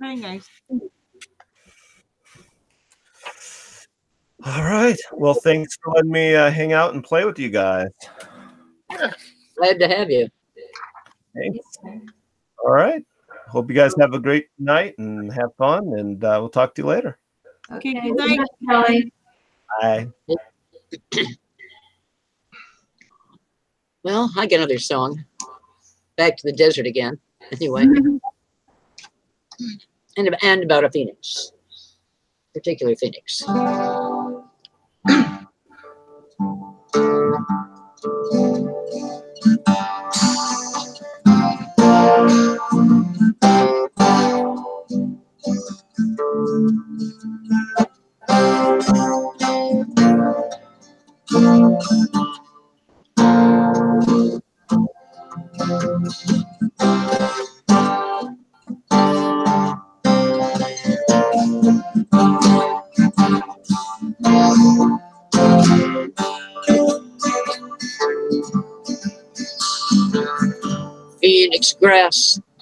Very nice. All right. Well, thanks for letting me uh, hang out and play with you guys. Glad to have you. Thanks. All right. Hope you guys have a great night and have fun, and uh, we'll talk to you later. Okay, Okay, good night. Kelly. Bye. Well, I got another song. Back to the desert again. Anyway. and, and about a phoenix. Particular phoenix. Phoenix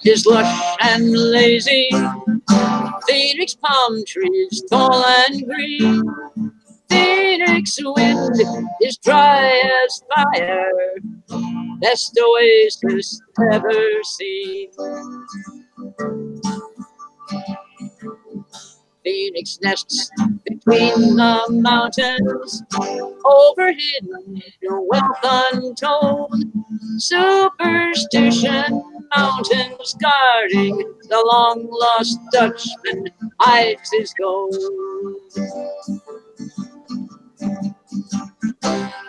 is lush and lazy. Phoenix palm trees tall and green. Phoenix wind is dry as fire. Best oasis ever seen. phoenix nests between the mountains, overhidden, wealth untold. Superstition mountains guarding the long lost Dutchman hides his gold.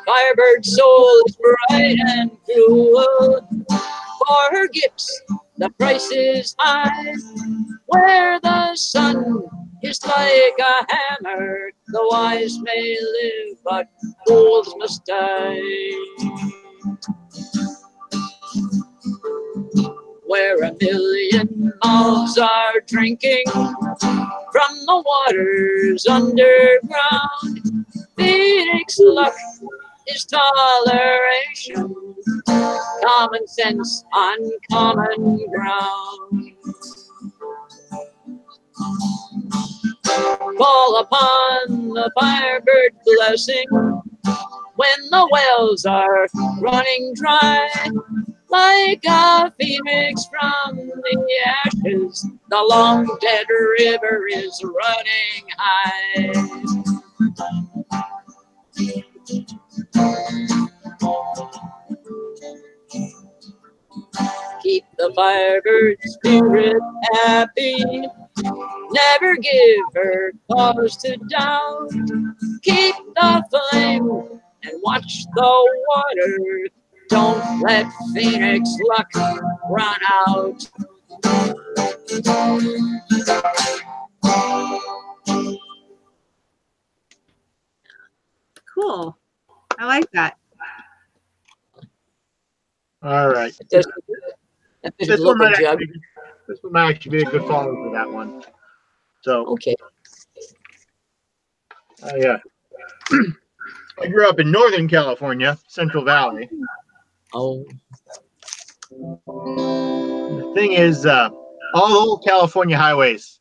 Firebird's soul is bright and cruel. For her gifts, the price is high. Where the sun is like a hammer, the wise may live, but fools must die. Where a million mouths are drinking from the waters underground, Phoenix luck is toleration, common sense on common ground. Call upon the firebird blessing when the wells are running dry. Like a phoenix from the ashes, the long dead river is running high. Keep the firebird spirit happy. Never give her cause to doubt. Keep the flame and watch the water. Don't let Phoenix luck run out. Cool. I like that. All right. Just, This just one, might jug. actually, this one might actually be a good follow for that one. So, Okay. uh, yeah. I grew up in Northern California, Central Valley. Oh, The thing is, uh, all the old California highways.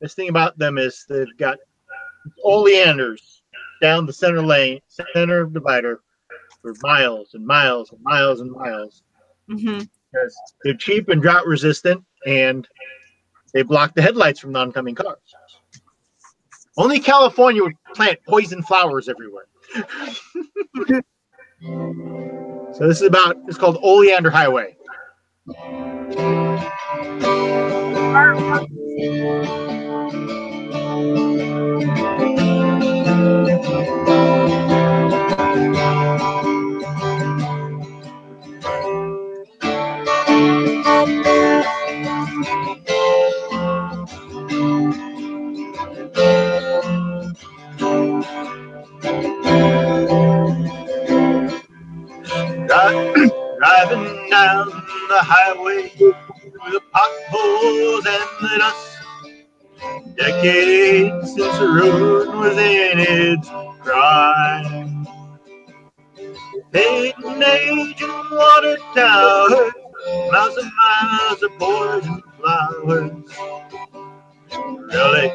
This thing about them is they've got oleanders down the center lane, center divider for miles and miles and miles and miles hmm because they're cheap and drought resistant, and they block the headlights from the oncoming cars. Only California would plant poison flowers everywhere. So this is about it's called Oleander Highway. Down the highway through the potholes and the dust. Decades since the road was in its prime. Fading age and water towers, miles and miles of poison flowers. Really?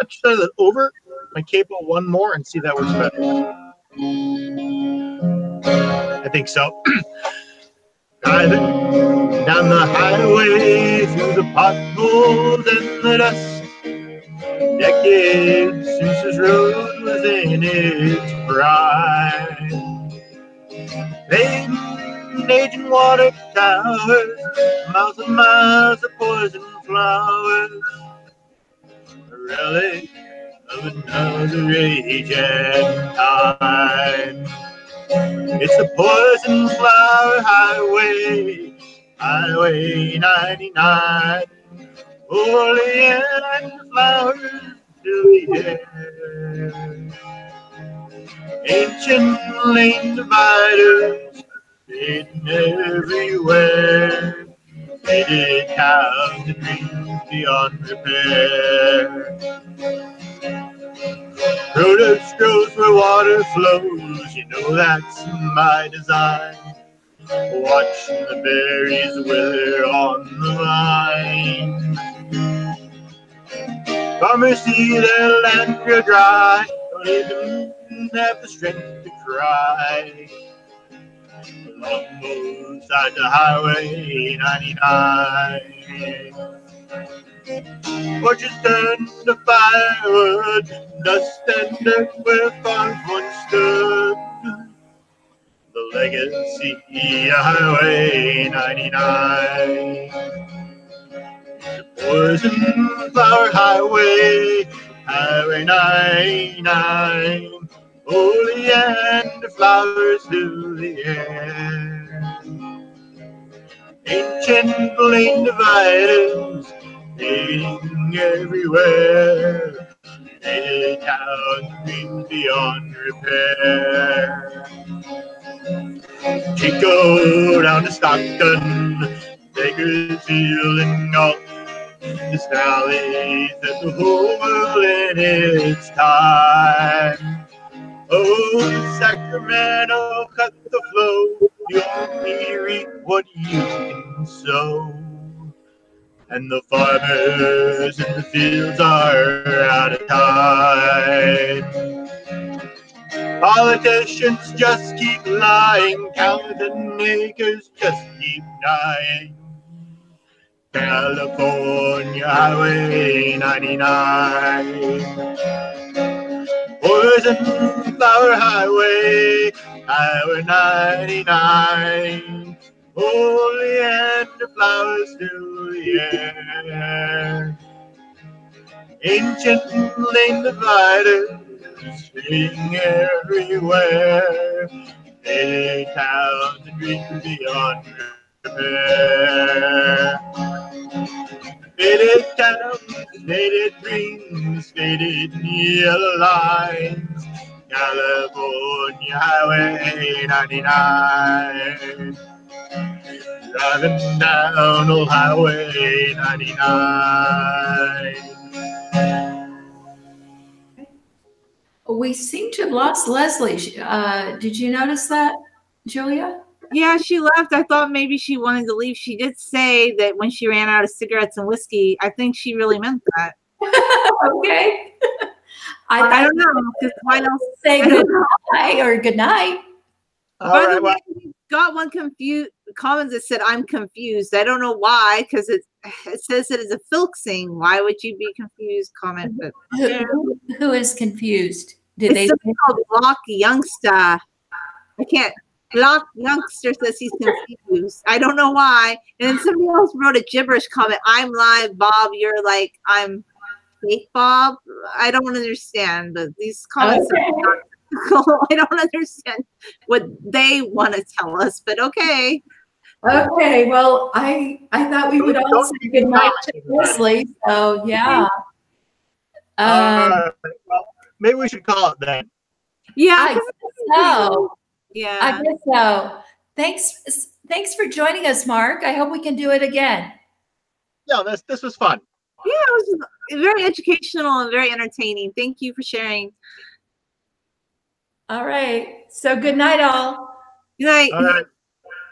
Let's turn it over my capo one more and see if that works better. I think so. Driving down the highway through the potholes and the dust. Decades since this road was in its prime. Fading, aging water towers, miles and miles of poison flowers. A Relic of another age and time. It's the poison flower highway, Highway 99. Oleander flowers fill the air. Ancient lane dividers hidden everywhere. Faded towns and dreams beyond repair. Produce grows where water flows, you know that's my design. Watching the berries wither on the vine. Farmers see their land grow dry, don't even have the strength to cry. Along both sides of Highway 99. Torches turn to firewood, dust and dirt where farms once stood. The Legacy Highway 99. The Poison Flower Highway, Highway 99. Oleander flowers fill the air. Ancient lane dividers fading everywhere. A town dreams beyond repair. Chico down to Stockton, Bakersfield and Galt. This valley that the whole world in its time. Oh, Sacramento, cut the flow. You only reap what you can sow. And the farmers in the fields are out of time. Politicians just keep lying, counting acres just keep dying. California Highway 99. Poison Flower Highway, Highway 99. Holy and the flowers the air. Ancient lane dividers sing everywhere. Faded towns and dreams beyond repair. Faded towns, faded dreams, faded yellow lines. California Highway 99. Driving down old Highway 99. We seem to have lost Leslie. Uh, did you notice that, Julia? Yeah, she left. I thought maybe she wanted to leave. She did say that when she ran out of cigarettes and whiskey, I think she really meant that. okay. I, I don't know. Because why else? say I don't know. goodbye or good night. All By the way, well, we got one confused comments that said I'm confused. I don't know why, because it it says it is a filksing. Why would you be confused? Comment, but Who, who- is confused? Did they? it's something called Block Youngster. I can't. Block Youngster says he's confused. I don't know why. And then somebody else wrote a gibberish comment. I'm live, Bob. You're like I'm fake, Bob. I don't understand. But these comments Okay. are not. I don't understand what they want to tell us. But okay. Okay, well, I I thought we would all say be good night to confused. Leslie. So yeah. Um, all right, well, maybe we should call it then. Yeah. I 'cause guess so. yeah. I guess so. Thanks, thanks for joining us, Mark. I hope we can do it again. Yeah, this this was fun. yeah, it was very educational and very entertaining. Thank you for sharing. All right. So good night, all. Good night. All right.